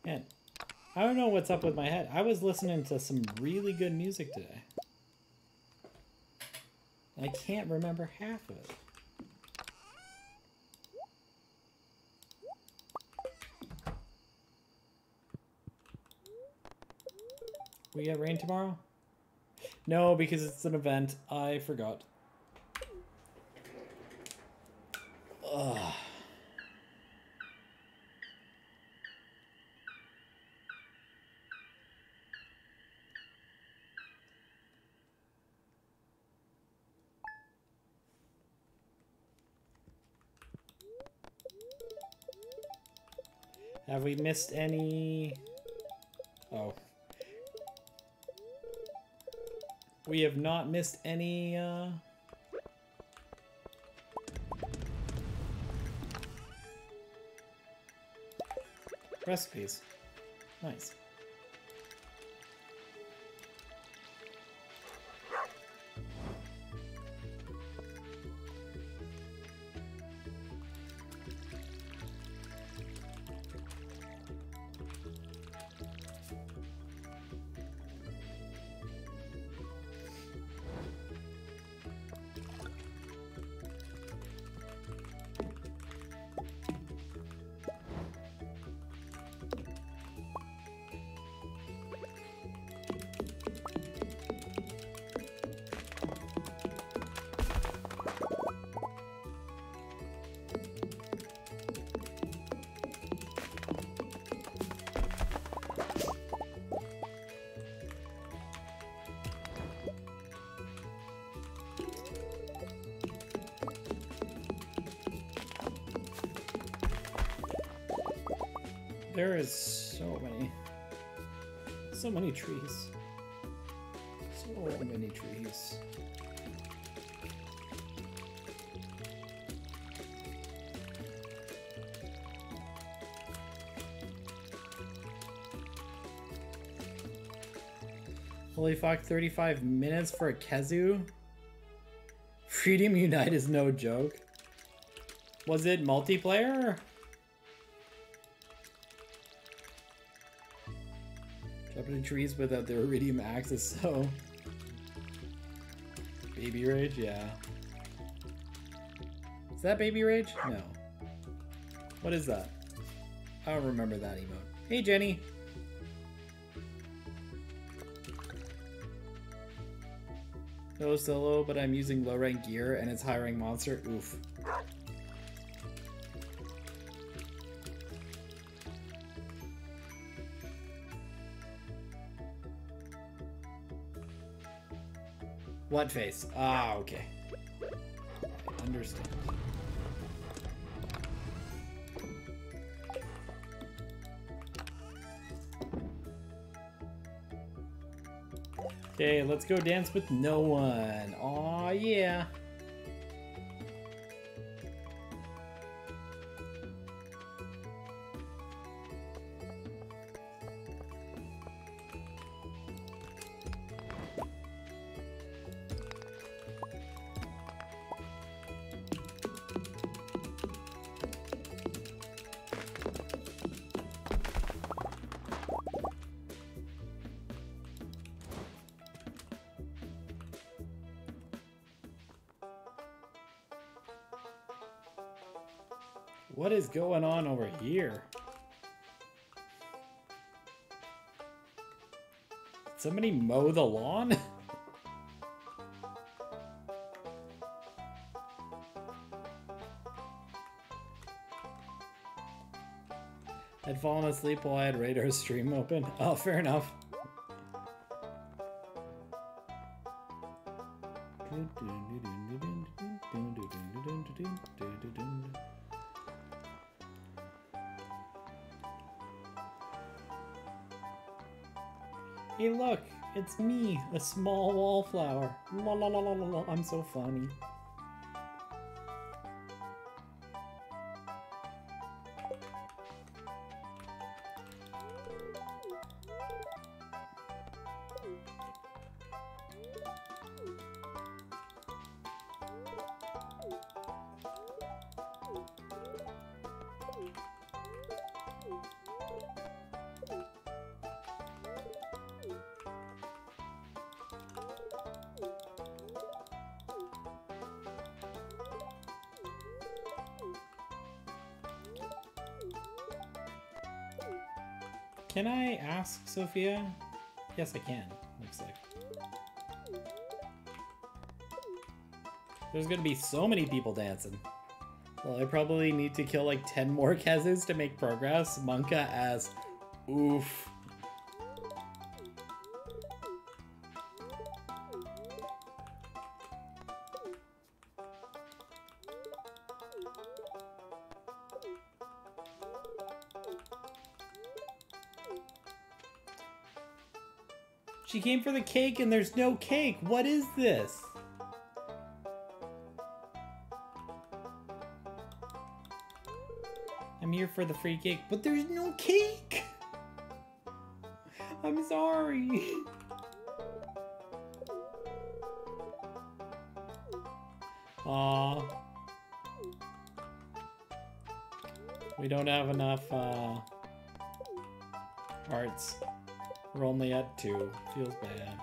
Man, I don't know what's up with my head. I was listening to some really good music today. I can't remember half of it. We get rain tomorrow? No, because it's an event. I forgot. Ugh. Have we missed any? Oh. We have not missed any, uh... Recipes. Nice. Many trees. So many trees. Holy fuck, 35 minutes for a Khezu? Freedom Unite is no joke. Was it multiplayer? Trees without the iridium axe is so... Baby rage, yeah. Is that Baby Rage? No. What is that? I don't remember that emote. Hey, Jenny. No solo, but I'm using low rank gear and it's high rank monster. Oof. Face? Ah, okay. I understand. Okay, let's go dance with no one. Aw, yeah. Mow the lawn? (laughs) I'd fallen asleep while I had Radar's stream open. Oh, fair enough. A small wallflower. La la la la la la. I'm so funny. Can I ask Sophia? Yes, I can. Looks like. There's gonna be so many people dancing. Well, I probably need to kill like 10 more Khezus to make progress. Monka as oof. Came for the cake and there's no cake. What is this? I'm here for the free cake, but there's no cake. I'm sorry. Aw. We don't have enough uh. We're only at two. Feels bad.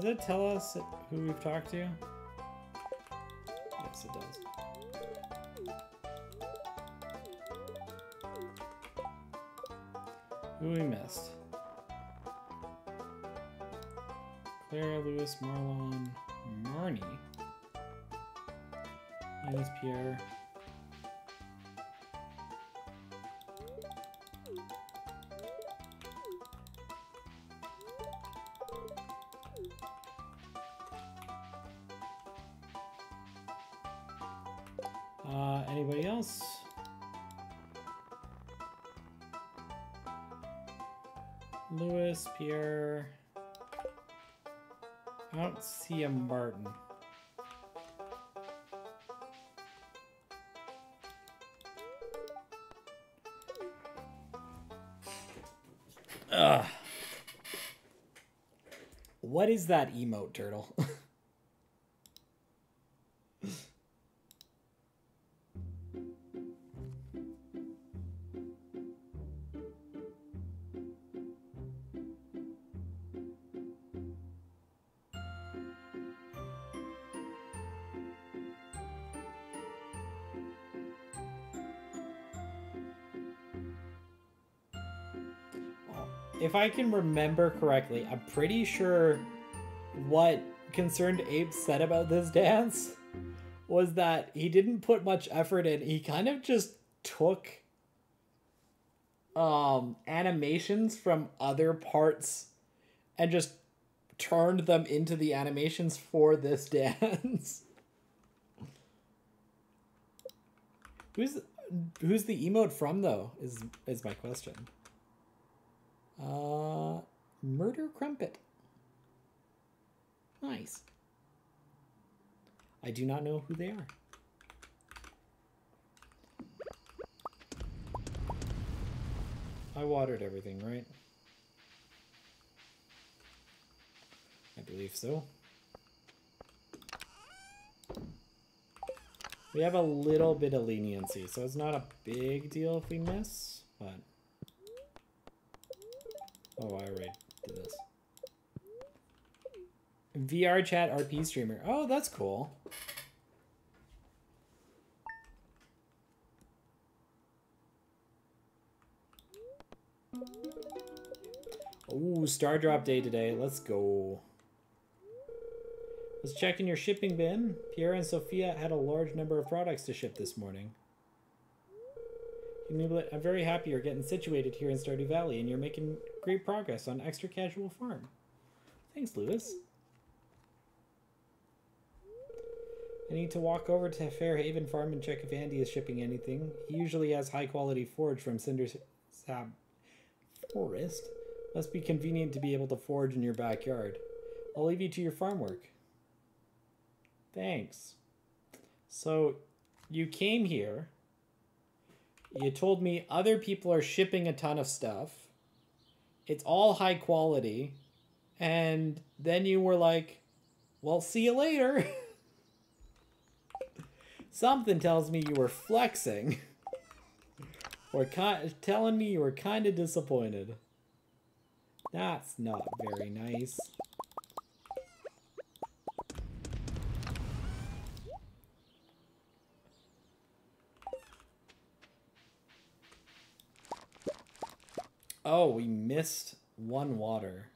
Does it tell us who we've talked to? Ugh. What is that emote turtle? (laughs) if I can remember correctly, I'm pretty sure what ConcernedApe said about this dance was that he didn't put much effort in. He kind of just took um animations from other parts and just turned them into the animations for this dance. (laughs) who's who's the emote from though? Is is my question. Uh, Murder Crumpet. Nice. I do not know who they are. I watered everything, right? I believe so. We have a little bit of leniency, so it's not a big deal if we miss, but... Oh, I did this. VR chat RP streamer. Oh, that's cool. Ooh, star drop day today. Let's go. Let's check in your shipping bin. Pierre and Sophia had a large number of products to ship this morning. I'm very happy you're getting situated here in Stardew Valley and you're making great progress on Extra Casual Farm. Thanks, Lewis. I need to walk over to Fairhaven Farm and check if Andy is shipping anything. He usually has high quality forage from Cinder Sap Forest. Must be convenient to be able to forage in your backyard. I'll leave you to your farm work. Thanks. So, you came here. You told me other people are shipping a ton of stuff. It's all high quality. And then you were like, well, see you later. (laughs) Something tells me you were flexing. (laughs) or telling me you were kind of disappointed. That's not very nice. Oh, we missed one water.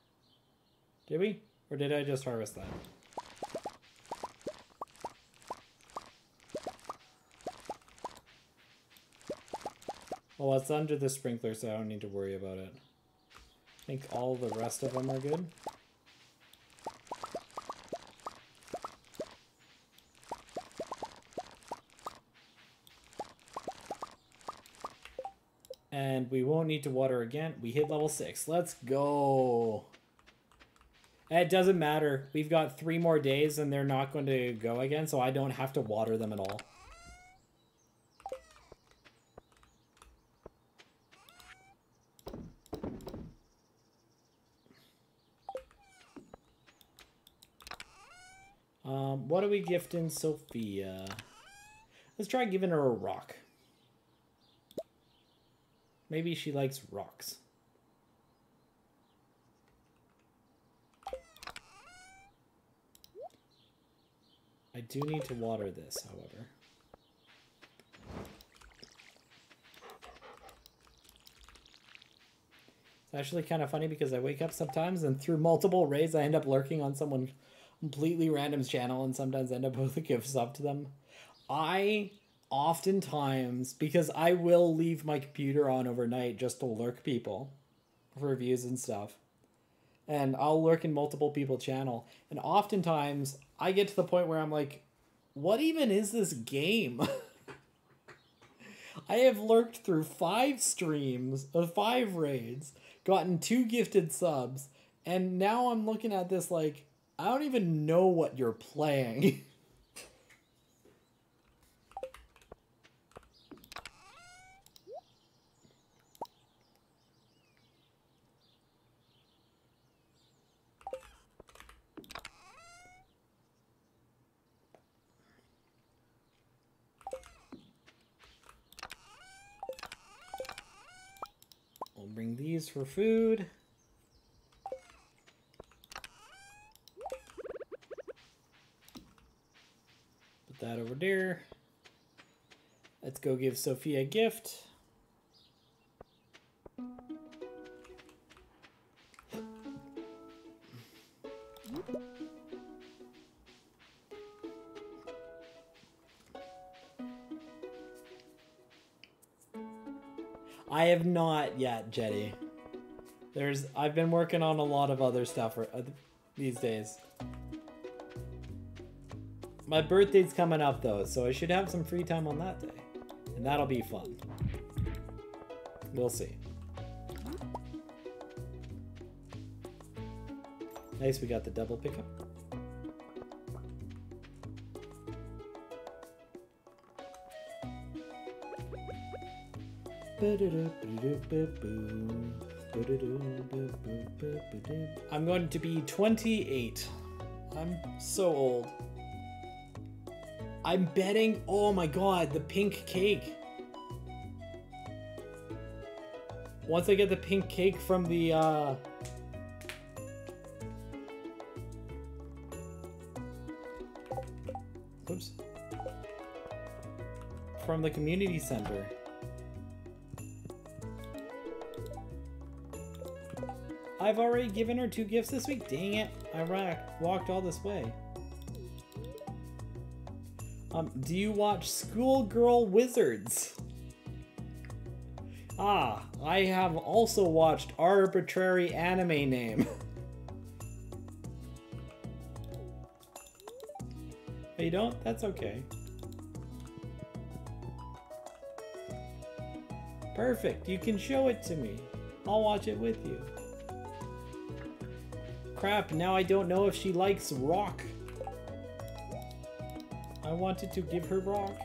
Did we? Or did I just harvest that? Well, it's under the sprinkler, so I don't need to worry about it. I think all the rest of them are good. We won't need to water again. We hit level 6. Let's go. It doesn't matter. We've got three more days and they're not going to go again, so I don't have to water them at all. Um, what are we gifting Sophia? Let's try giving her a rock. Maybe she likes rocks. I do need to water this, however. It's actually kind of funny because I wake up sometimes and through multiple raids I end up lurking on someone completely random's channel and sometimes end up (laughs) with a gift sub to them. I oftentimes because I will leave my computer on overnight just to lurk people for reviews and stuff. And I'll lurk in multiple people channel. And oftentimes I get to the point where I'm like, what even is this game? (laughs) I have lurked through five streams of five raids, gotten two gifted subs, and now I'm looking at this like, I don't even know what you're playing. (laughs) bring these for food. Put that over there. Let's go give Sophia a gift. I have not yet, Jetty. There's I've been working on a lot of other stuff uh, these days. My birthday's coming up though, so I should have some free time on that day. And that'll be fun. We'll see. Nice, we got the double pickup. I'm going to be 28. I'm so old. I'm betting, oh my god, the pink cake. Once I get the pink cake from the, uh... Oops. From the community center. I've already given her two gifts this week. Dang it. I walked all this way. Um, do you watch Schoolgirl Wizards? Ah, I have also watched Arbitrary Anime Name. (laughs) you don't? That's okay. Perfect. You can show it to me. I'll watch it with you. Crap, now I don't know if she likes rock. I wanted to give her rock.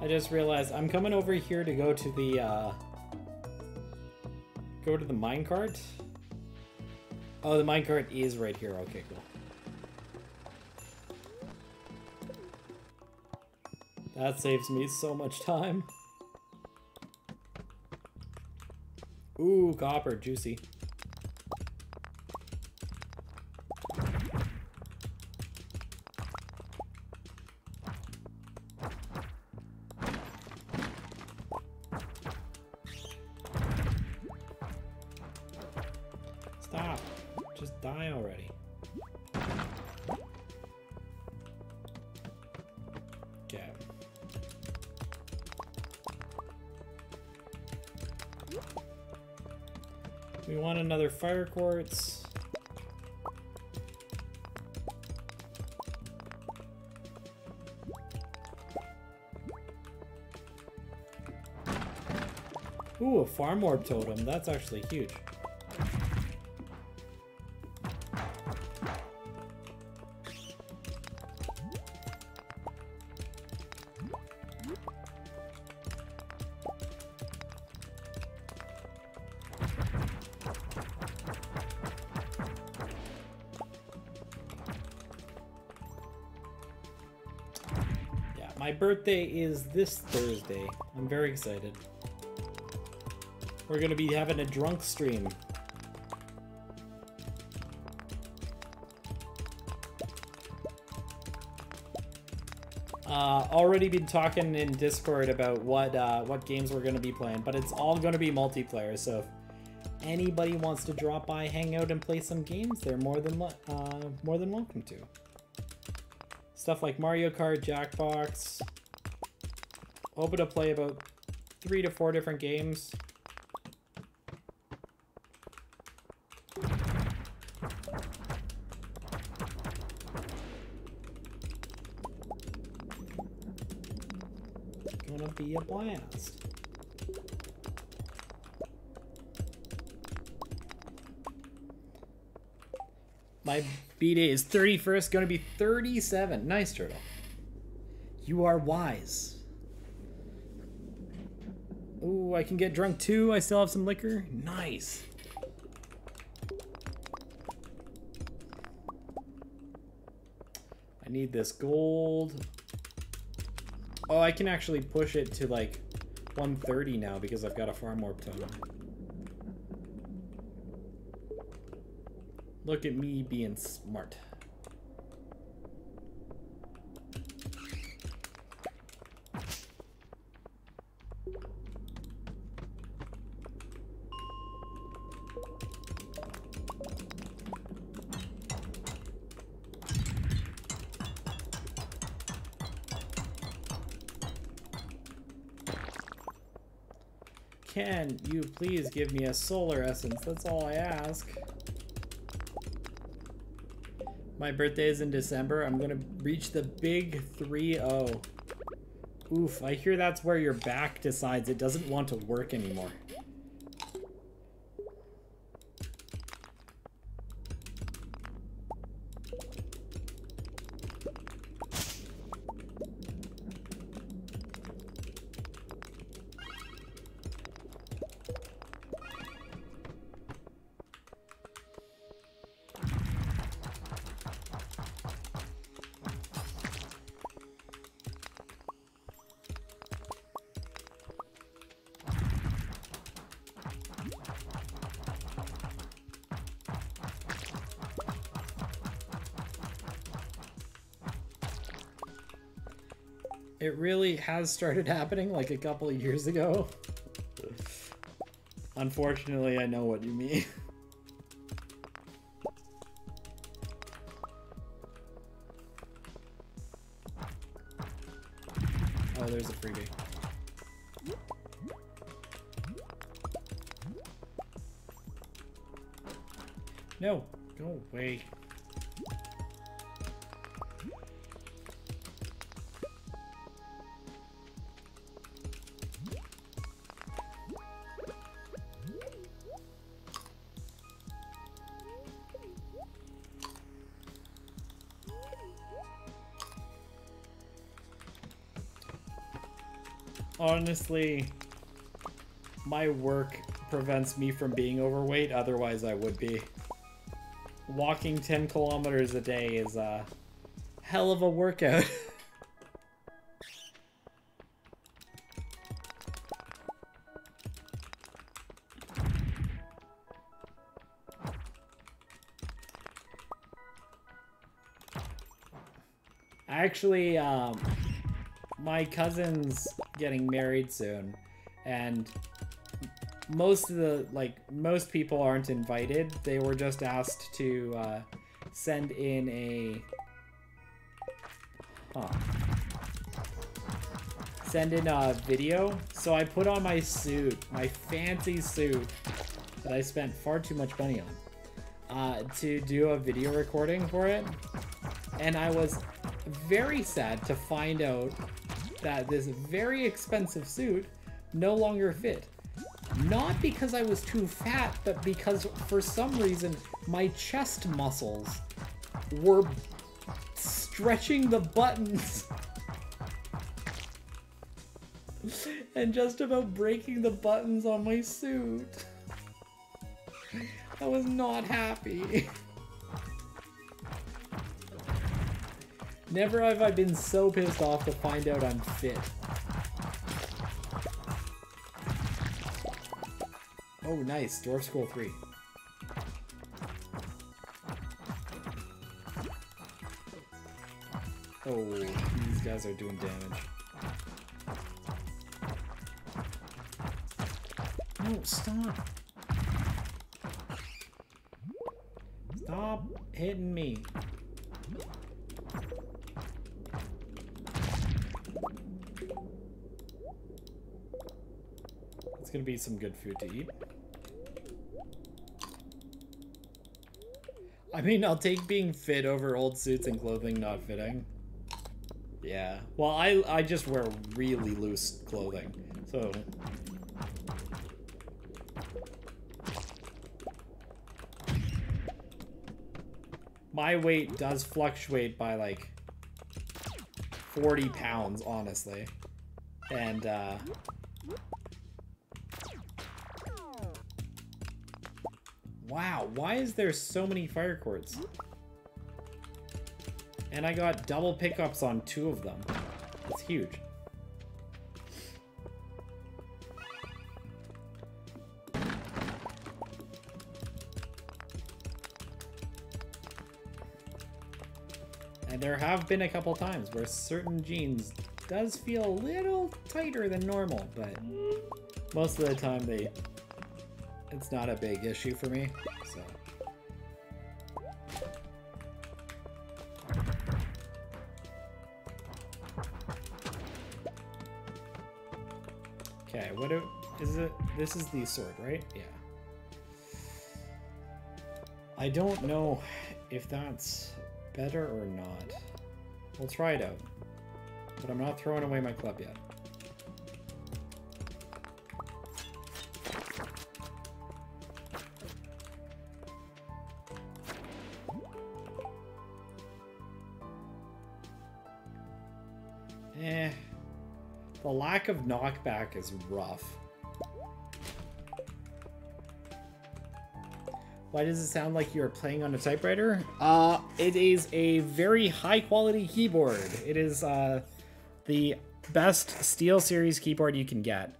I just realized I'm coming over here to go to the, uh, go to the minecart. Oh, the minecart is right here. Okay, cool. That saves me so much time. Ooh, copper, juicy. Another fire quartz. Ooh, a farm warp totem. That's actually huge. Birthday is this Thursday. I'm very excited. We're gonna be having a drunk stream. Uh, already been talking in Discord about what uh, what games we're gonna be playing, but it's all gonna be multiplayer. So if anybody wants to drop by, hang out, and play some games, they're more than uh, more than welcome to. Stuff like Mario Kart, Jackbox. Hoping to play about three to four different games. Gonna be a blast. My B-Day is 31st, gonna be 37. Nice, Turtle. You are wise. Ooh, I can get drunk too. I still have some liquor. Nice. I need this gold. Oh, I can actually push it to like 130 now because I've got a farm warp totem. Look at me being smart. You please give me a solar essence? That's all I ask. My birthday is in December. I'm gonna reach the big 3-0. Oof, I hear that's where your back decides it doesn't want to work anymore. Has started happening like a couple of years ago. Unfortunately, I know what you mean. (laughs) honestly, my work prevents me from being overweight, otherwise I would be. Walking 10 kilometers a day is a hell of a workout. (laughs) Actually, um, my cousin's getting married soon, and most of the like most people aren't invited. They were just asked to uh, send in a huh. send in a video. So I put on my suit, my fancy suit that I spent far too much money on, uh, to do a video recording for it, and I was very sad to find out that this very expensive suit no longer fit. Not because I was too fat, but because for some reason my chest muscles were stretching the buttons (laughs) and just about breaking the buttons on my suit. (laughs) I was not happy. (laughs) Never have I been so pissed off to find out I'm fit. Oh, nice. Dwarf Scroll 3. Oh, these guys are doing damage. No, stop! Some good food to eat. I mean, I'll take being fit over old suits and clothing not fitting. Yeah. Well, I, I just wear really loose clothing, so... My weight does fluctuate by, like, 40 pounds, honestly. And, uh... Wow, why is there so many fire quartz? And I got double pickups on two of them. It's huge. And there have been a couple times where certain jeans does feel a little tighter than normal, but most of the time they it's not a big issue for me. So Okay, what do, is it? This is the sword, right? Yeah. I don't know if that's better or not. We'll try it out. But I'm not throwing away my club yet. Lack of knockback is rough. Why does it sound like you're playing on a typewriter? Uh, it is a very high quality keyboard. It is uh, the best SteelSeries keyboard you can get.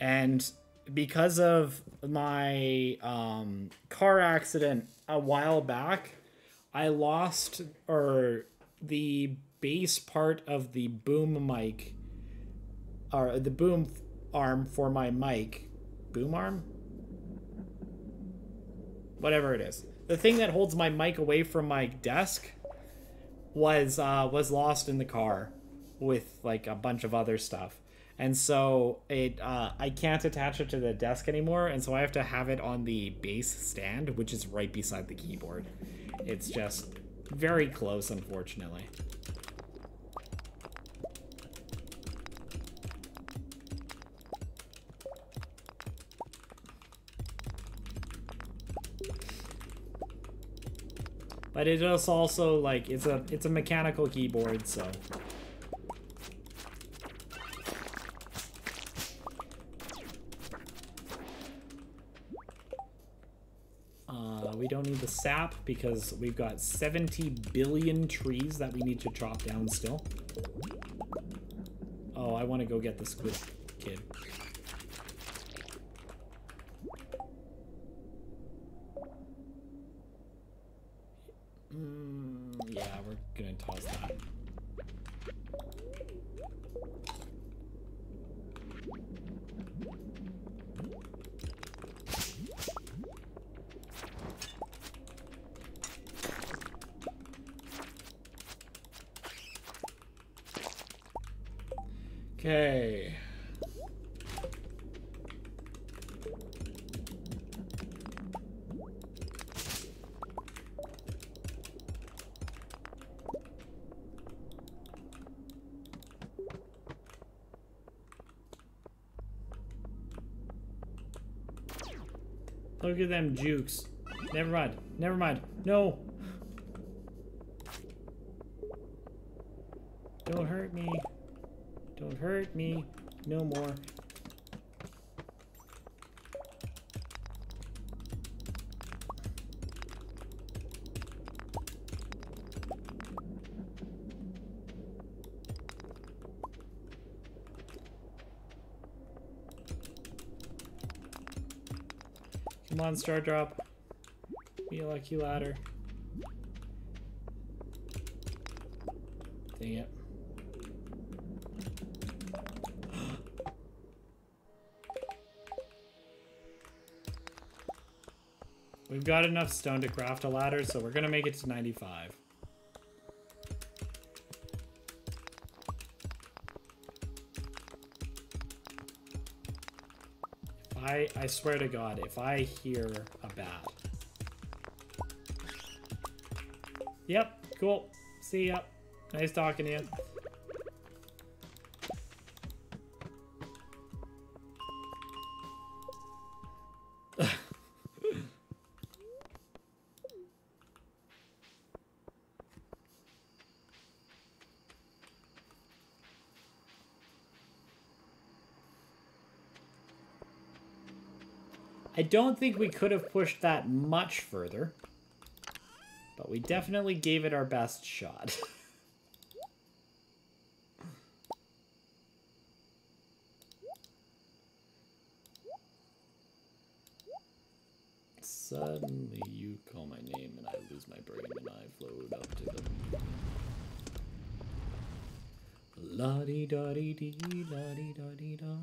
And because of my um, car accident a while back, I lost or the base part of the boom mic or the boom arm for my mic. Boom arm? Whatever it is. The thing that holds my mic away from my desk was uh, was lost in the car with like a bunch of other stuff. And so it uh, I can't attach it to the desk anymore, and so I have to have it on the base stand, which is right beside the keyboard. It's just very close, unfortunately. But it is also like it's a it's a mechanical keyboard, so Uh, we don't need the sap because we've got 70 billion trees that we need to chop down still. Oh, I want to go get the squid kid. Mm, yeah, we're gonna toss that. Okay. Look at them jukes. Never mind. Never mind. No. Don't hurt me. Don't hurt me. No more. On, Star Drop. Be a lucky ladder. Dang it. We've got enough stone to craft a ladder, so we're gonna make it to 95. I, swear to God, if I hear a bat. Yep, cool. See ya. Nice talking to you. Don't think we could have pushed that much further. But we definitely gave it our best shot. (laughs) Suddenly you call my name and I lose my brain and I float up to the La di da di dee, la di da di da.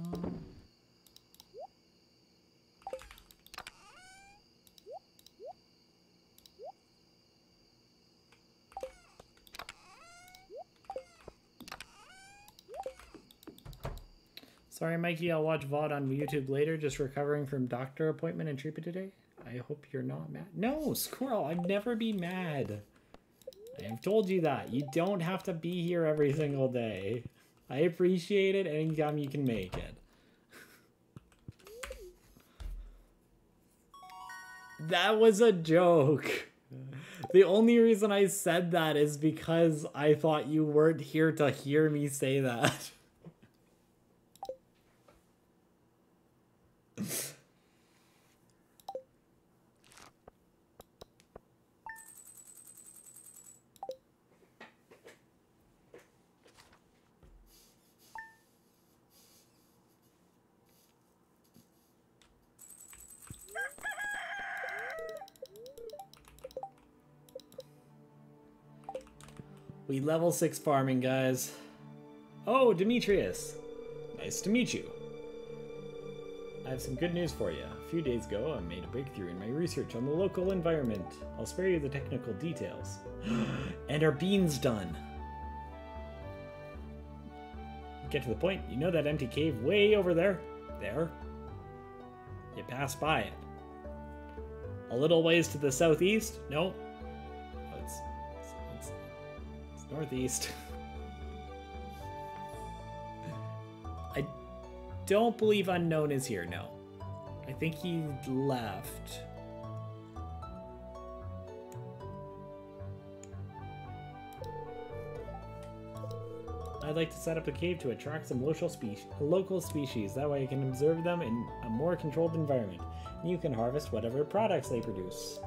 Sorry, Mikey, I'll watch VOD on YouTube later, just recovering from doctor appointment and treatment today. I hope you're not mad. No, Squirrel, I'd never be mad. I have told you that. You don't have to be here every single day. I appreciate it anytime you can make it. that was a joke. The only reason I said that is because I thought you weren't here to hear me say that. (laughs) level 6 farming, guys. Oh, Demetrius. Nice to meet you. I have some good news for you. A few days ago, I made a breakthrough in my research on the local environment. I'll spare you the technical details. (gasps) and our beans done. Get to the point. You know that empty cave way over there? There. You pass by it. A little ways to the southeast? No. Northeast. I don't believe Unknown is here, no. I think he left. I'd like to set up a cave to attract some local. Local species. That way, I can observe them in a more controlled environment. And you can harvest whatever products they produce.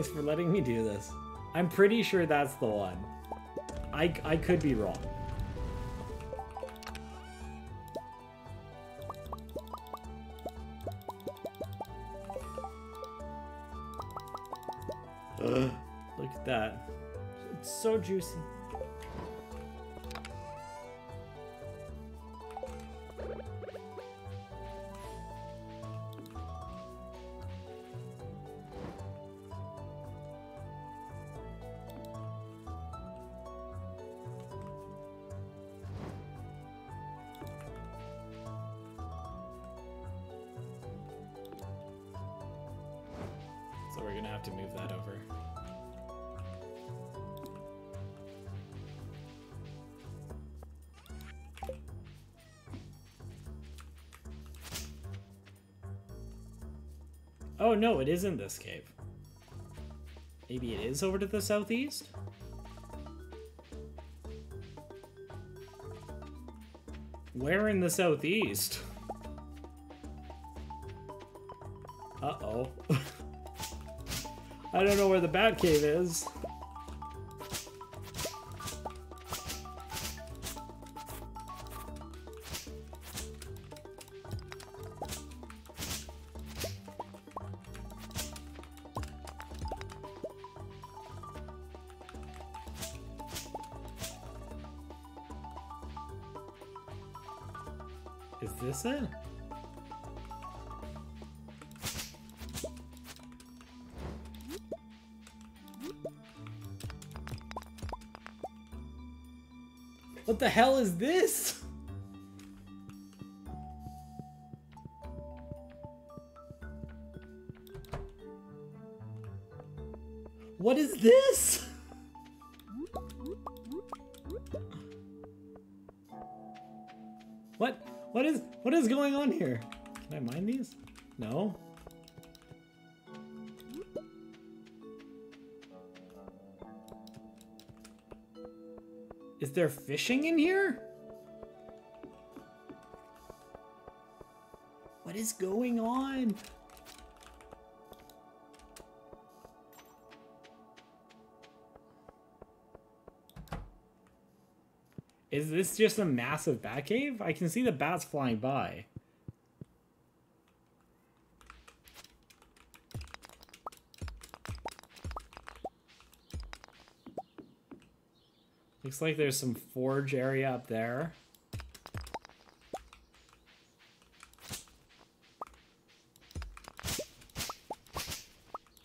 Thanks for letting me do this. I'm pretty sure that's the one. I, I could be wrong. Look at that. It's so juicy. No, it isn't this cave. Maybe it is over to the southeast? Where in the southeast? Uh-oh. (laughs) I don't know where the bat cave is. Is the hell is this? What is this? What? What is what is going on here? Can I mine these? Is there fishing in here? What is going on? Is this just a massive bat cave? I can see the bats flying by. Looks like there's some forge area up there.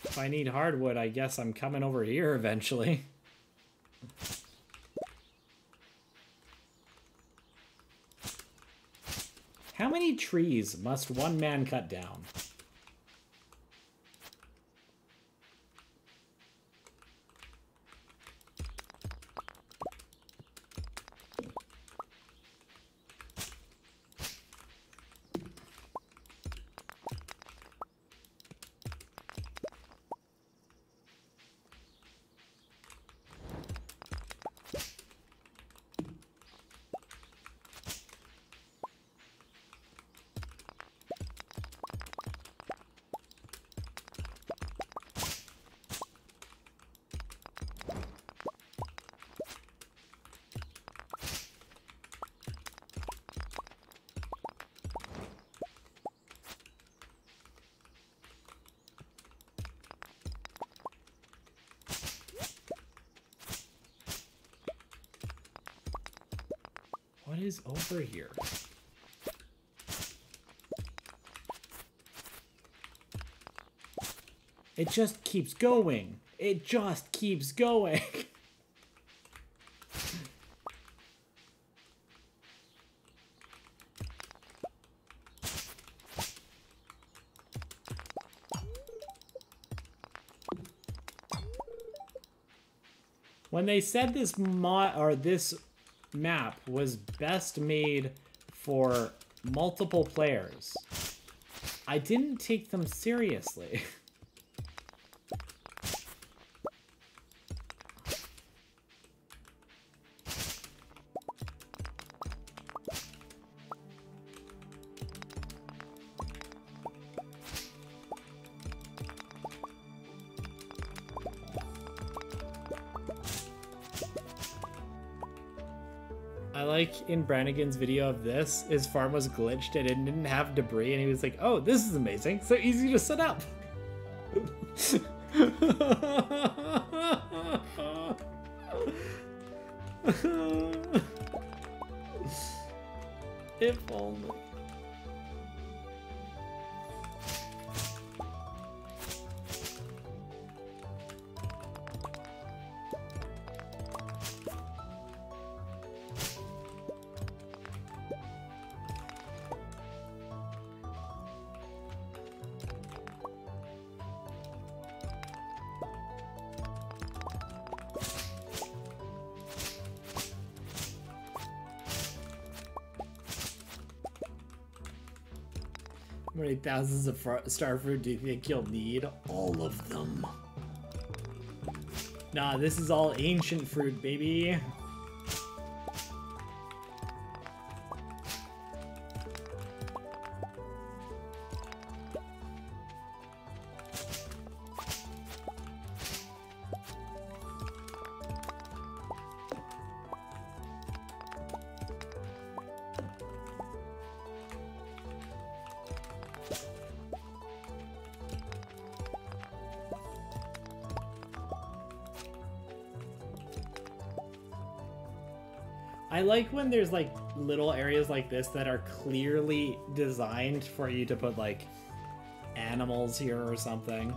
If I need hardwood, I guess I'm coming over here eventually. (laughs) How many trees must one man cut down? Over here? It just keeps going. It just keeps going. (laughs) when they said this mod or this map was best made for multiple players, I didn't take them seriously. (laughs) like in Brannigan's video of this, his farm was glitched and it didn't have debris, and he was like, "Oh, this is amazing! So easy to set up." (laughs) thousands of fr- star fruit do you think you'll need? All of them. Nah, this is all ancient fruit, baby. When there's like little areas like this that are clearly designed for you to put like animals here or something.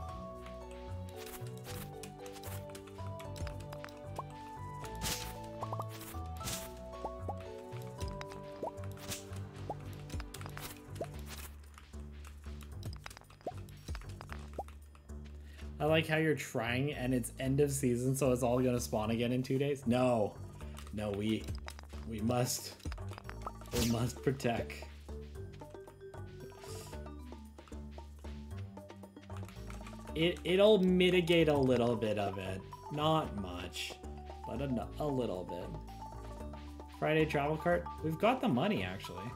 I like how you're trying and it's end of season, so it's all gonna spawn again in two days. No, no, we we must we must protect. It it'll mitigate a little bit of it, not much, but a, a little bit. Friday travel cart. We've got the money actually.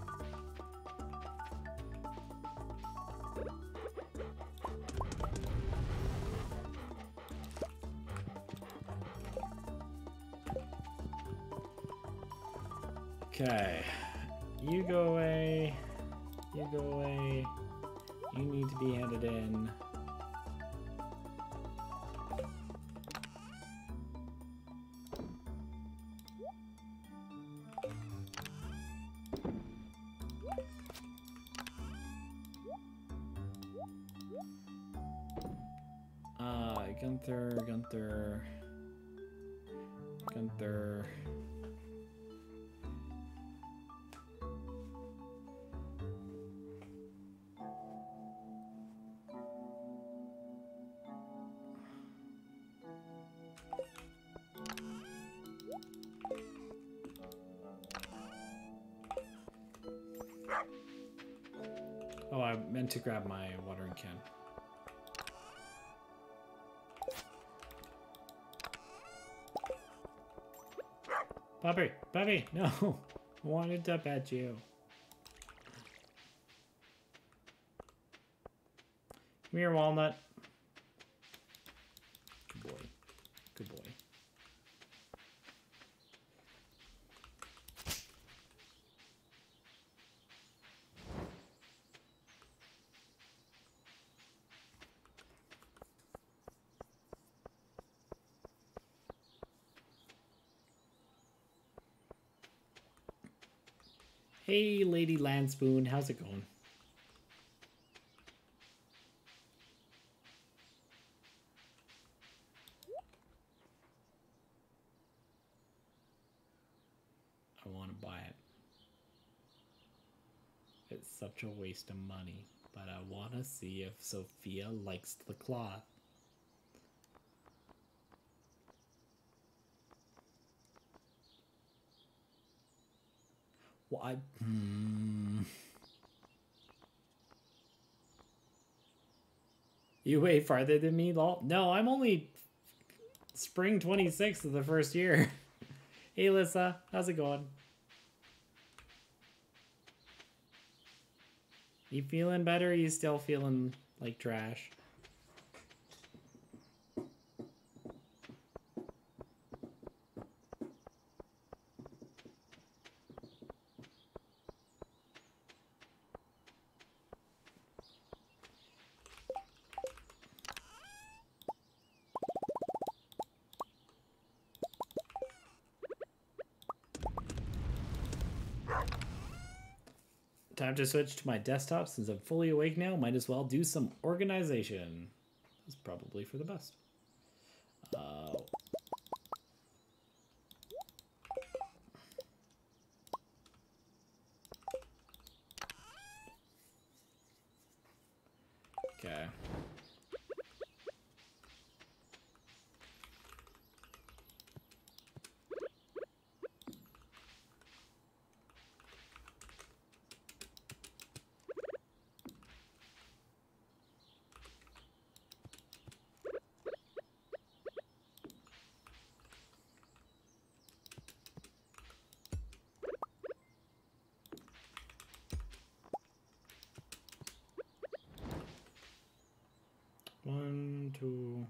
To grab my watering can. Puppy, puppy, no. (laughs) I wanted to pet you. Come here, Walnut. Good boy. Good boy. Hey, Lady Landspoon, how's it going? I want to buy it. It's such a waste of money, but I want to see if Sophia likes the cloth. Well, I. Hmm. You way farther than me, lol. No, I'm only spring 26th of the first year. (laughs) hey, Lissa, how's it going? You feeling better? Or you still feeling like trash? Time to switch to my desktop since I'm fully awake now. Might as well do some organization. It's probably for the best. Uh, okay. One, two.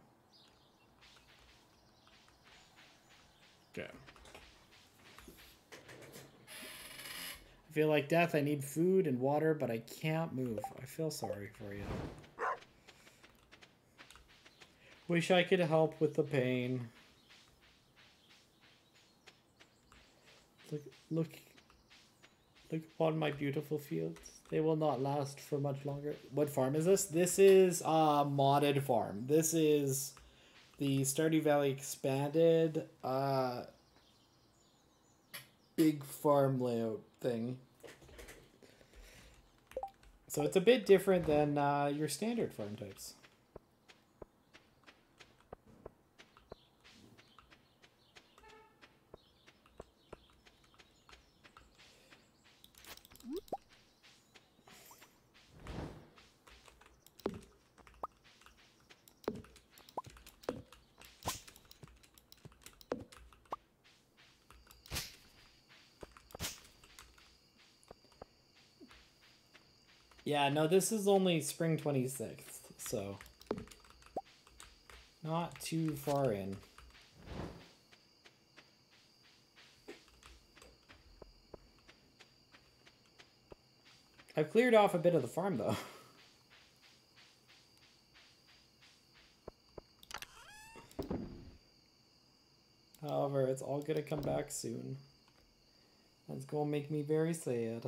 Okay. I feel like death. I need food and water, but I can't move. I feel sorry for you. Wish I could help with the pain. Look, look, look upon my beautiful fields. They will not last for much longer. What farm is this? This is a modded farm. This is the Stardew Valley expanded uh, big farm layout thing. So it's a bit different than uh, your standard farm types. Yeah, no, this is only spring 26th, so not too far in. I've cleared off a bit of the farm though. (laughs) However, it's all gonna come back soon. That's gonna make me very sad.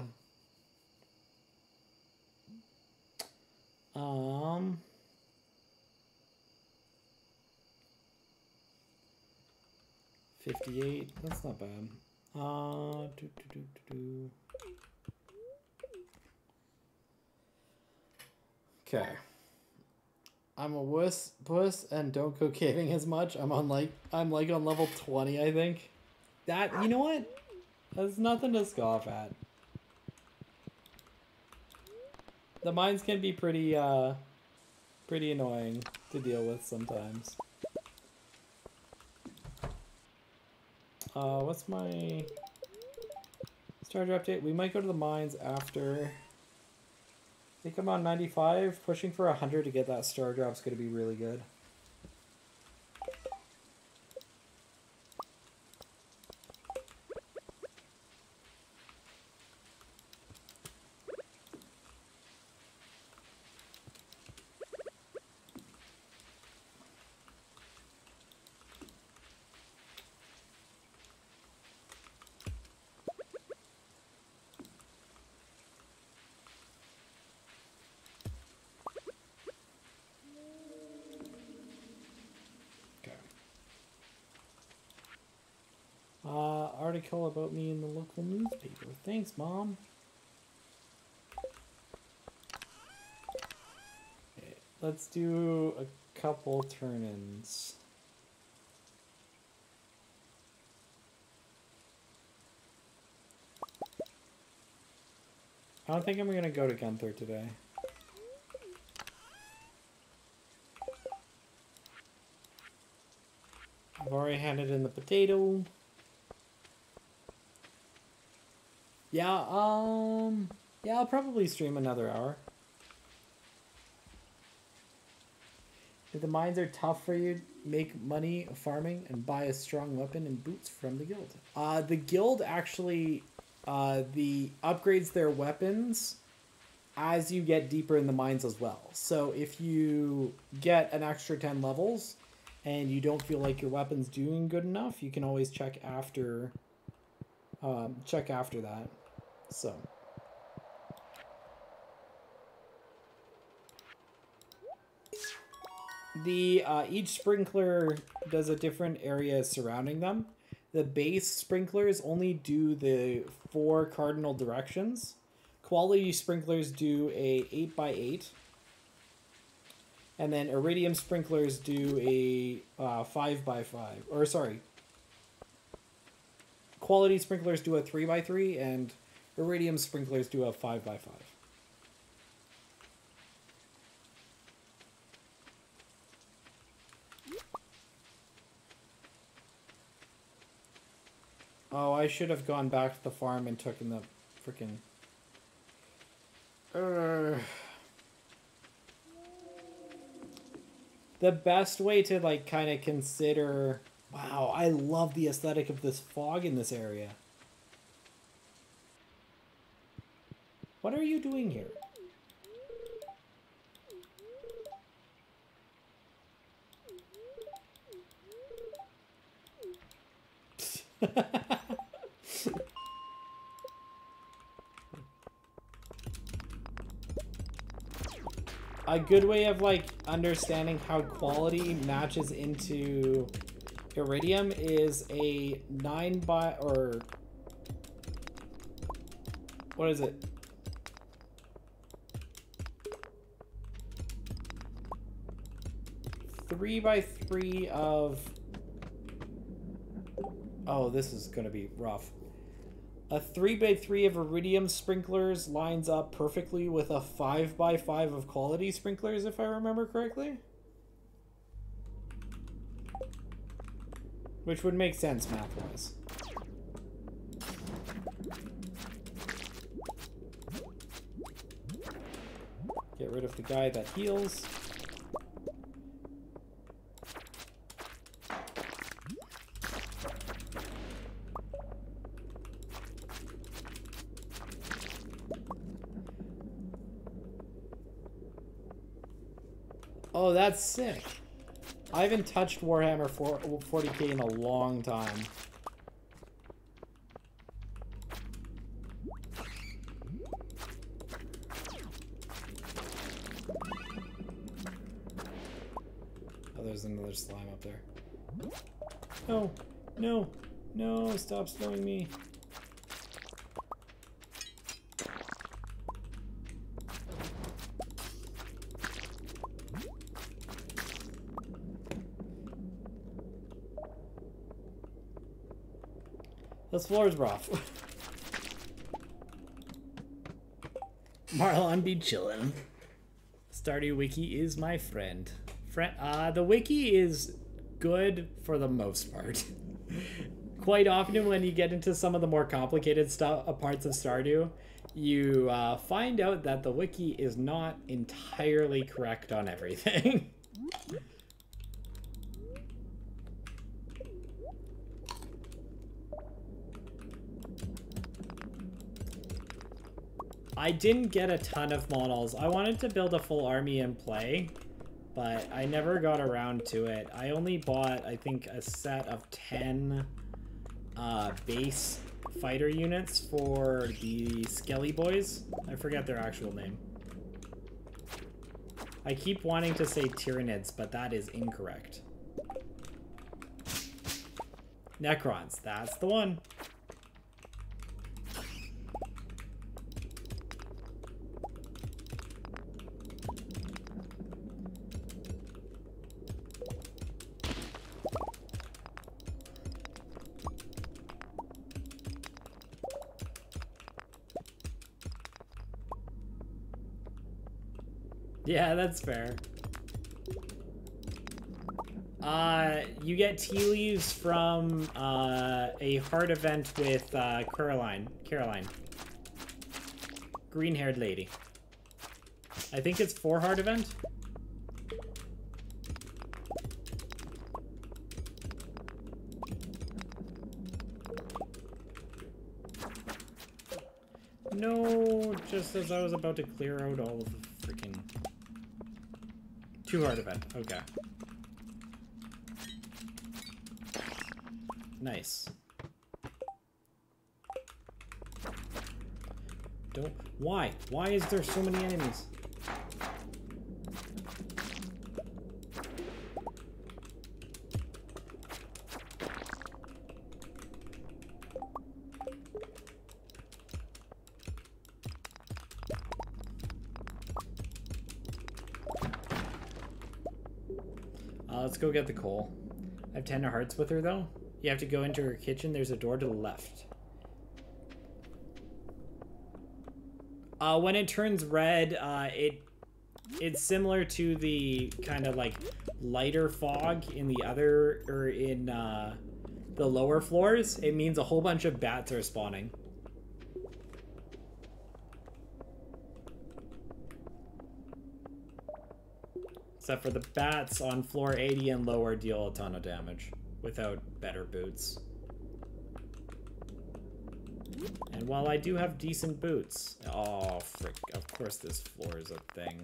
Um. Fifty-eight. That's not bad. Uh. Do, do, do. Okay. I'm a wuss puss and don't go caving as much. I'm on like I'm like on level twenty, I think. That you know what? That's nothing to scoff at. The mines can be pretty uh pretty annoying to deal with sometimes. Uh what's my starter update? We might go to the mines after I think I'm on 95. Pushing for 100 to get that star drop is going to be really good. Okay. Uh, article about me in the local newspaper. Thanks, Mom. Okay, let's do a couple turn-ins. I don't think I'm gonna go to Gunther today. I've already handed in the potato. Yeah, um, yeah, I'll probably stream another hour. If the mines are tough for you, make money farming and buy a strong weapon and boots from the guild. Uh, the guild actually, uh, the upgrades their weapons as you get deeper in the mines as well. So if you get an extra 10 levels, and you don't feel like your weapon's doing good enough, you can always check after um, check after that. So the uh, each sprinkler does a different area surrounding them. The base sprinklers only do the four cardinal directions. Quality sprinklers do a 8 by 8 and then iridium sprinklers do a uh, five by five, or sorry, quality sprinklers do a three by three, and iridium sprinklers do have five by five. Oh, I should have gone back to the farm and taken the freaking. The best way to like kind of consider wow i love the aesthetic of this fog in this area what are you doing here? A good way of like understanding how quality matches into iridium is a 9 by or what is it three by three of oh this is gonna be rough a 3 by 3 of iridium sprinklers lines up perfectly with a 5 by 5 of quality sprinklers, if I remember correctly. Which would make sense math-wise. Get rid of the guy that heals. Oh, that's sick. I haven't touched Warhammer 40k in a long time. Oh, there's another slime up there. No, no, no, stop slowing me. This floor's. Marlon be chillin'. Stardew Wiki is my friend. Friend, uh, the wiki is good for the most part. (laughs) Quite often, when you get into some of the more complicated stuff, uh, parts of Stardew, you uh, find out that the wiki is not entirely correct on everything. (laughs) I didn't get a ton of models. I wanted to build a full army and play, but I never got around to it. I only bought, I think, a set of 10 uh, base fighter units for the Skelly Boys. I forget their actual name. I keep wanting to say Tyranids, but that is incorrect. Necrons, that's the one. Yeah, that's fair. Uh, you get tea leaves from uh, a heart event with uh, Caroline. Caroline. Green-haired lady. I think it's four heart event. No, just as I was about to clear out all of the. Two heart event, okay. Nice. Don't... Why? Why is there so many enemies? Go get the coal. I have 10 hearts with her, though. You have to go into her kitchen. There's a door to the left. Uh, when it turns red, uh, it it's similar to the kind of like lighter fog in the other or in uh, the lower floors. It means a whole bunch of bats are spawning. Except for the bats on floor 80 and lower deal a ton of damage without better boots. And while I do have decent boots... Oh, frick. Of course this floor is a thing.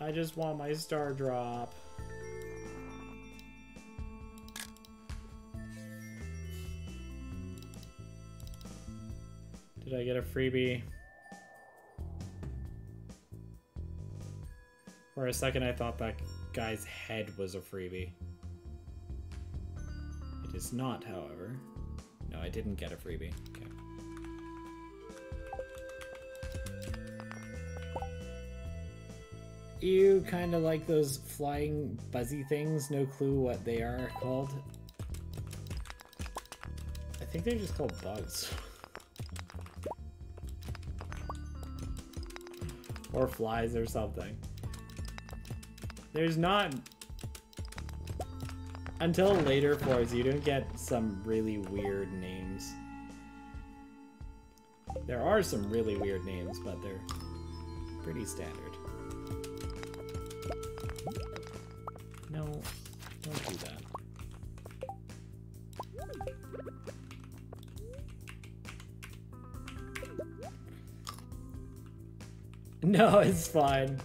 I just want my star drop. Did I get a freebie? For a second I thought that guy's head was a freebie. It is not, however. No, I didn't get a freebie. Okay. You kind of like those flying buzzy things. No clue what they are called. I think they're just called bugs. (laughs) or flies or something. There's not... Until later floors, you don't get some really weird names. There are some really weird names, but they're pretty standard. No, don't do that. No, it's fine.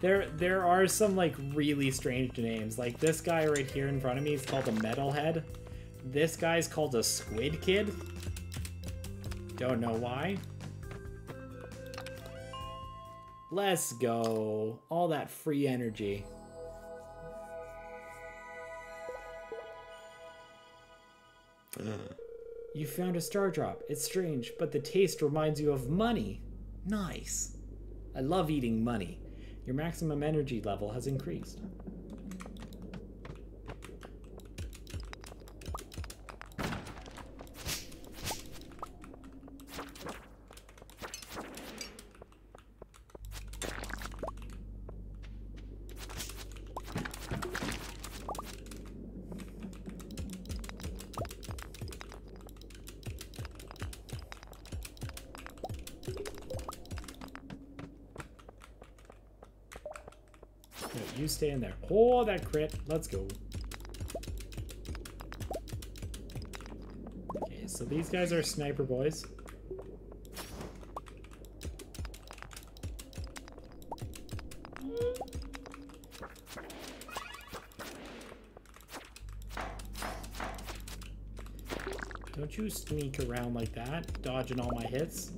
There, there are some like really strange names. Like this guy right here in front of me is called a metalhead. This guy's called a squid kid. Don't know why. Let's go. All that free energy. Uh. You found a star drop. It's strange, but the taste reminds you of money. Nice. I love eating money. Your maximum energy level has increased. Oh, that crit. Let's go. Okay, so these guys are sniper boys. Don't you sneak around like that, dodging all my hits.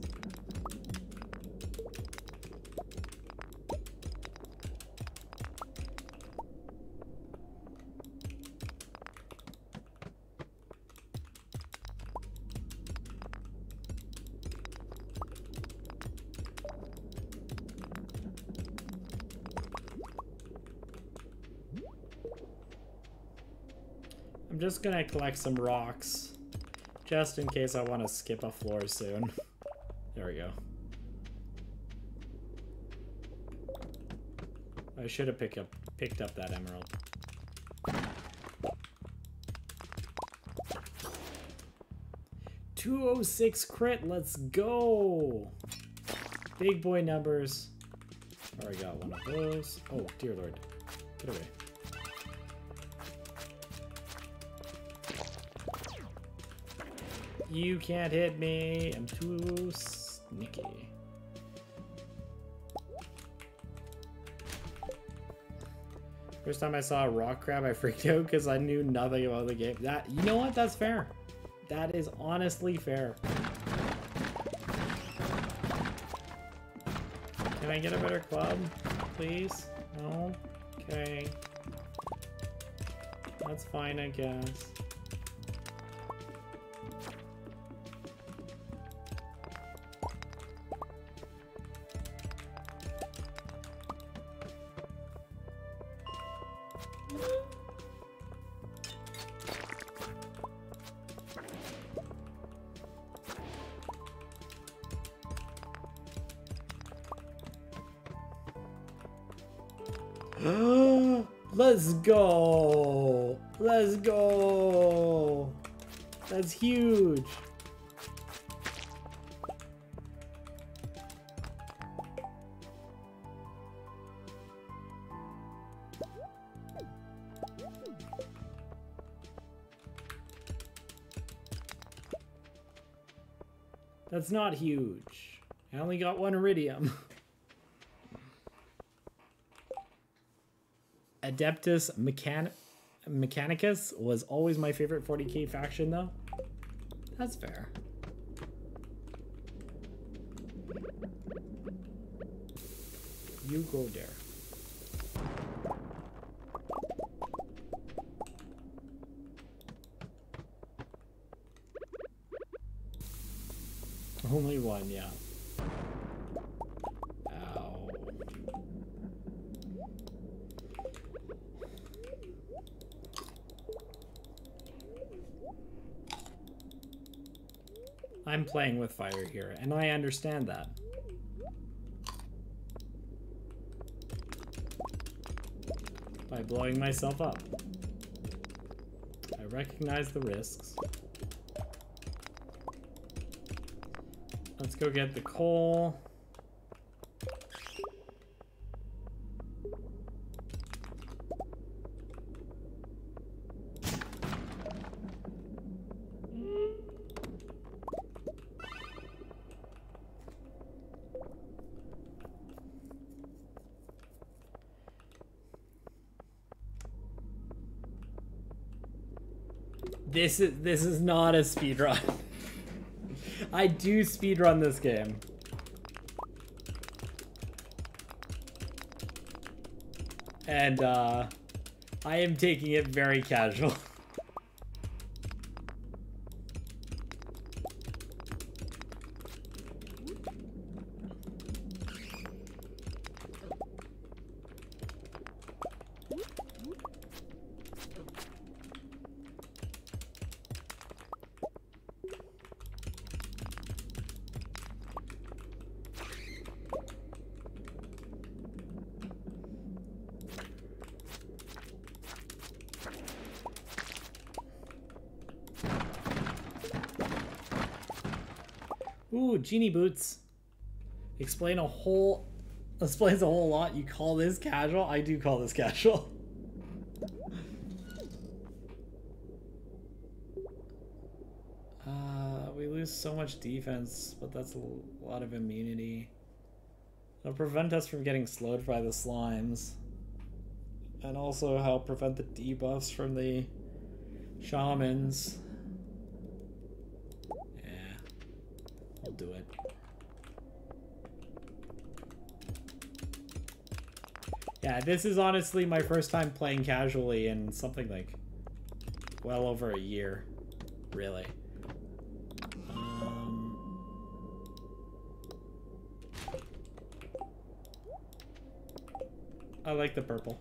Gonna collect some rocks. Just in case I want to skip a floor soon. (laughs) There we go. I should have picked up picked up that emerald. Two oh six crit, let's go! Big boy numbers. Already got one of those. Oh, dear lord. Get away. You can't hit me. I'm too sneaky. First time I saw a rock crab, I freaked out because I knew nothing about the game. That you know what? That's fair. That is honestly fair. Can I get a better club, please? No. Okay. That's fine, I guess. That's not huge. I only got one iridium. (laughs) Adeptus Mechan Mechanicus was always my favorite 40k faction, though. That's fair. You go there. Only one, yeah. Ow. I'm playing with fire here, and I understand that. By blowing myself up. I recognize the risks. Let's go get the coal. This is this is not a speed run. I do speed run this game. And uh I am taking it very casual. (laughs) genie boots. Explain a whole (laughs) explains a whole lot. You call this casual? I do call this casual. (laughs) Uh, we lose so much defense, but that's a lot of immunity. It'll prevent us from getting slowed by the slimes. And also help prevent the debuffs from the shamans. Yeah. We'll do it. Yeah, this is honestly my first time playing casually in something like well over a year, really. Um, I like the purple.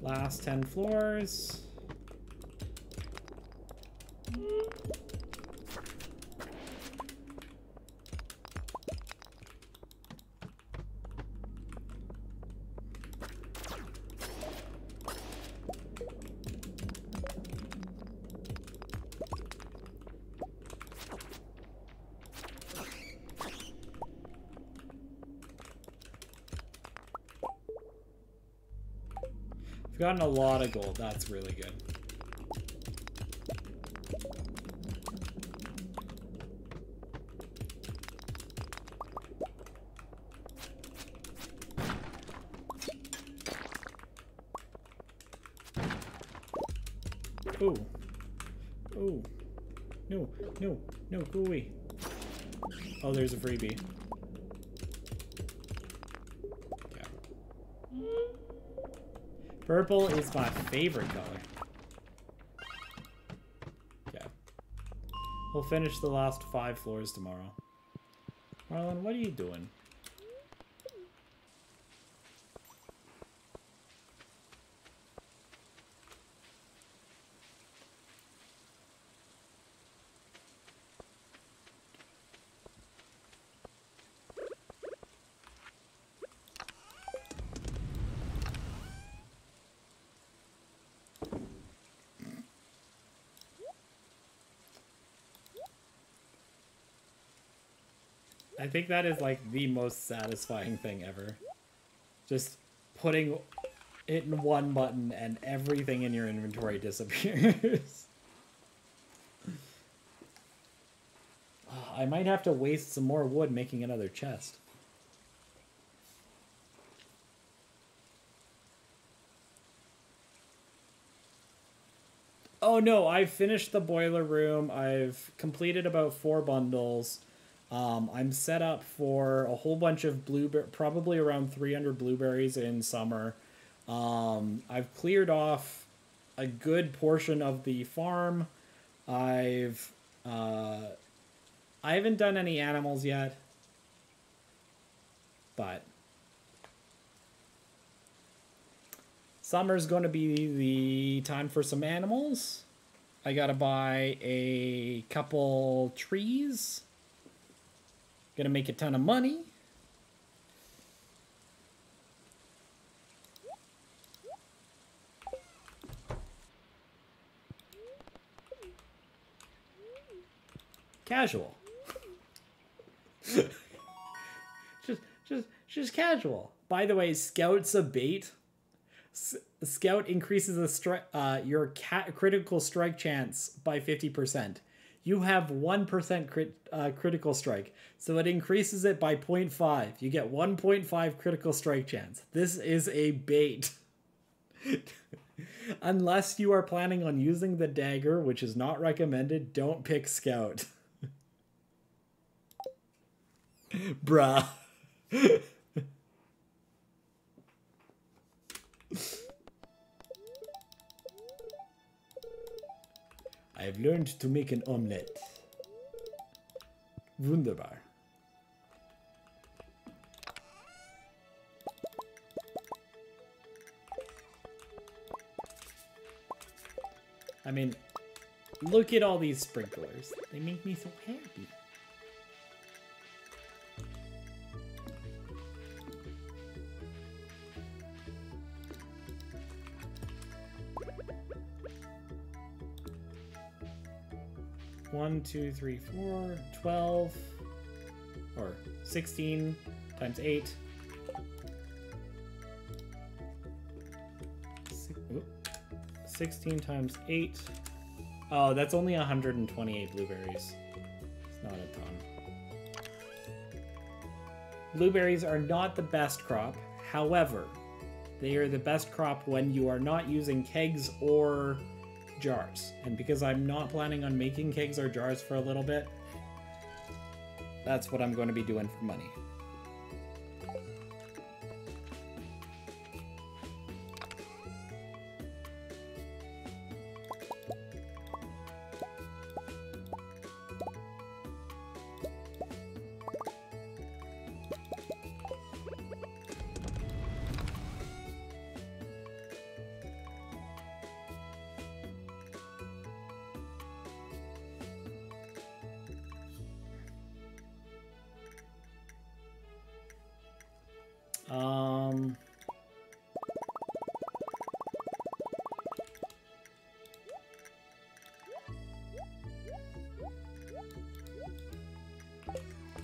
Last 10 floors. Gotten a lot of gold. That's really good. Oh. Oh. No, no, no, go away. Oh, there's a freebie. Purple is my favorite color. Yeah. We'll finish the last five floors tomorrow. Marlon, what are you doing? I think that is like the most satisfying thing ever. Just putting it in one button and everything in your inventory disappears. (laughs) Ah, I might have to waste some more wood making another chest. Oh no, I've finished the boiler room. I've completed about four bundles. Um, I'm set up for a whole bunch of blueberry, probably around 300 blueberries in summer. Um, I've cleared off a good portion of the farm. I've uh, I haven't done any animals yet, but summer's going to be the time for some animals. I gotta buy a couple trees Gonna make a ton of money. Casual. (laughs) just, just, just casual. By the way, Scout's a bait. S- Scout increases the stri- uh, your ca- critical strike chance by 50%. You have 1% crit- uh, critical strike, so it increases it by 0.5. You get 1.5 critical strike chance. This is a bait. (laughs) Unless you are planning on using the dagger, which is not recommended, don't pick Scout. (laughs) Bruh. (laughs) I have learned to make an omelette. Wunderbar. I mean, look at all these sprinklers. They make me so happy. One, two, three, four, 12, or 16 times 8. Si- oop. 16 times 8. Oh, that's only 128 blueberries. It's not a ton. Blueberries are not the best crop. However, they are the best crop when you are not using kegs or jars. And because I'm not planning on making kegs or jars for a little bit, that's what I'm going to be doing for money.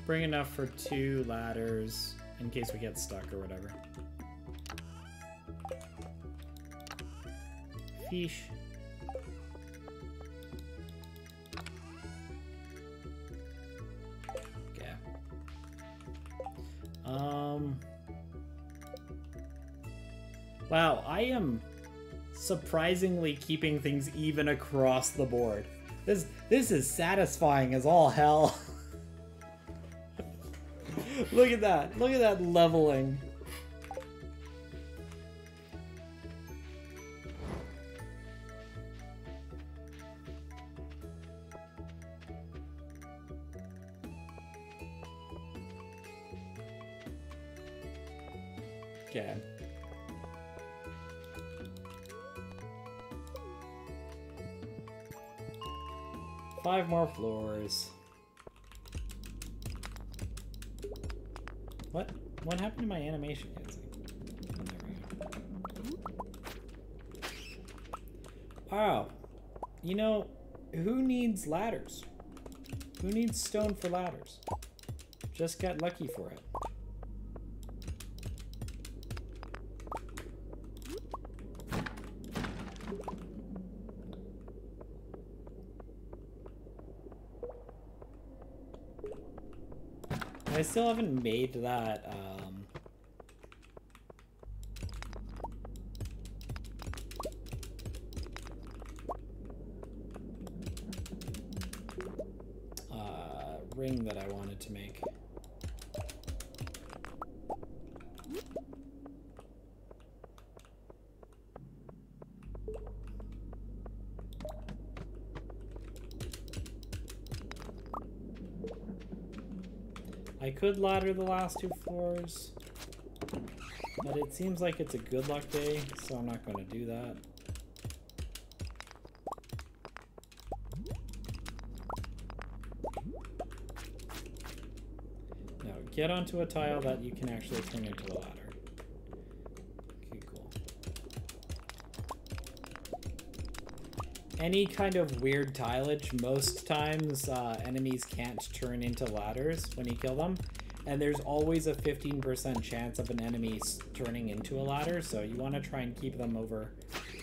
Bring enough for two ladders in case we get stuck or whatever. Fish. Okay. Um. Wow, I am surprisingly keeping things even across the board. This this is satisfying as all hell. (laughs) Look at that. Look at that leveling. Okay. Five more floors. What? Happened to my animation? It's. Wow. You know, who needs ladders? Who needs stone for ladders? Just got lucky for it. I still haven't made that. Uh, could ladder the last two floors, but it seems like it's a good luck day, so I'm not going to do that. Now, get onto a tile that you can actually turn into a ladder. Any kind of weird tileage, most times uh, enemies can't turn into ladders when you kill them. And there's always a 15% chance of an enemy turning into a ladder, so you want to try and keep them over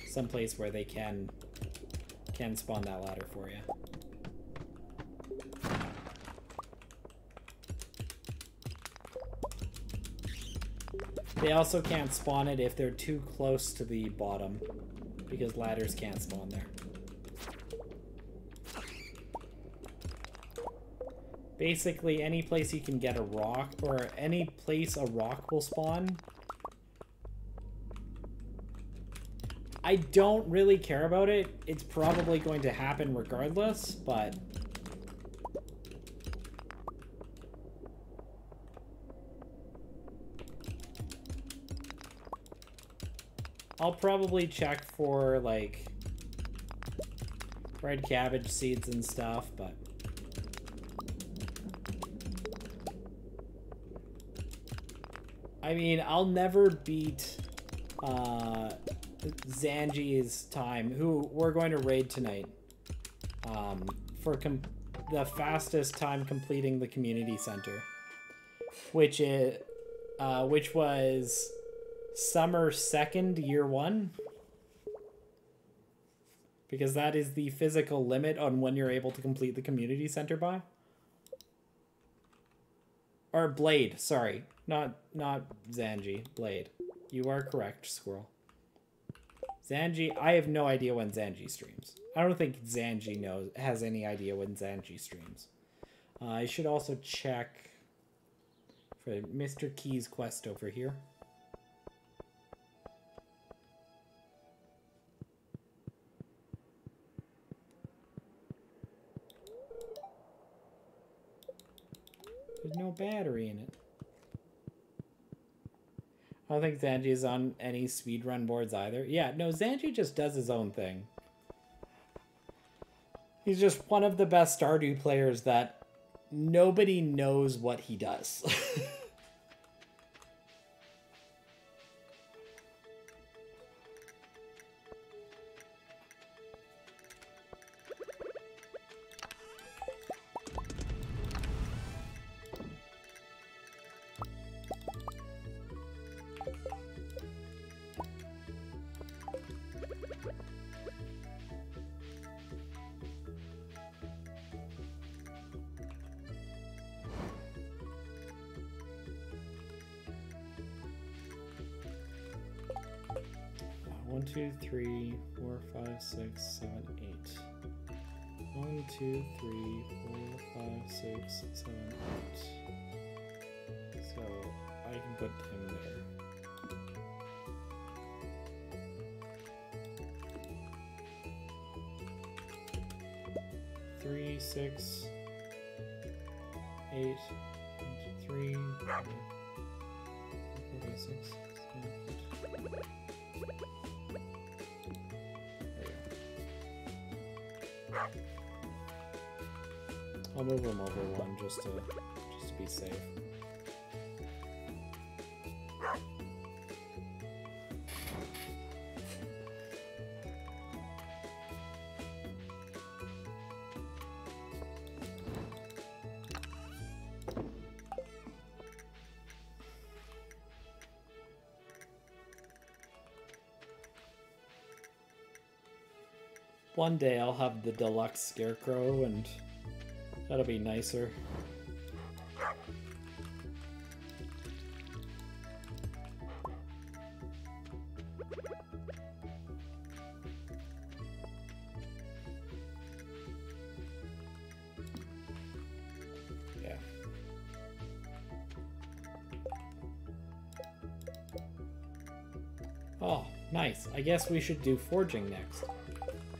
someplace where they can can spawn that ladder for you. They also can't spawn it if they're too close to the bottom, because ladders can't spawn there. Basically, any place you can get a rock, or any place a rock will spawn. I don't really care about it. It's probably going to happen regardless, but... I'll probably check for, like, red cabbage seeds and stuff, but... I mean, I'll never beat uh, Zanji's time, who we're going to raid tonight, um, for the fastest time completing the community center, which is, uh, which was summer second, year one, because that is the physical limit on when you're able to complete the community center by. Or Blade, sorry. Not not Zanji, Blade. You are correct, Squirrel. Zanji, I have no idea when Zanji streams. I don't think Zanji knows has any idea when Zanji streams. Uh, I should also check for Mr. Qi's quest over here. There's no battery in it. I don't think Zanji is on any speedrun boards either. Yeah, no, Zanji just does his own thing. He's just one of the best Stardew players that nobody knows what he does. (laughs) five, six, seven, eight. One, two, three, four, five, six, seven, eight. So I can put him there. Three, six, eight, three, four, five, six, I'll move them over one just to just to be safe. One day I'll have the deluxe scarecrow and that'll be nicer. Yeah. Oh, nice. I guess we should do foraging next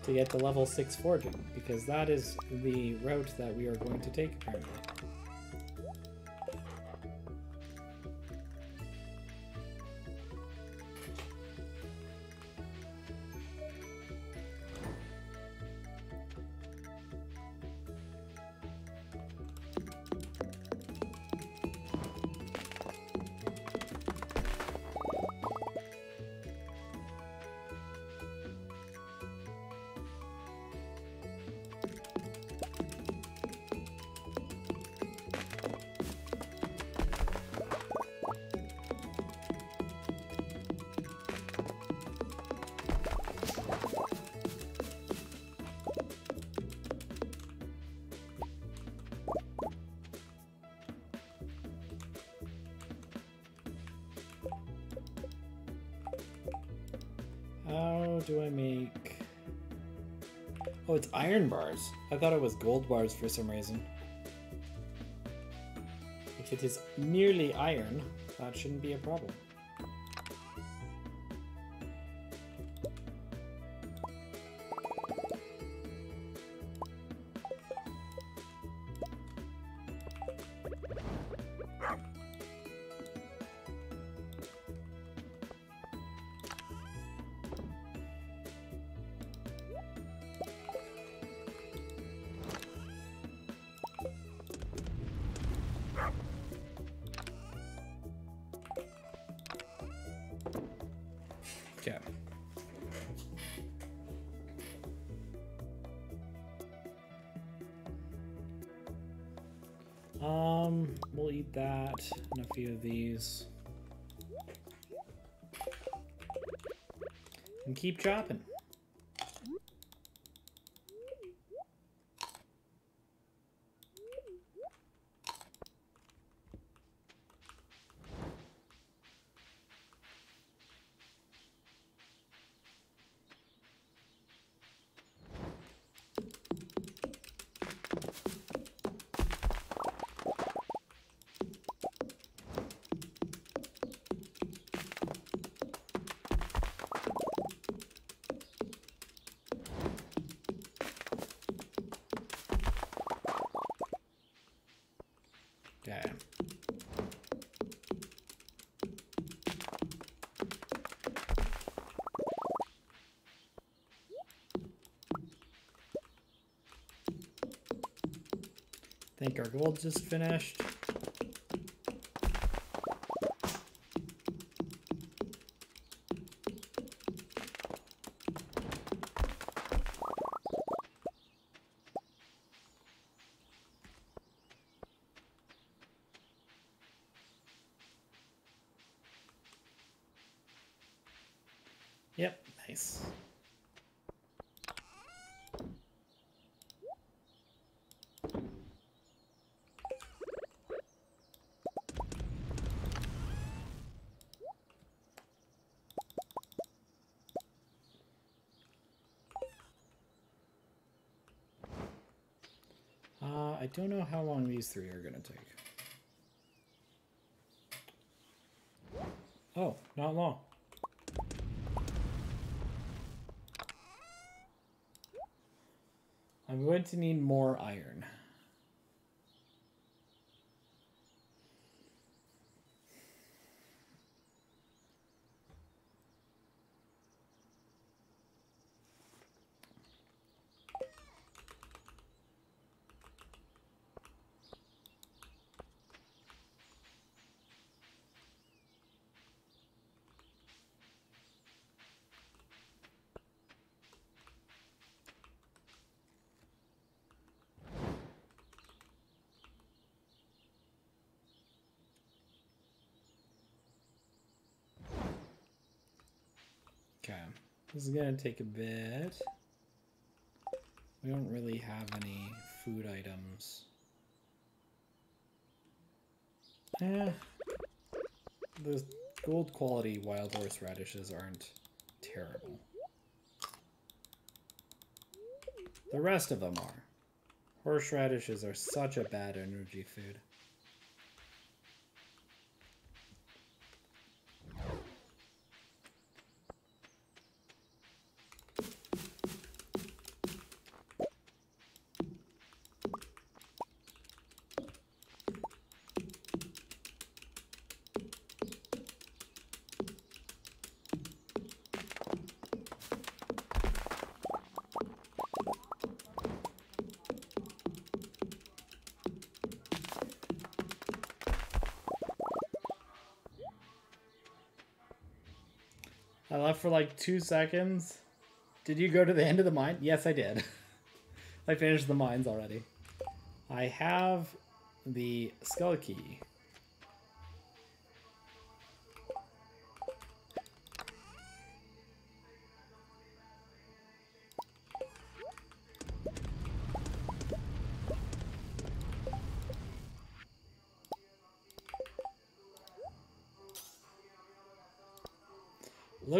to get to level 6 foraging, because that is the route that we are going to take apparently. I thought it was gold bars for some reason. If it is merely iron, that shouldn't be a problem. Keep chopping. Think our gold just finished. Yep, nice. Uh, I don't know how long these three are gonna take. Oh, not long. I'm going to need more iron. Okay, this is gonna take a bit. We don't really have any food items. Eh, the gold quality wild horse radishes aren't terrible. The rest of them are. Horseradishes are such a bad energy food. For like two seconds. Did you go to the end of the mine? Yes, I did. (laughs) I finished the mines already. I have the skull key.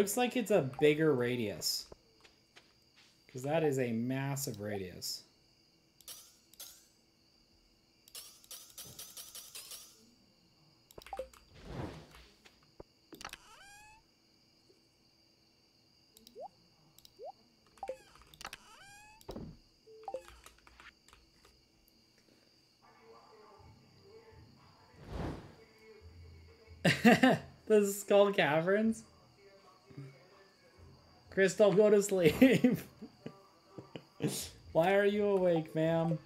Looks like it's a bigger radius. Because that is a massive radius. (laughs) the skull caverns. Crystal, go to sleep. (laughs) Why are you awake, ma'am?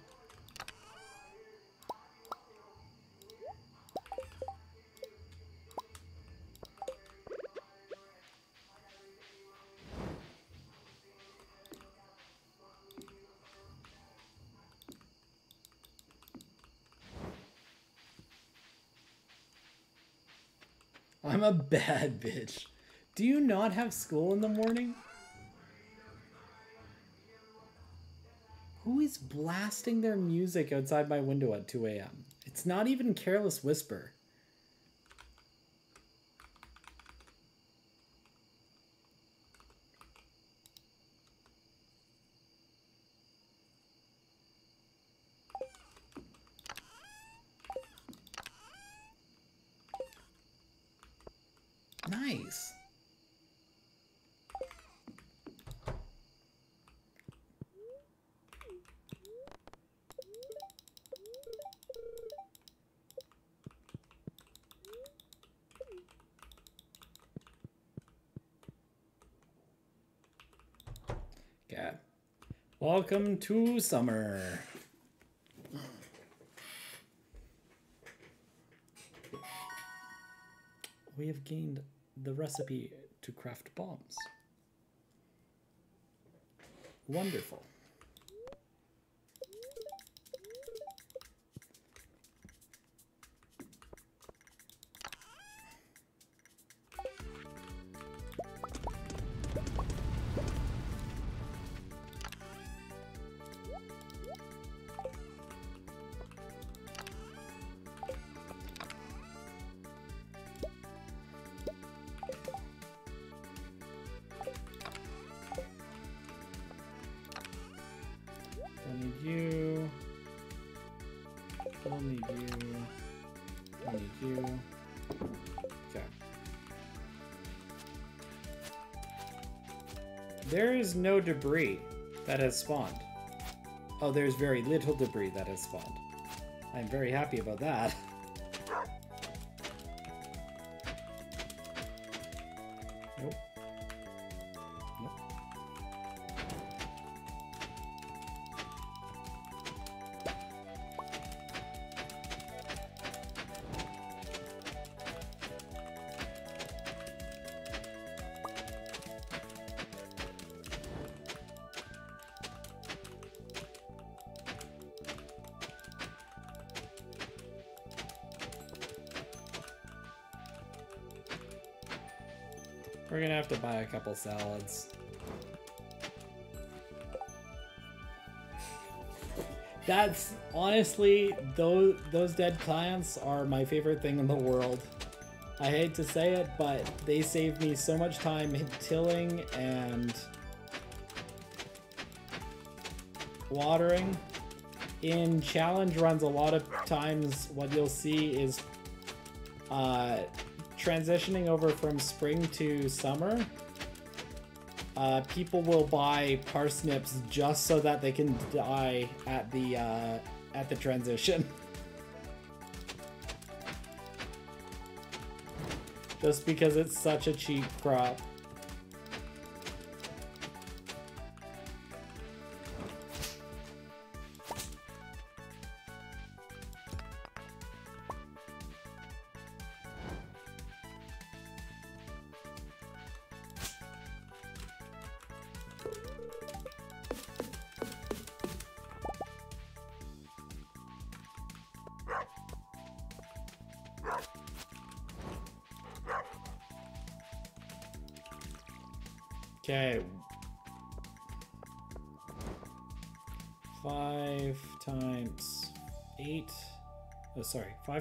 I'm a bad bitch. Do you not have school in the morning? Who is blasting their music outside my window at 2 a.m.? It's not even Careless Whisper. Nice. Okay. Welcome to summer. We have gained the recipe to craft bombs. Wonderful. Is no debris that has spawned. Oh, there's very little debris that has spawned. I'm very happy about that. (laughs) couple salads. That's honestly those those dead plants are my favorite thing in the world. I hate to say it, but they save me so much time tilling and watering. In challenge runs, a lot of times what you'll see is uh, transitioning over from spring to summer, uh, people will buy parsnips just so that they can die at the uh, at the transition. (laughs) just because it's such a cheap crop.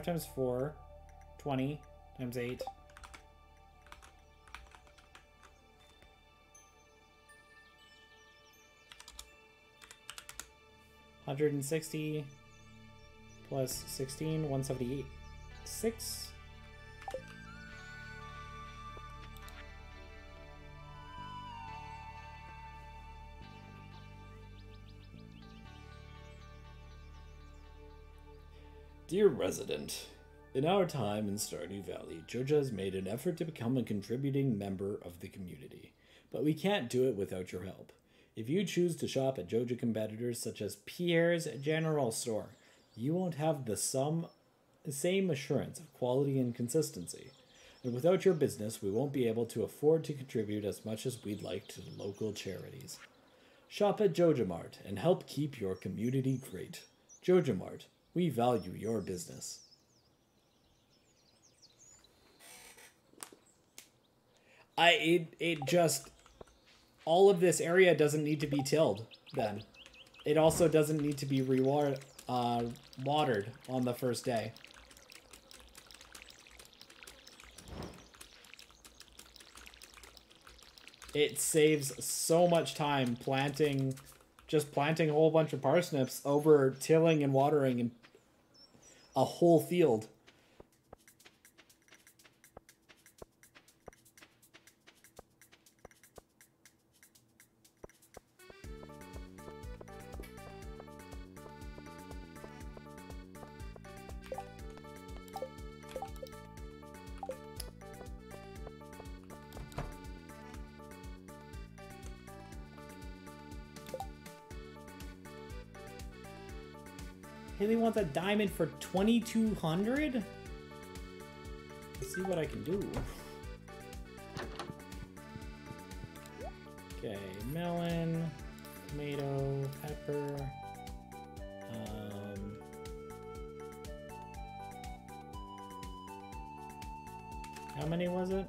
5 times 4, 20 times 8. Hundred and sixty plus sixteen, one seventy six. Dear resident, in our time in Stardew Valley, Joja has made an effort to become a contributing member of the community, but we can't do it without your help. If you choose to shop at Joja competitors such as Pierre's General Store, you won't have the some, same assurance of quality and consistency. And without your business, we won't be able to afford to contribute as much as we'd like to local charities. Shop at Joja Mart and help keep your community great. Joja Mart, we value your business. I it it just all of this area doesn't need to be tilled then. It also doesn't need to be reward uh watered on the first day. It saves so much time planting just planting a whole bunch of parsnips over tilling and watering and a whole field. A diamond for 2200 Let's see what I can do. Okay, melon, tomato, pepper. Um, how many was it?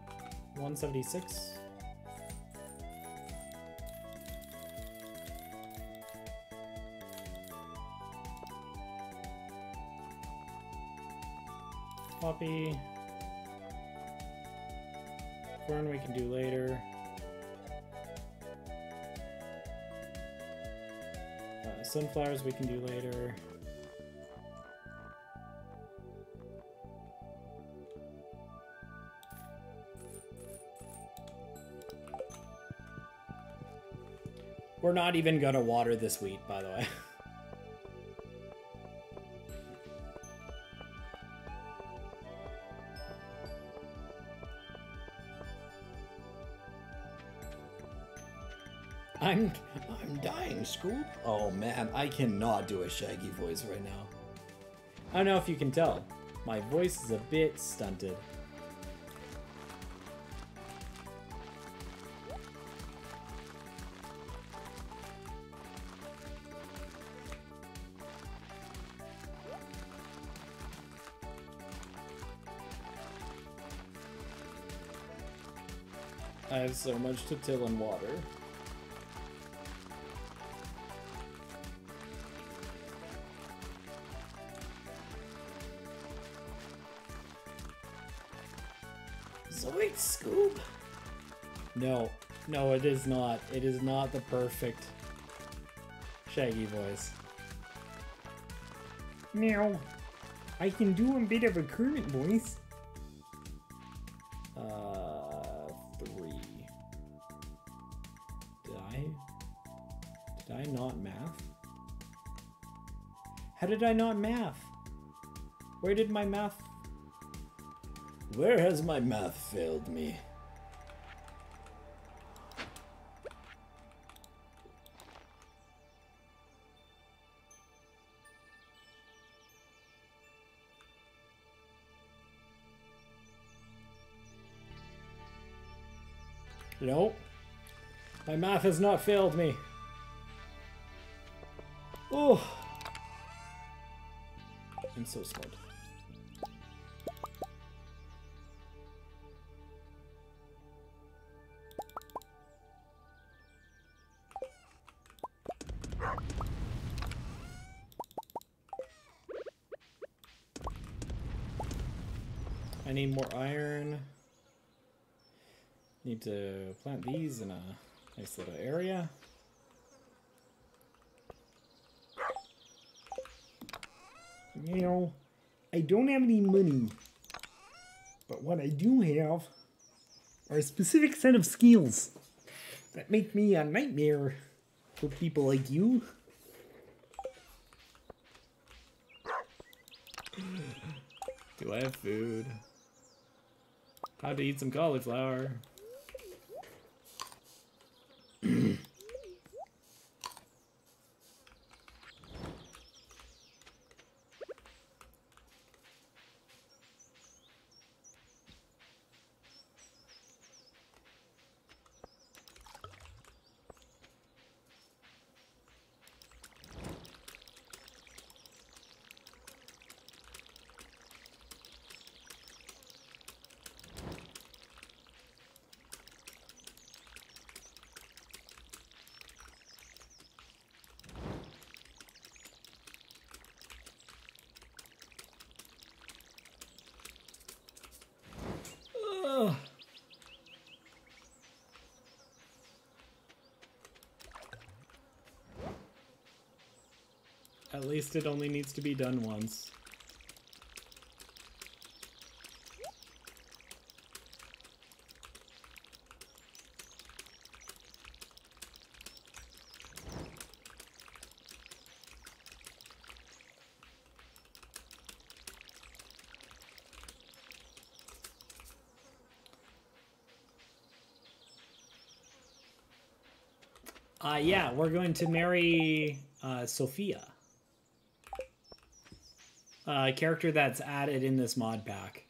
176? Poppy. Corn we can do later. Uh, sunflowers we can do later. We're not even gonna water this wheat, by the way. (laughs) I cannot do a Shaggy voice right now. I don't know if you can tell. My voice is a bit stunted. I have so much to till and water. It is not the perfect Shaggy voice. Meow. I can do a bit of a Kermit voice. Uh, three. Did I? Did I not math? How did I not math? Where did my math? Where has my math failed me? Math has not failed me. Oh. I'm so smart. I need more iron. Need to plant these in a nice little area. You know, I don't have any money. But what I do have are a specific set of skills that make me a nightmare for people like you. Do I have food? How to eat some cauliflower? Ugh. At least it only needs to be done once. Uh, yeah, we're going to marry uh, Sophia. Uh, character that's added in this mod pack.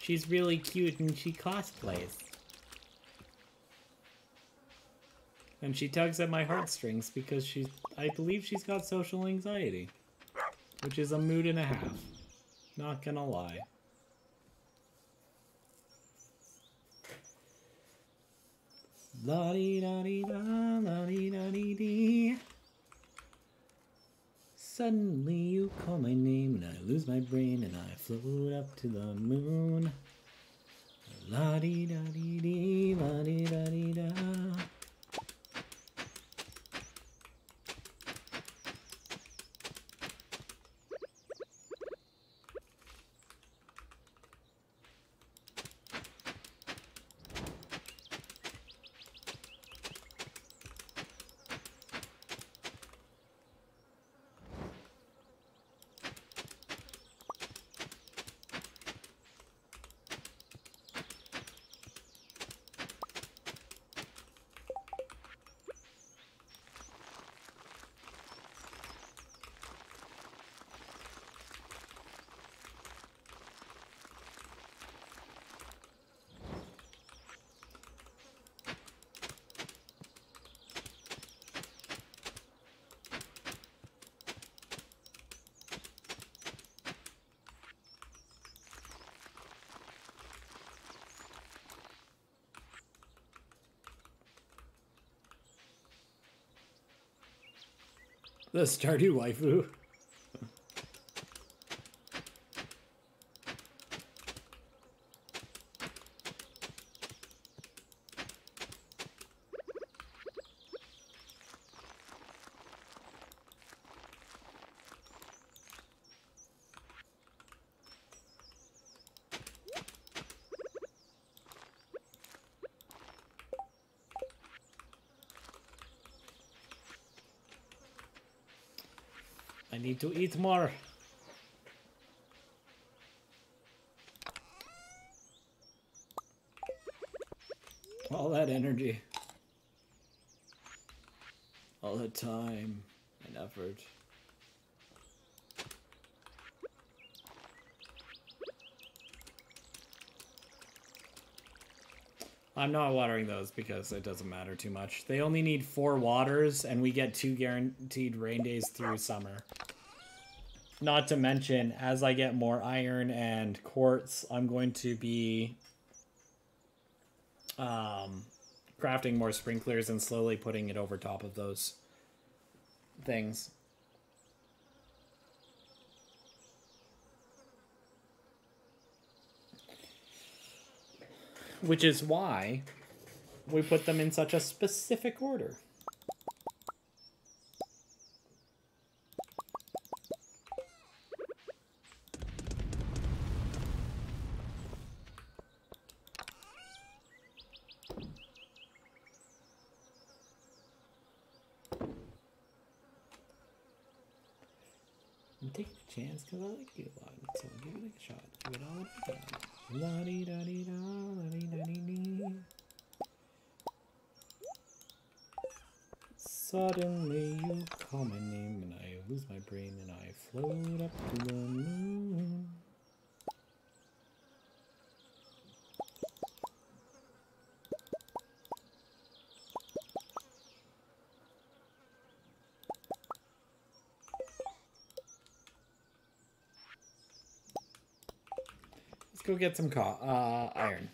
She's really cute and she cosplays. And she tugs at my heartstrings because she's, I believe she's got social anxiety. Which is a mood and a half. Not gonna lie. La di da di da, la di da di dee. Suddenly you call my name and I lose my brain and I float up to the moon. La di da di dee, la di da di da. The Stardew waifu. I need to eat more. All that energy. All the time and effort. I'm not watering those because it doesn't matter too much. They only need four waters, and we get two guaranteed rain days through summer. Not to mention, as I get more iron and quartz, I'm going to be um, crafting more sprinklers and slowly putting it over top of those things. Which is why we put them in such a specific order. I'm taking a chance because I like you a lot. So give it a shot. Give it all a shot. La dee da dee da, la dee da dee dee. You call my name and I lose my brain and I float up to the moon. Let's go get some uh, iron.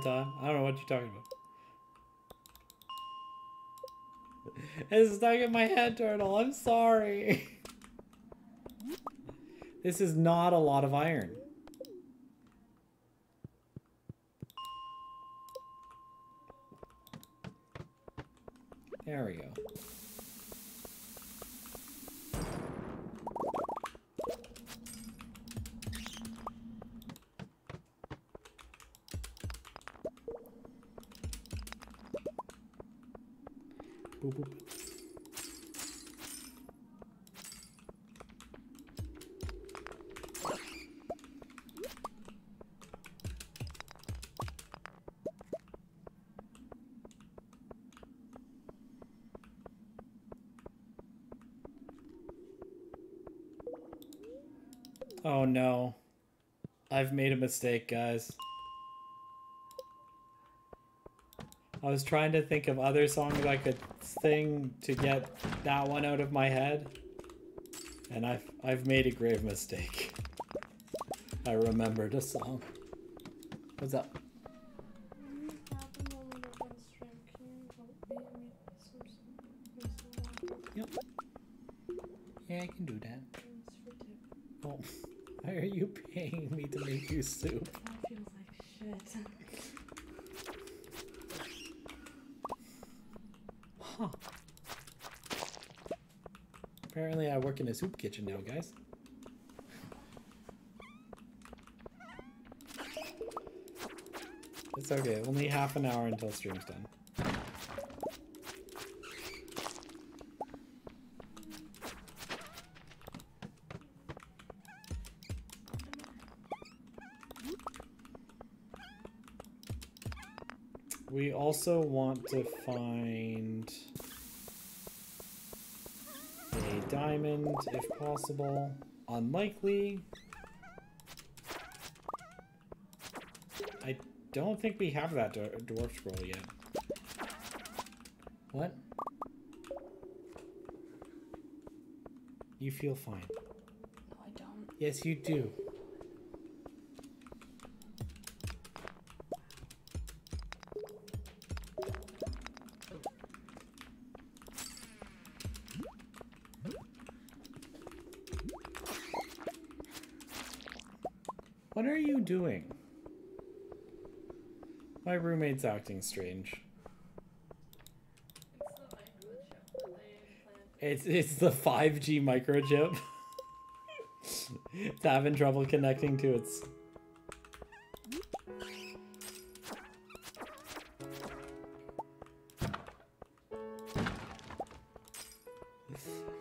Time. I don't know what you're talking about. It's stuck in my head, Turtle. I'm sorry. (laughs) This is not a lot of iron. Oh no. I've made a mistake, guys. I was trying to think of other songs I could sing to get that one out of my head. And I've I've made a grave mistake. I remembered a song. What's up? Soup kitchen now, guys. It's okay, only half an hour until stream's done. We also want to find a diamond if possible. Unlikely. I don't think we have that dwarf scroll yet. What? You feel fine. No, I don't. Yes, you do. Roommate's acting strange. It's it's the 5G microchip. it's (laughs) having trouble connecting to its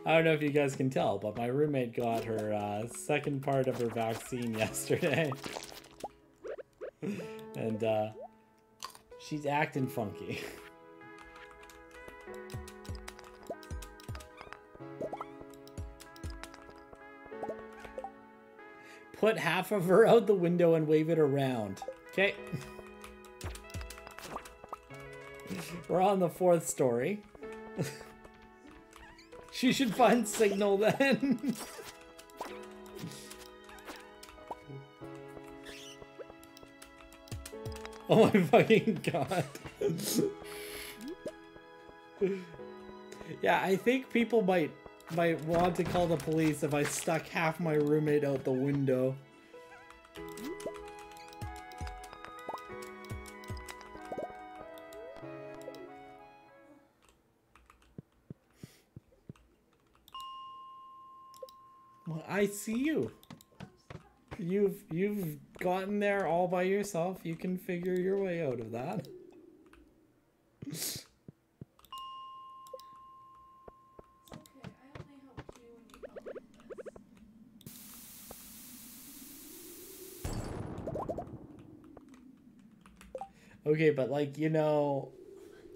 I don't know if you guys can tell, but my roommate got her uh, second part of her vaccine (laughs) yesterday. (laughs) and uh, She's acting funky. (laughs) Put half of her out the window and wave it around. Okay. (laughs) We're on the fourth story. (laughs) she should find signal then. (laughs) oh my fucking god. yeah, I think people might might want to call the police if I stuck half my roommate out the window. Well, I see you. You've you've gotten there all by yourself. You can figure your way out of that. Okay. But like, you know,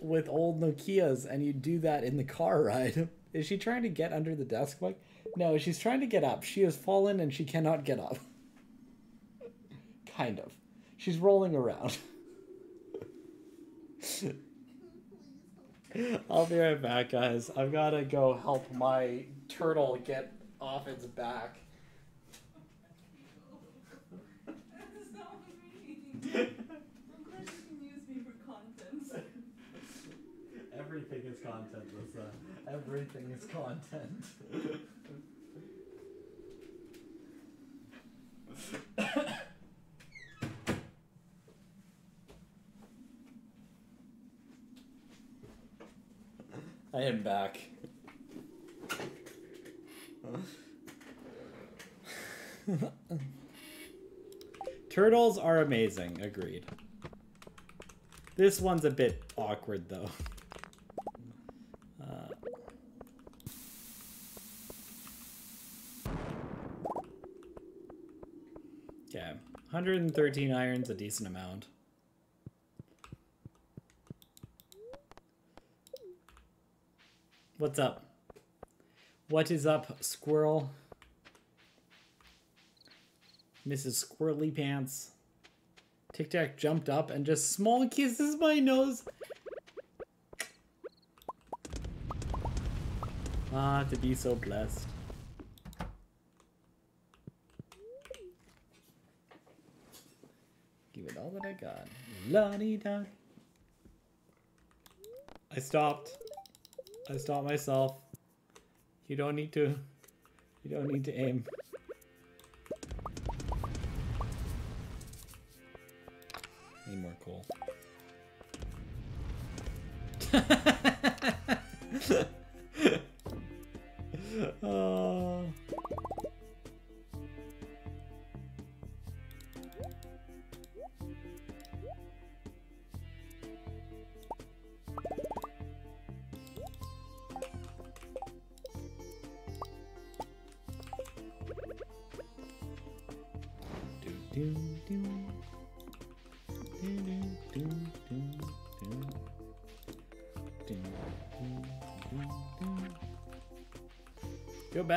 with old Nokias and you do that in the car ride. (laughs) Is she trying to get under the desk like? No, she's trying to get up. She has fallen and she cannot get up. (laughs) kind of. She's rolling around. I'll be right back, guys. I've got to go help my turtle get off its back. That's not me. I'm glad you can use me for content. Everything is content, Lisa. Everything is content. (laughs) I am back. (laughs) Turtles are amazing, agreed. This one's a bit awkward though. Uh, okay, 113 iron's a decent amount. What's up? What is up, squirrel? Mrs. Squirrely Pants. Tic Tac jumped up and just small kisses my nose. Ah, to be so blessed. Give it all that I got. La -di da. I stopped. I stopped myself. You don't need to. You don't need to aim. Need more coal. (laughs)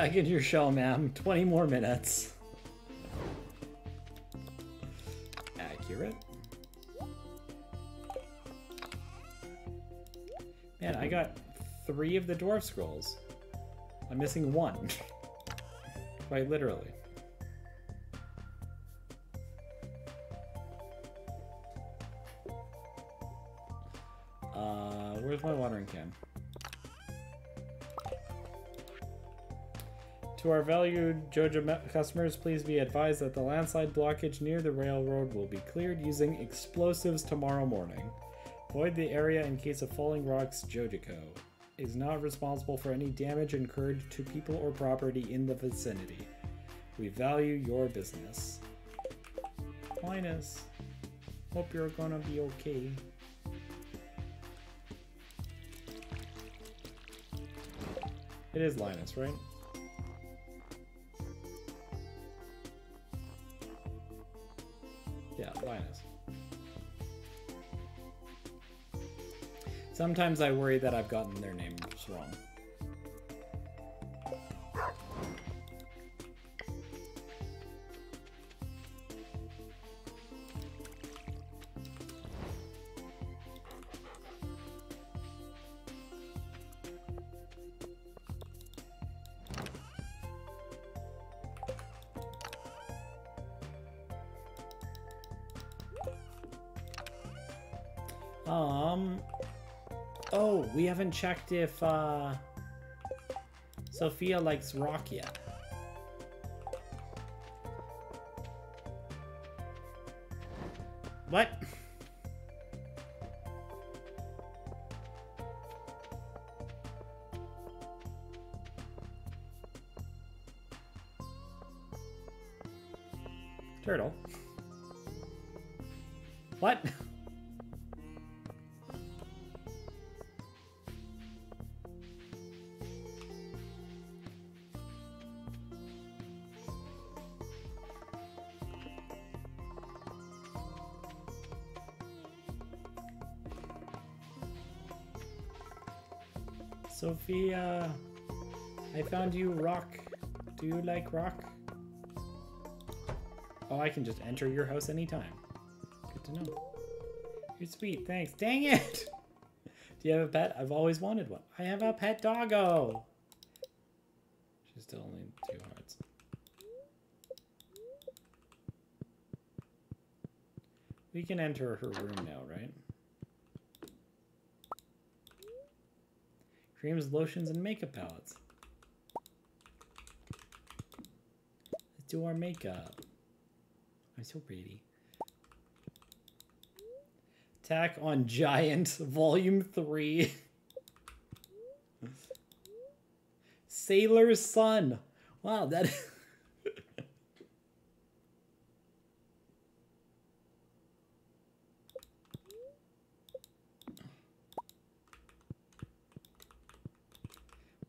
back into your shell, ma'am. 20 more minutes. Accurate. Man, I got three of the dwarf scrolls. I'm missing one. (laughs) Quite literally. Uh, where's my watering can? To our valued me- customers, please be advised that the landslide blockage near the railroad will be cleared using explosives tomorrow morning. Avoid the area in case of falling rocks. Joja Co. is not responsible for any damage incurred to people or property in the vicinity. We value your business. Linus, hope you're gonna be okay. It is Linus, right? Sometimes I worry that I've gotten their names wrong. Checked if uh, Sophia likes rock yet. Found you rock. Do you like rock? Oh, I can just enter your house anytime. Good to know. You're sweet, thanks. Dang it! (laughs) Do you have a pet? I've always wanted one. I have a pet doggo! She's still only two hearts. We can enter her room now, right? Creams, lotions, and makeup palettes. Do our makeup. I'm so pretty. Attack on Giant, (laughs) Volume 3. (laughs) Sailor's Son. Wow, that. (laughs)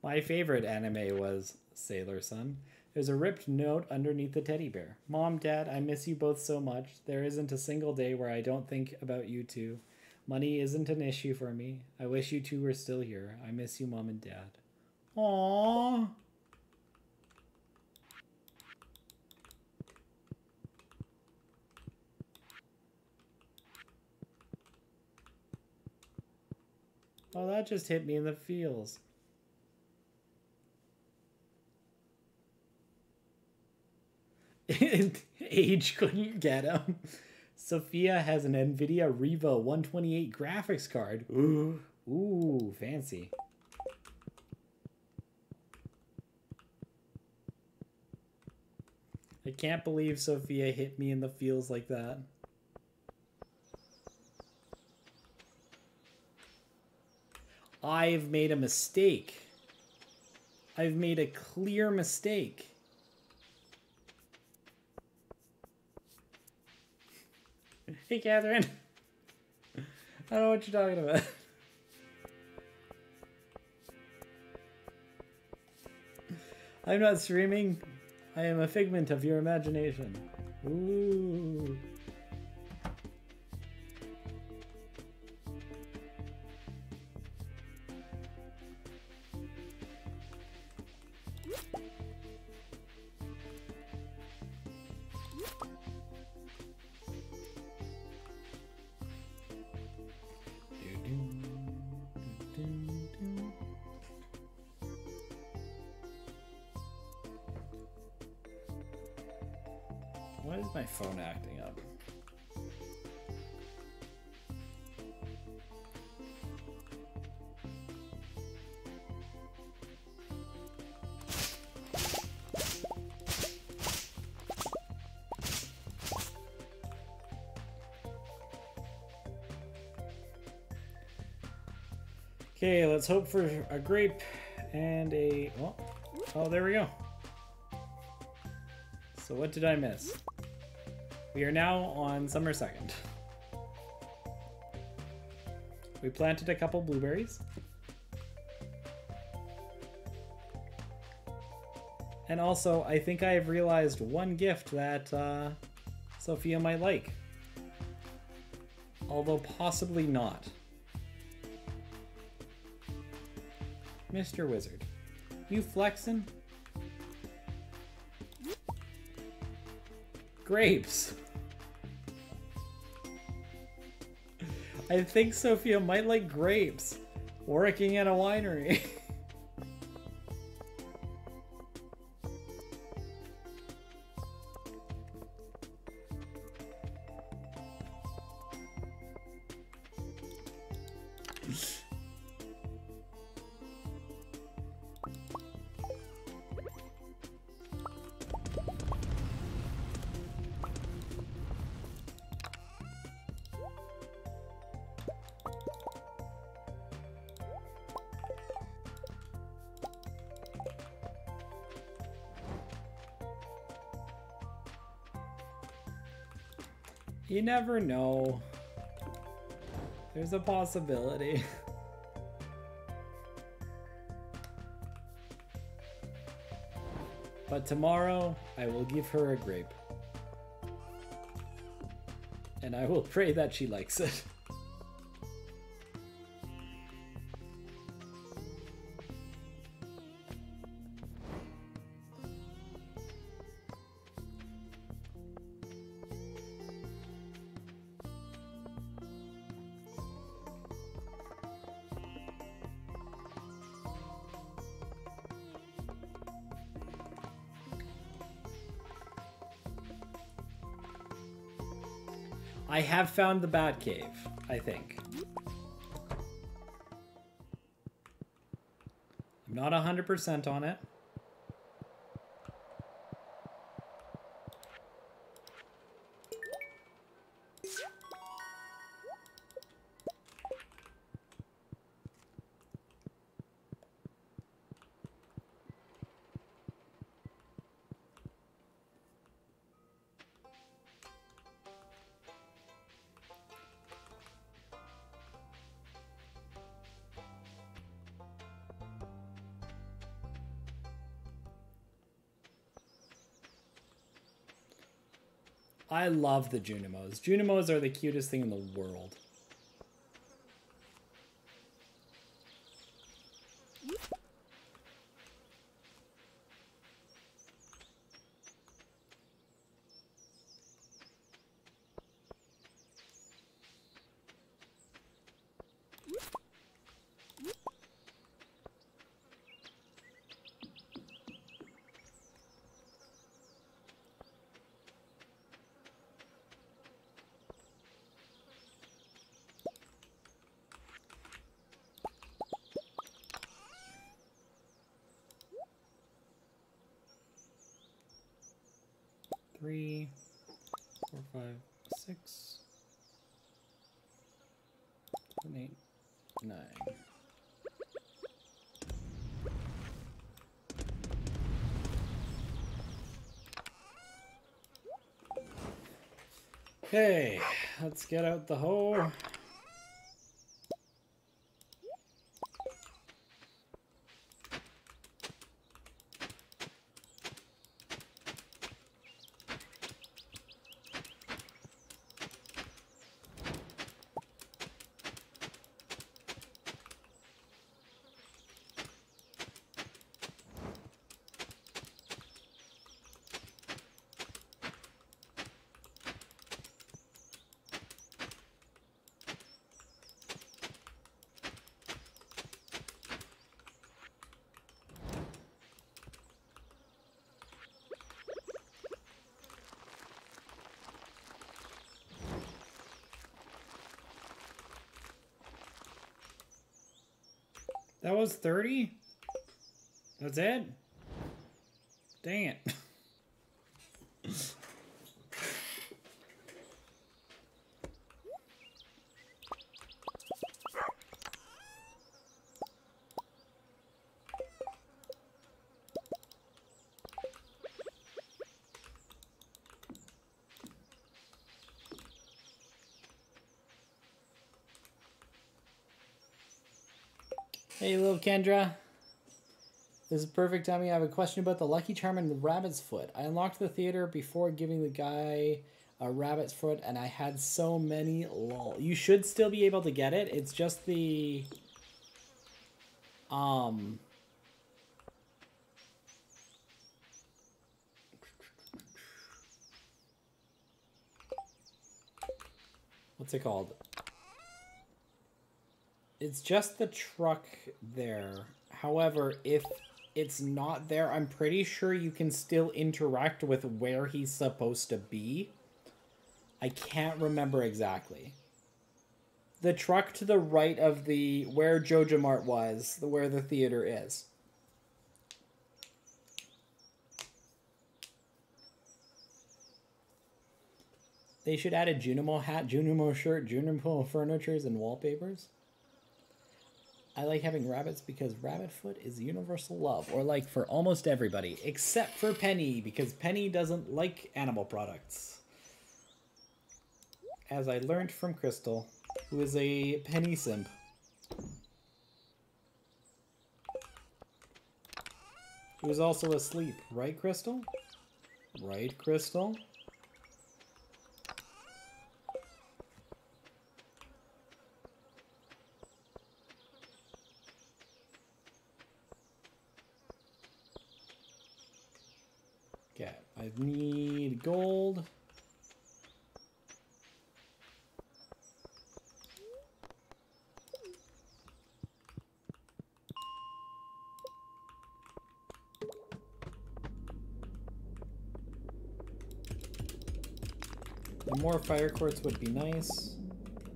My favorite anime was Sailor Sun. There's a ripped note underneath the teddy bear. Mom, Dad, I miss you both so much. There isn't a single day where I don't think about you two. Money isn't an issue for me. I wish you two were still here. I miss you, Mom and Dad. Aww. Oh, that just hit me in the feels. (laughs) Age couldn't get him. Sophia has an NVIDIA Revo 128 graphics card. (gasps) Ooh, ooh, fancy. I can't believe Sophia hit me in the feels like that. I've made a mistake. I've made a clear mistake. (laughs) Hey, Catherine. I don't know what you're talking about. I'm not streaming. I am a figment of your imagination. Ooh. My phone acting up? Okay, let's hope for a grape and a. Oh, oh, there we go. So, what did I miss? We are now on summer 2nd. We planted a couple blueberries. And also, I think I have realized one gift that uh, Sophia might like. Although possibly not. Mr. Wizard, you flexin'? Grapes. I think Sophia might like grapes. Working at a winery. (laughs) never know. There's a possibility. (laughs) but tomorrow, I will give her a grape. And I will pray that she likes it. (laughs) have found the Bat Cave, I think. I'm not 100% on it. I love the Junimos. Junimos are the cutest thing in the world. Three, four, five, six, seven, eight, nine. Okay, let's get out the hoe. That was 30? That's it? Dang it. (laughs) Hey, little Kendra. This is perfect timing. I have a question about the Lucky Charm and the Rabbit's Foot. I unlocked the theater before giving the guy a Rabbit's Foot, and I had so many. Lol. You should still be able to get it. It's just the. Um. What's it called? It's just the truck there. However, if it's not there, I'm pretty sure you can still interact with where he's supposed to be. I can't remember exactly. the truck to the right of the where JojaMart was, the where the theater is. They should add a Junimo hat, Junimo shirt, Junimo furnitures, and wallpapers. I like having rabbits because rabbit foot is universal love, or like for almost everybody, except for Penny, because Penny doesn't like animal products. As I learned from Crystal, who is a Penny simp. Who is also asleep, right, Crystal? Right, Crystal? Okay, I need gold. More fire quartz would be nice.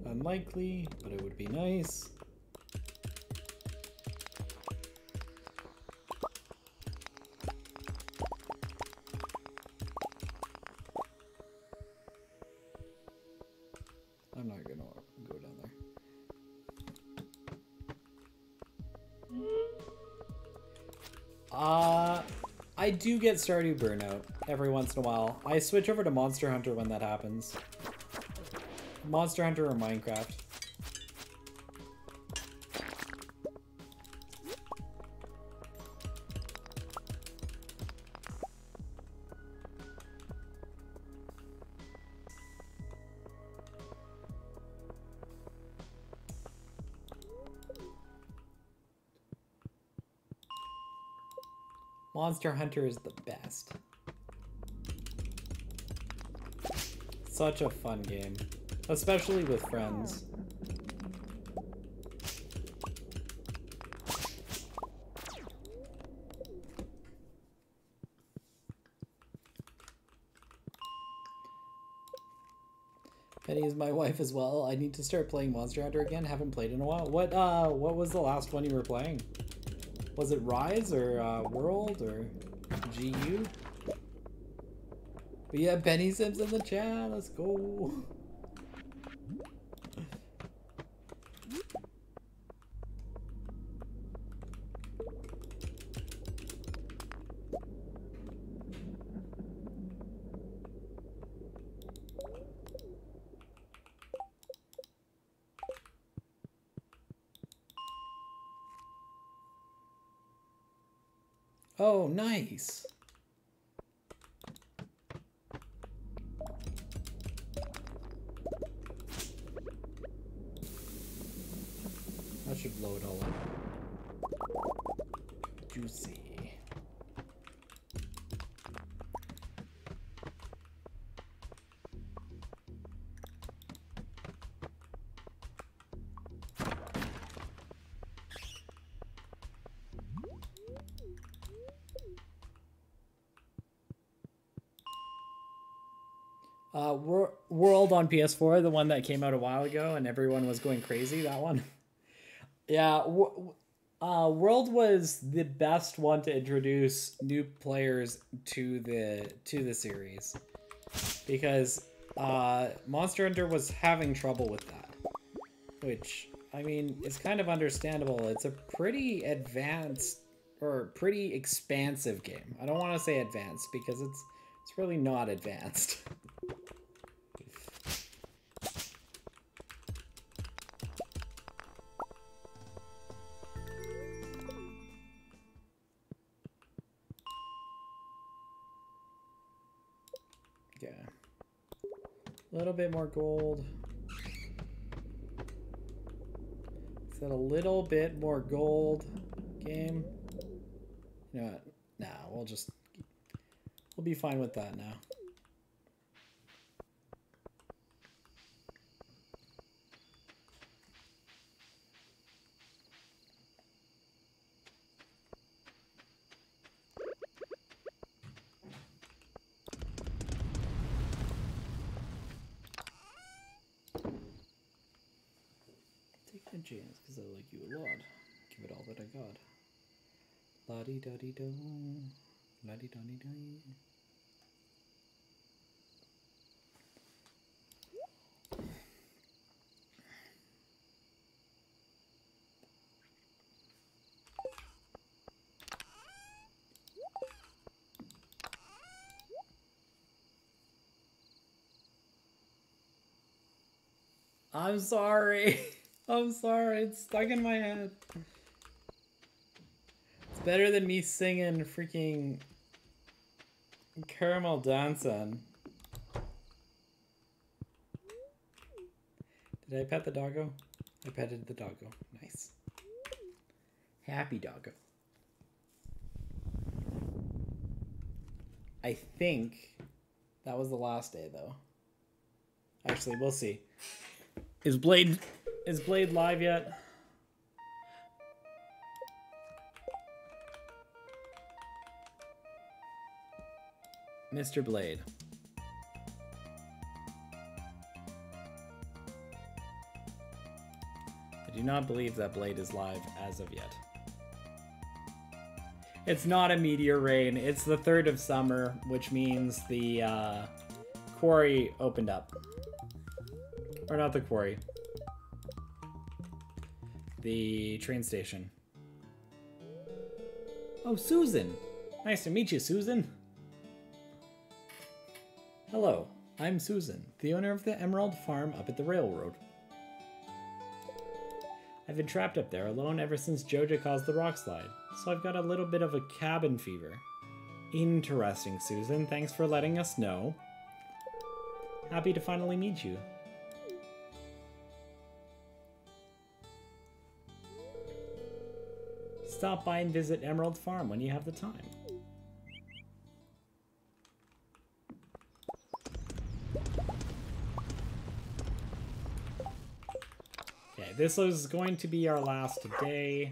Unlikely, but it would be nice. Do get Stardew Burnout every once in a while. I switch over to Monster Hunter when that happens. Monster Hunter or Minecraft. Monster Hunter is the best. Such a fun game, especially with friends. Penny is my wife as well. I need to start playing Monster Hunter again. Haven't played in a while. What uh what was the last one you were playing? Was it Rise or uh, World or GU? But yeah, Benny Sims in the chat. Let's go. (laughs) Oh, nice. That should blow it all up. Juicy. Uh, Wor- World on PS4, the one that came out a while ago, and everyone was going crazy. That one. (laughs) yeah, uh, World was the best one to introduce new players to the to the series because uh, Monster Hunter was having trouble with that, which I mean is kind of understandable. It's a pretty advanced or pretty expansive game. I don't want to say advanced because it's it's really not advanced. (laughs) bit more gold. Is that a little bit more gold game? You know what? Nah, we'll just we'll be fine with that now. Di da di do. La di da di da. I'm sorry. (laughs) I'm sorry. It's stuck in my head. Better than me singing freaking Caramelldansen. Did I pet the doggo? I petted the doggo. Nice. Happy doggo. I think that was the last day though. Actually, we'll see. Is Blade is Blade live yet? Mr. Blade. I do not believe that Blade is live as of yet. It's not a meteor rain. It's the third of summer, which means the uh, quarry opened up. Or not the quarry. The train station. Oh, Susan! Nice to meet you, Susan. Hello, I'm Susan, the owner of the Emerald Farm up at the railroad. I've been trapped up there alone ever since Joja caused the rock slide, so I've got a little bit of a cabin fever. Interesting, Susan. Thanks for letting us know. Happy to finally meet you. Stop by and visit Emerald Farm when you have the time. This is going to be our last day.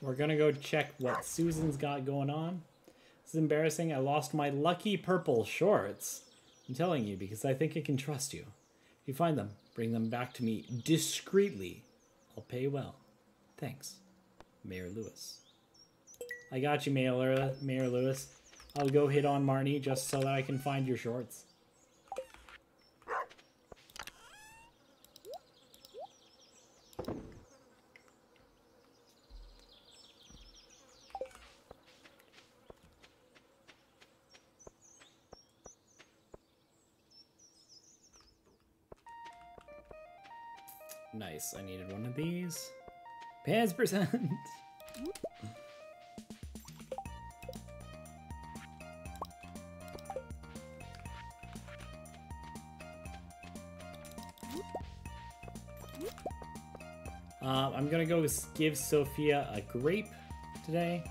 We're gonna go check what Susan's got going on. Is embarrassing. I lost my lucky purple shorts. I'm telling you because I think I can trust you. If you find them, bring them back to me discreetly. I'll pay well. Thanks, Mayor Lewis. I got you, Mayor, Mayor Lewis. I'll go hit on Marnie just so that I can find your shorts. Nice. I needed one of these. Pants percent. (laughs) Uh, I'm gonna go give Sophia a grape today.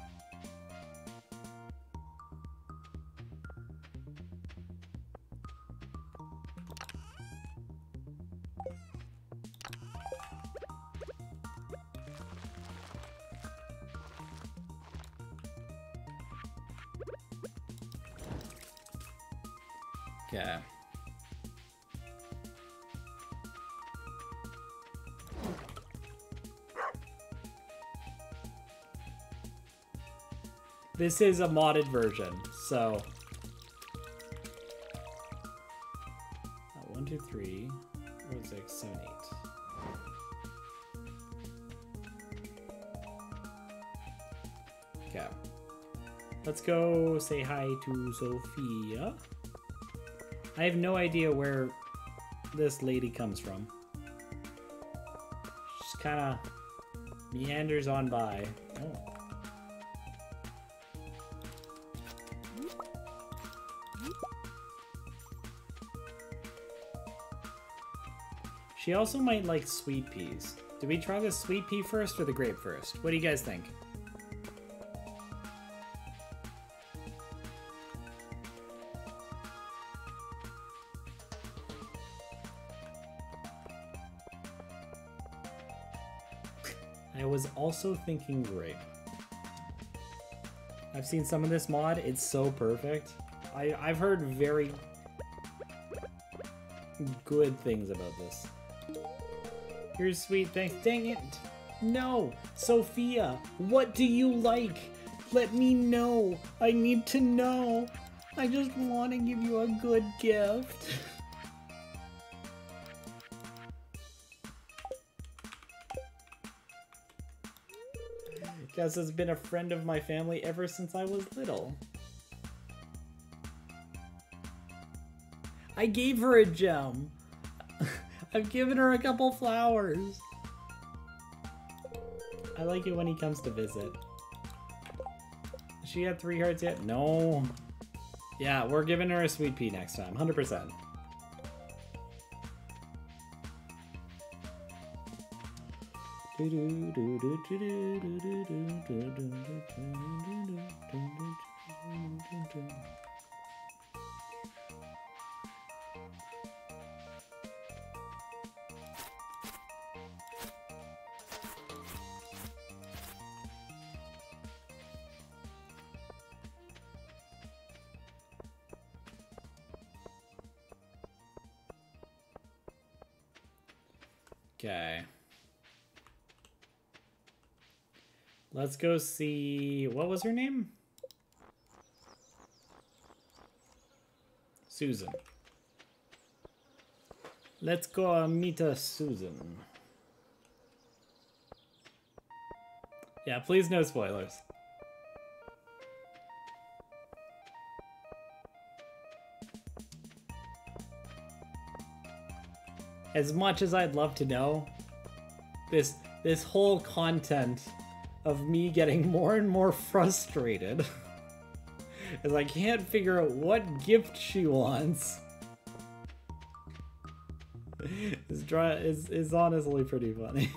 This is a modded version, so. Uh, one, two, three, four, six, seven, eight. Okay. Let's go say hi to Sophia. I have no idea where this lady comes from. Just kind of meanders on by. They also might like sweet peas. Do we try the sweet pea first or the grape first? What do you guys think? I was also thinking grape. I've seen some of this mod, it's so perfect. I, I've heard very good things about this. Here's sweet thanks. Dang it. No. Sophia, what do you like? Let me know. I need to know. I just want to give you a good gift. Guess has been a friend of my family ever since I was little. I gave her a gem. I've given her a couple flowers. I like it when he comes to visit. She had three hearts yet? No. Yeah, we're giving her a sweet pea next time, 100%. Let's go see. What was her name? Susan. Let's go meet a Susan. Yeah, please no spoilers. As much as I'd love to know, this this whole content of me getting (laughs) more and more frustrated (laughs) as I can't figure out what gift she wants (laughs) is dry is is honestly pretty funny.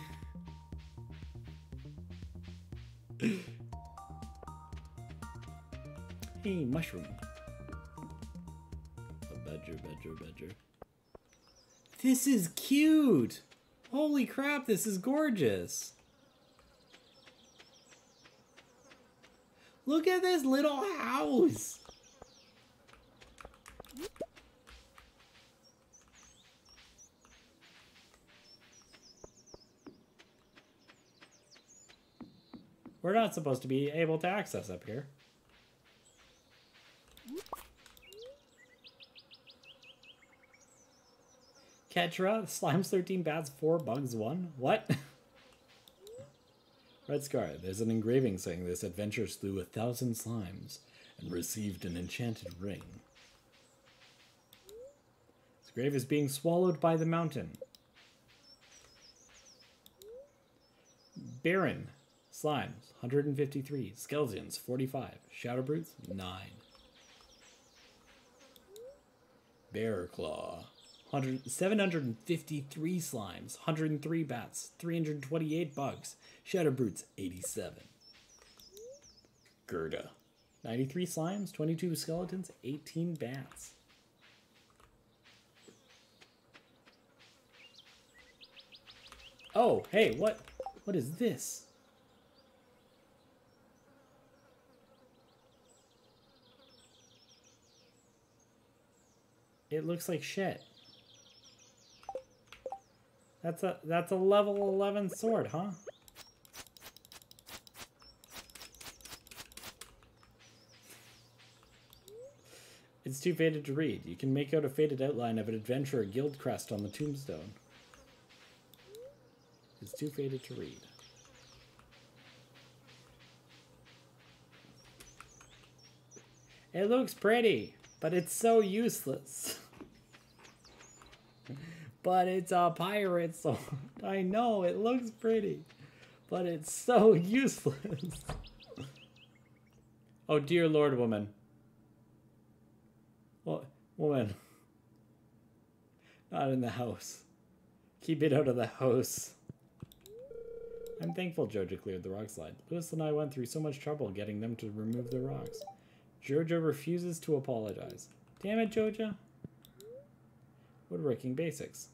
hey, mushroom. A badger, badger, badger. This is cute! Holy crap, this is gorgeous! Look at this little house! We're not supposed to be able to access up here. Ketra, Slimes 13 bats 4, bugs 1. What? (laughs) Red Scar, there's an engraving saying this adventure slew a thousand slimes and received an enchanted ring. This grave is being swallowed by the mountain. Baron, Slimes, 153. Skeletons, 45. Shadow Brutes, 9. Bear Claw, 100, 753 slimes, 103 bats, 328 bugs, Shadow Brutes, 87. Gerda, 93 slimes, 22 skeletons, 18 bats. Oh, hey, what? What is this? It looks like shit. That's a that's a level 11 sword, huh? It's too faded to read. You can make out a faded outline of an adventurer guild crest on the tombstone. It's too faded to read. It looks pretty, but it's so useless. (laughs) but it's a pirate sword. (laughs) I know, it looks pretty, but it's so (laughs) useless. oh dear lord, woman. What, woman? Not in the house. Keep it out of the house. I'm thankful Joja cleared the rock slide. Lewis and I went through so much trouble getting them to remove the rocks. Joja refuses to apologize. Damn it, Joja. Woodworking basics.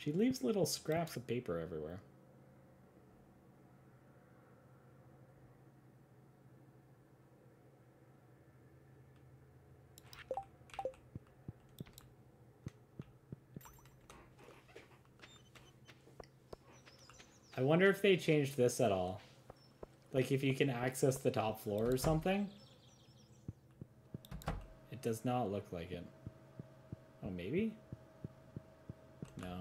She leaves little scraps of paper everywhere. I wonder if they changed this at all. Like if you can access the top floor or something. It does not look like it. Oh, maybe? No.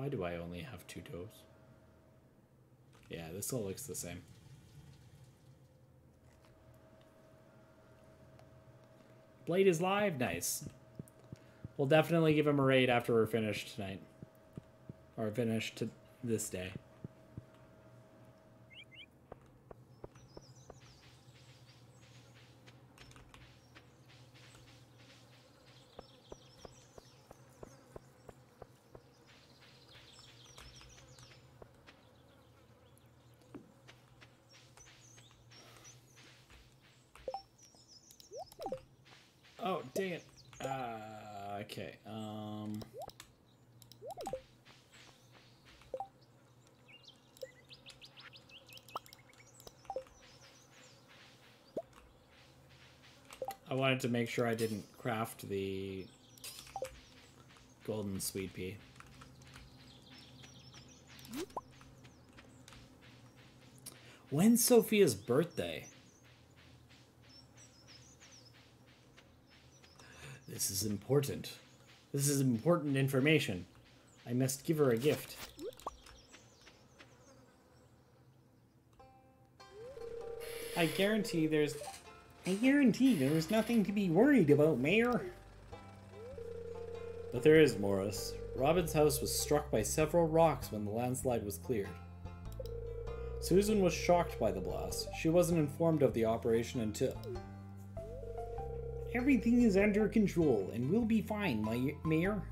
Why do I only have two toes? Yeah, this all looks the same. Blade is live. Nice. We'll definitely give him a raid after we're finished tonight. Or finished to this day. Oh, dang it. Uh, okay. Um. I wanted to make sure I didn't craft the golden sweet pea. When's Sophia's birthday? This is important. This is important information. I must give her a gift. I guarantee there's... I guarantee there's nothing to be worried about, Mayor. But there is, Morris. Robin's house was struck by several rocks when the landslide was cleared. Susan was shocked by the blast. She wasn't informed of the operation until... Everything is under control and we'll be fine, my Mayor.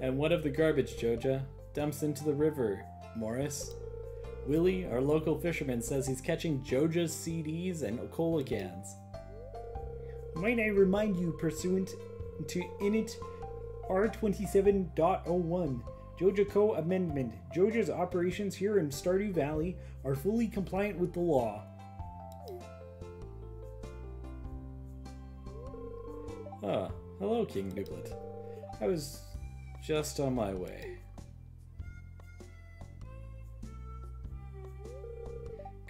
And what of the garbage, Joja? Dumps into the river, Morris. Willy, our local fisherman, says he's catching Joja's CDs and cola cans. Might I remind you, pursuant to Init R27.01, Joja Co. Amendment, Joja's operations here in Stardew Valley are fully compliant with the law. Ah, hello, KingNooblit. I was just on my way.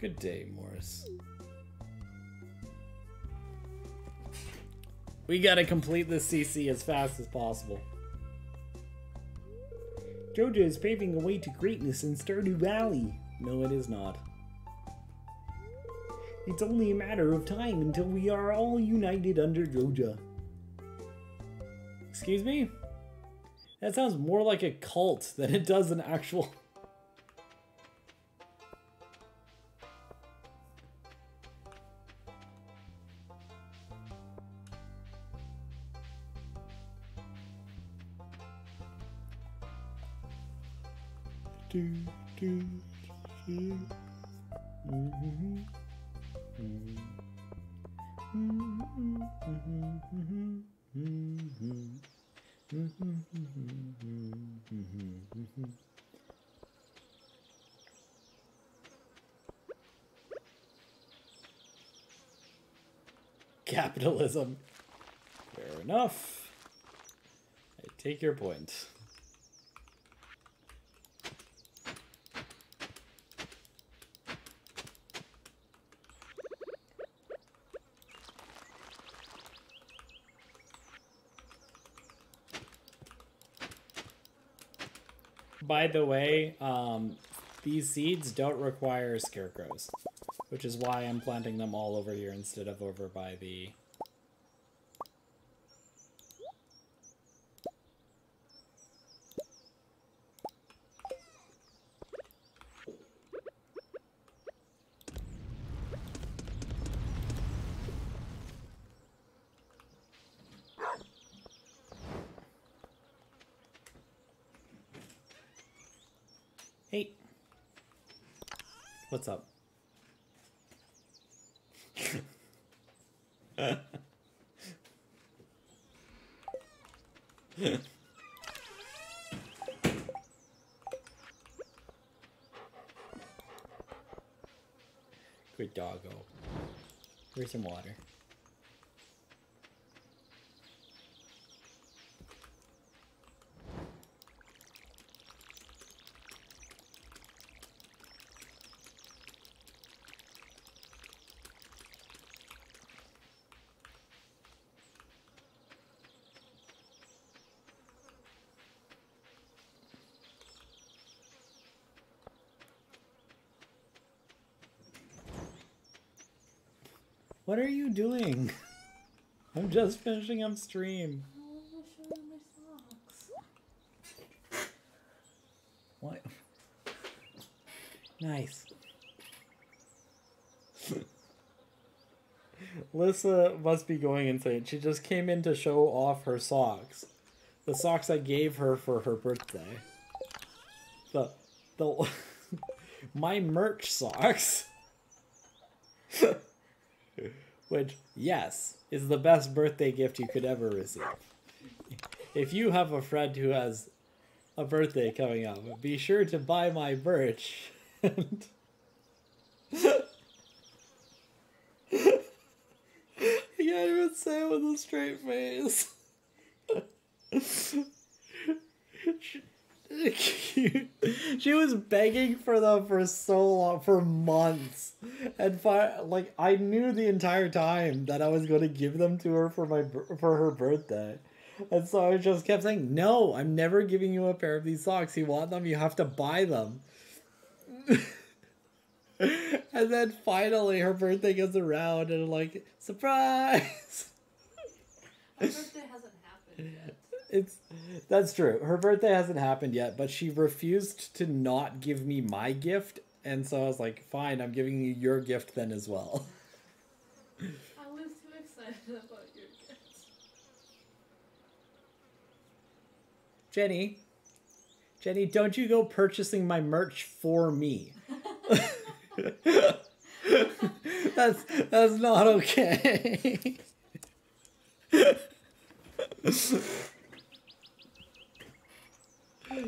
Good day, Morris. We gotta complete this CC as fast as possible. Joja is paving a way to greatness in Stardew Valley. No, it is not. It's only a matter of time until we are all united under Joja. Excuse me? That sounds more like a cult than it does an actual. Do, do, do. Capitalism. Fair enough. I take your point. By the way, um, these seeds don't require scarecrows, which is why I'm planting them all over here instead of over by the doggo. Here's some water. What are you doing? (laughs) I'm just finishing up stream. What? Nice. Lissa must be going insane. She just came in to show off her socks. The socks I gave her for her birthday. The the (laughs) my merch socks. Which, yes, is the best birthday gift you could ever receive. If you have a friend who has a birthday coming up, be sure to buy my birch. And (laughs) I can't even say it with a straight face. (laughs) she, (laughs) she was begging for them for so long, for months, and fi- like I knew the entire time that I was going to give them to her for my for her birthday, and so I just kept saying, "No, I'm never giving you a pair of these socks. You want them? You have to buy them." (laughs) and then finally, her birthday gets around, and I'm like, surprise! My birthday hasn't happened yet. It's that's true. Her birthday hasn't happened yet, but she refused to not give me my gift, and so I was like, "Fine, I'm giving you your gift then as well." I was too excited about your gift. Jenny, Jenny, don't you go purchasing my merch for me. (laughs) that's that's not okay. (laughs) I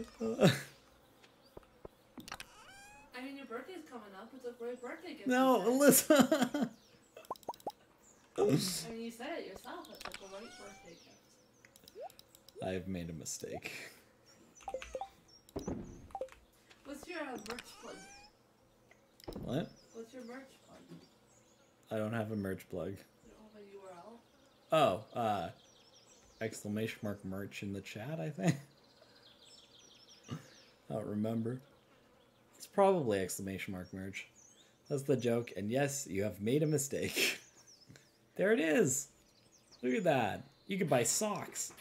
mean, your birthday's coming up. It's a great birthday gift. no, Alyssa. I mean, you said it yourself. It's a great birthday gift. I've made a mistake. What's your uh, merch plug? What? What's your merch plug? I don't have a merch plug. You don't have a URL? Oh, uh, exclamation mark merch in the chat, I think. (laughs) I don't remember. It's probably exclamation mark merge. That's the joke, and yes, you have made a mistake. (laughs) there it is. Look at that. You could buy socks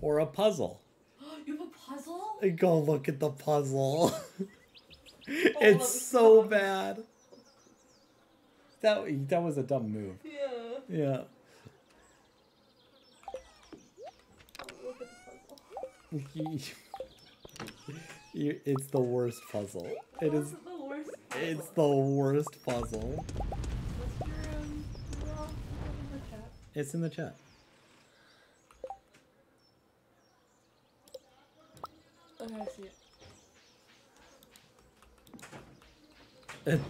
or a puzzle. (gasps) you have a puzzle? And Go look at the puzzle. (laughs) Oh, that it's so dumb. bad. That that was a dumb move. Yeah. Yeah. Oh, look at the puzzle. (laughs) You- it's the worst puzzle. (laughs) It is. The worst It's puzzle. the worst puzzle. Your um, URL? Put it in. It's in the chat. Okay, I see it.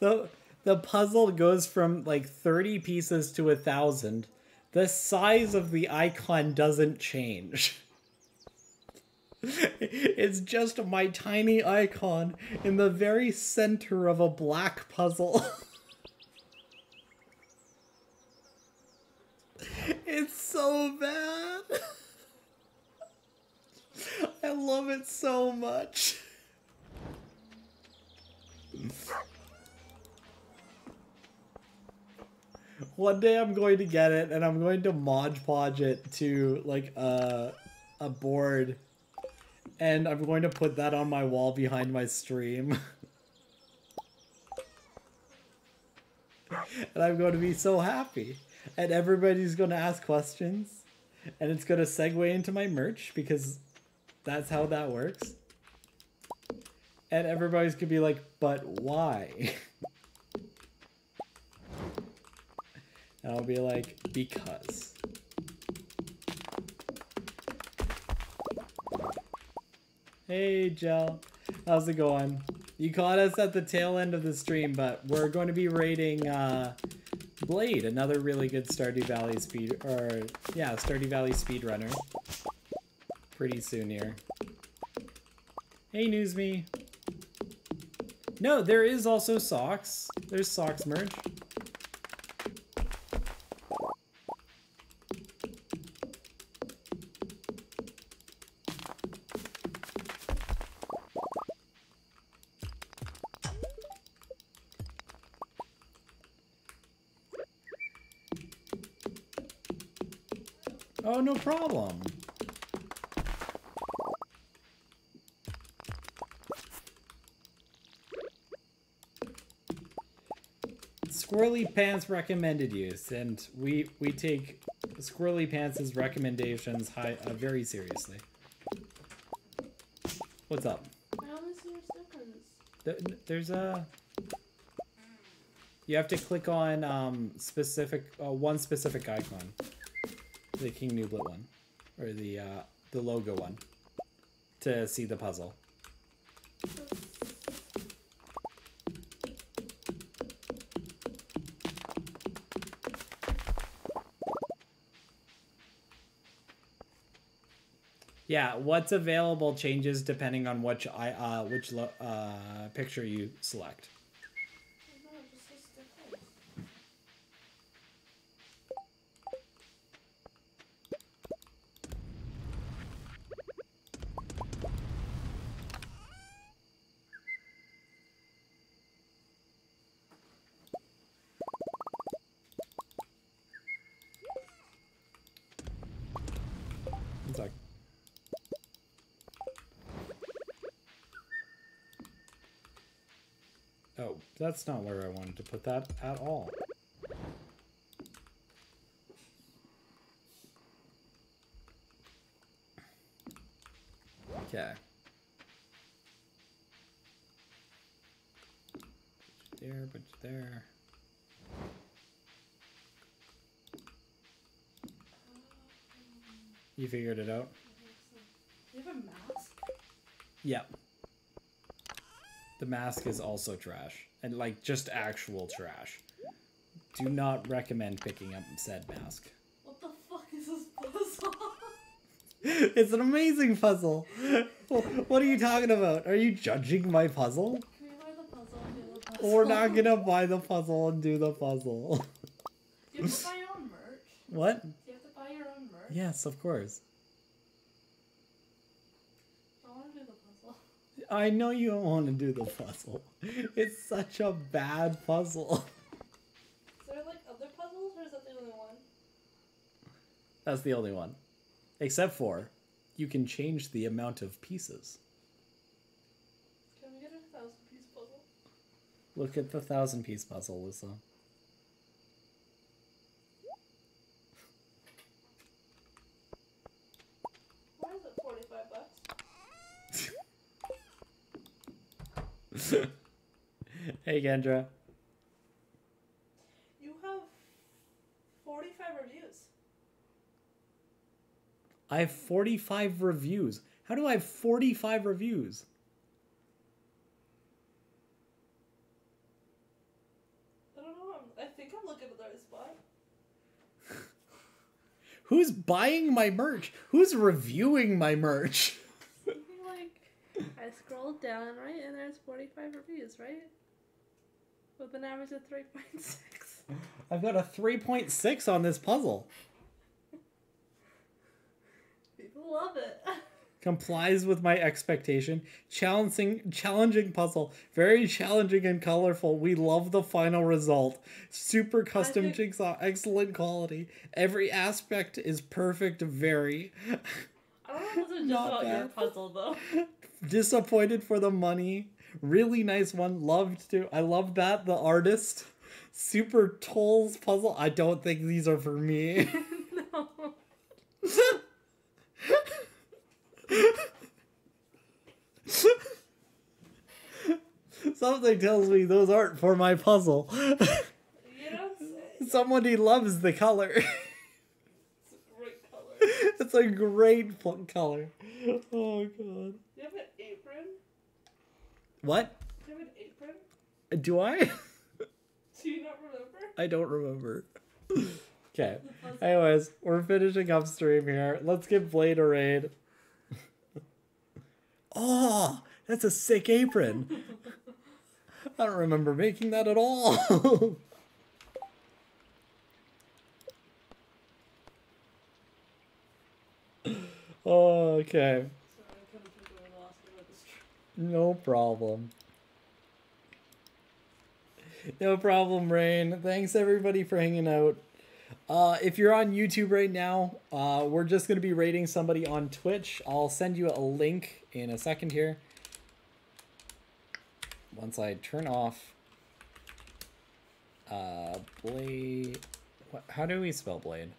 the The puzzle goes from like thirty pieces to a thousand. The size of the icon doesn't change. (laughs) It's just my tiny icon in the very center of a black puzzle. (laughs) it's so bad. I love it so much. One day I'm going to get it and I'm going to Mod Podge it to like a a board and I'm going to put that on my wall behind my stream. (laughs) and I'm going to be so happy. And everybody's going to ask questions and it's going to segue into my merch because that's how that works. And everybody's gonna be like, but why? (laughs) and I'll be like, because. Hey, Gel. How's it going? You caught us at the tail end of the stream, but we're going to be raiding uh, Blade, another really good Stardew Valley speed, or yeah, Stardew Valley speedrunner. Pretty soon here. Hey, Newsme. No, there is also socks. There's socks merch. No problem. Squirrely Pants recommended use, and we we take Squirrely Pants' recommendations high uh, very seriously. What's up? I only see your stickers. Th- There's a. You have to click on um, specific uh, one specific icon, the KingNooblit one, or the uh, the logo one, to see the puzzle. Yeah, what's available changes depending on which I uh, which uh, picture you select. No, it just says stickers. It's like Oh, that's not where I wanted to put that at all. Okay. There, but there. You figured it out? You have a mask? Yep. The mask is also trash. And like just actual trash. Do not recommend picking up said mask. What the fuck is this puzzle? (laughs) it's an amazing puzzle. What are you talking about? Are you judging my puzzle? Can we buy the puzzle and do the puzzle? We're not (laughs) gonna buy the puzzle and do the puzzle. Do you have to buy your own merch? what? Do you have to buy your own merch? Yes, of course. I want to do the puzzle. I know you don't want to do the puzzle. It's such a bad puzzle. Is there like other puzzles or is that the only one? That's the only one. Except for you can change the amount of pieces. Can we get a thousand piece puzzle? Look at the thousand piece puzzle, Lisa. Why is it 45 bucks? Hey, Kendra. You have 45 reviews. I have 45 reviews. How do I have 45 reviews? I don't know. I'm, think I'm looking at the right spot. (laughs) Who's buying my merch? Who's reviewing my merch? (laughs) like, I scrolled down, right? And there's 45 reviews, right? With an average of 3.6. I've got a 3.6 on this puzzle. People love it. Complies with my expectation. Challenging challenging puzzle. Very challenging and colorful. We love the final result. Super custom think- jigsaw. Excellent quality. Every aspect is perfect. Very. I don't know if this is just Not about your puzzle, though. (laughs) disappointed for the money. Really nice one. Loved to. I love that. The artist. Super Tolls puzzle. I don't think these are for me. no. (laughs) (laughs) Something tells me those aren't for my puzzle. You don't say. Somebody loves the color. (laughs) It's a great color. it's a great color. Oh god. Do you have an apron? What? Do you have an apron? Uh, do I? (laughs) Do you not remember? I don't remember. (laughs) Okay. Anyways, we're finishing up stream here. Let's get Blade a raid. oh, that's a sick apron. (laughs) I don't remember making that at all. oh, okay. Sorry, I couldn't think of the last word. This tr- No problem. No problem, Rain. Thanks everybody for hanging out. Uh, if you're on YouTube right now, uh, we're just going to be raiding somebody on Twitch. I'll send you a link in a second here. Once I turn off uh, Blade. What, how do we spell Blade?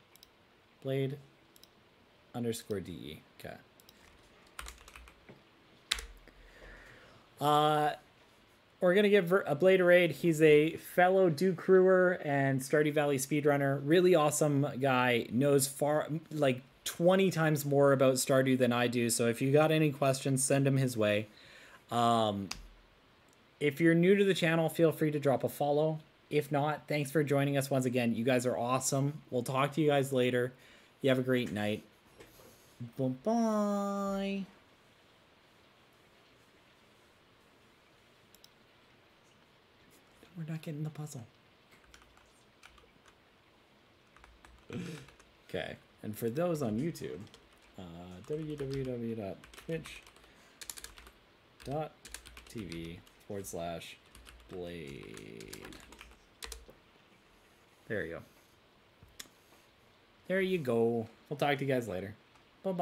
Blade underscore DE. Okay. Uh, we're gonna give Ver- a Blade Raid. He's a fellow Duke Crewer and Stardew Valley speedrunner. Really awesome guy. Knows far like twenty times more about Stardew than I do. So if you got any questions, send him his way. Um, if you're new to the channel, feel free to drop a follow. If not, thanks for joining us once again. You guys are awesome. We'll talk to you guys later. You have a great night. Bye bye. We're not getting the puzzle. (laughs) Okay, and for those on YouTube, uh, www.twitch.tv forward slash blade. There you go. There you go. We'll talk to you guys later.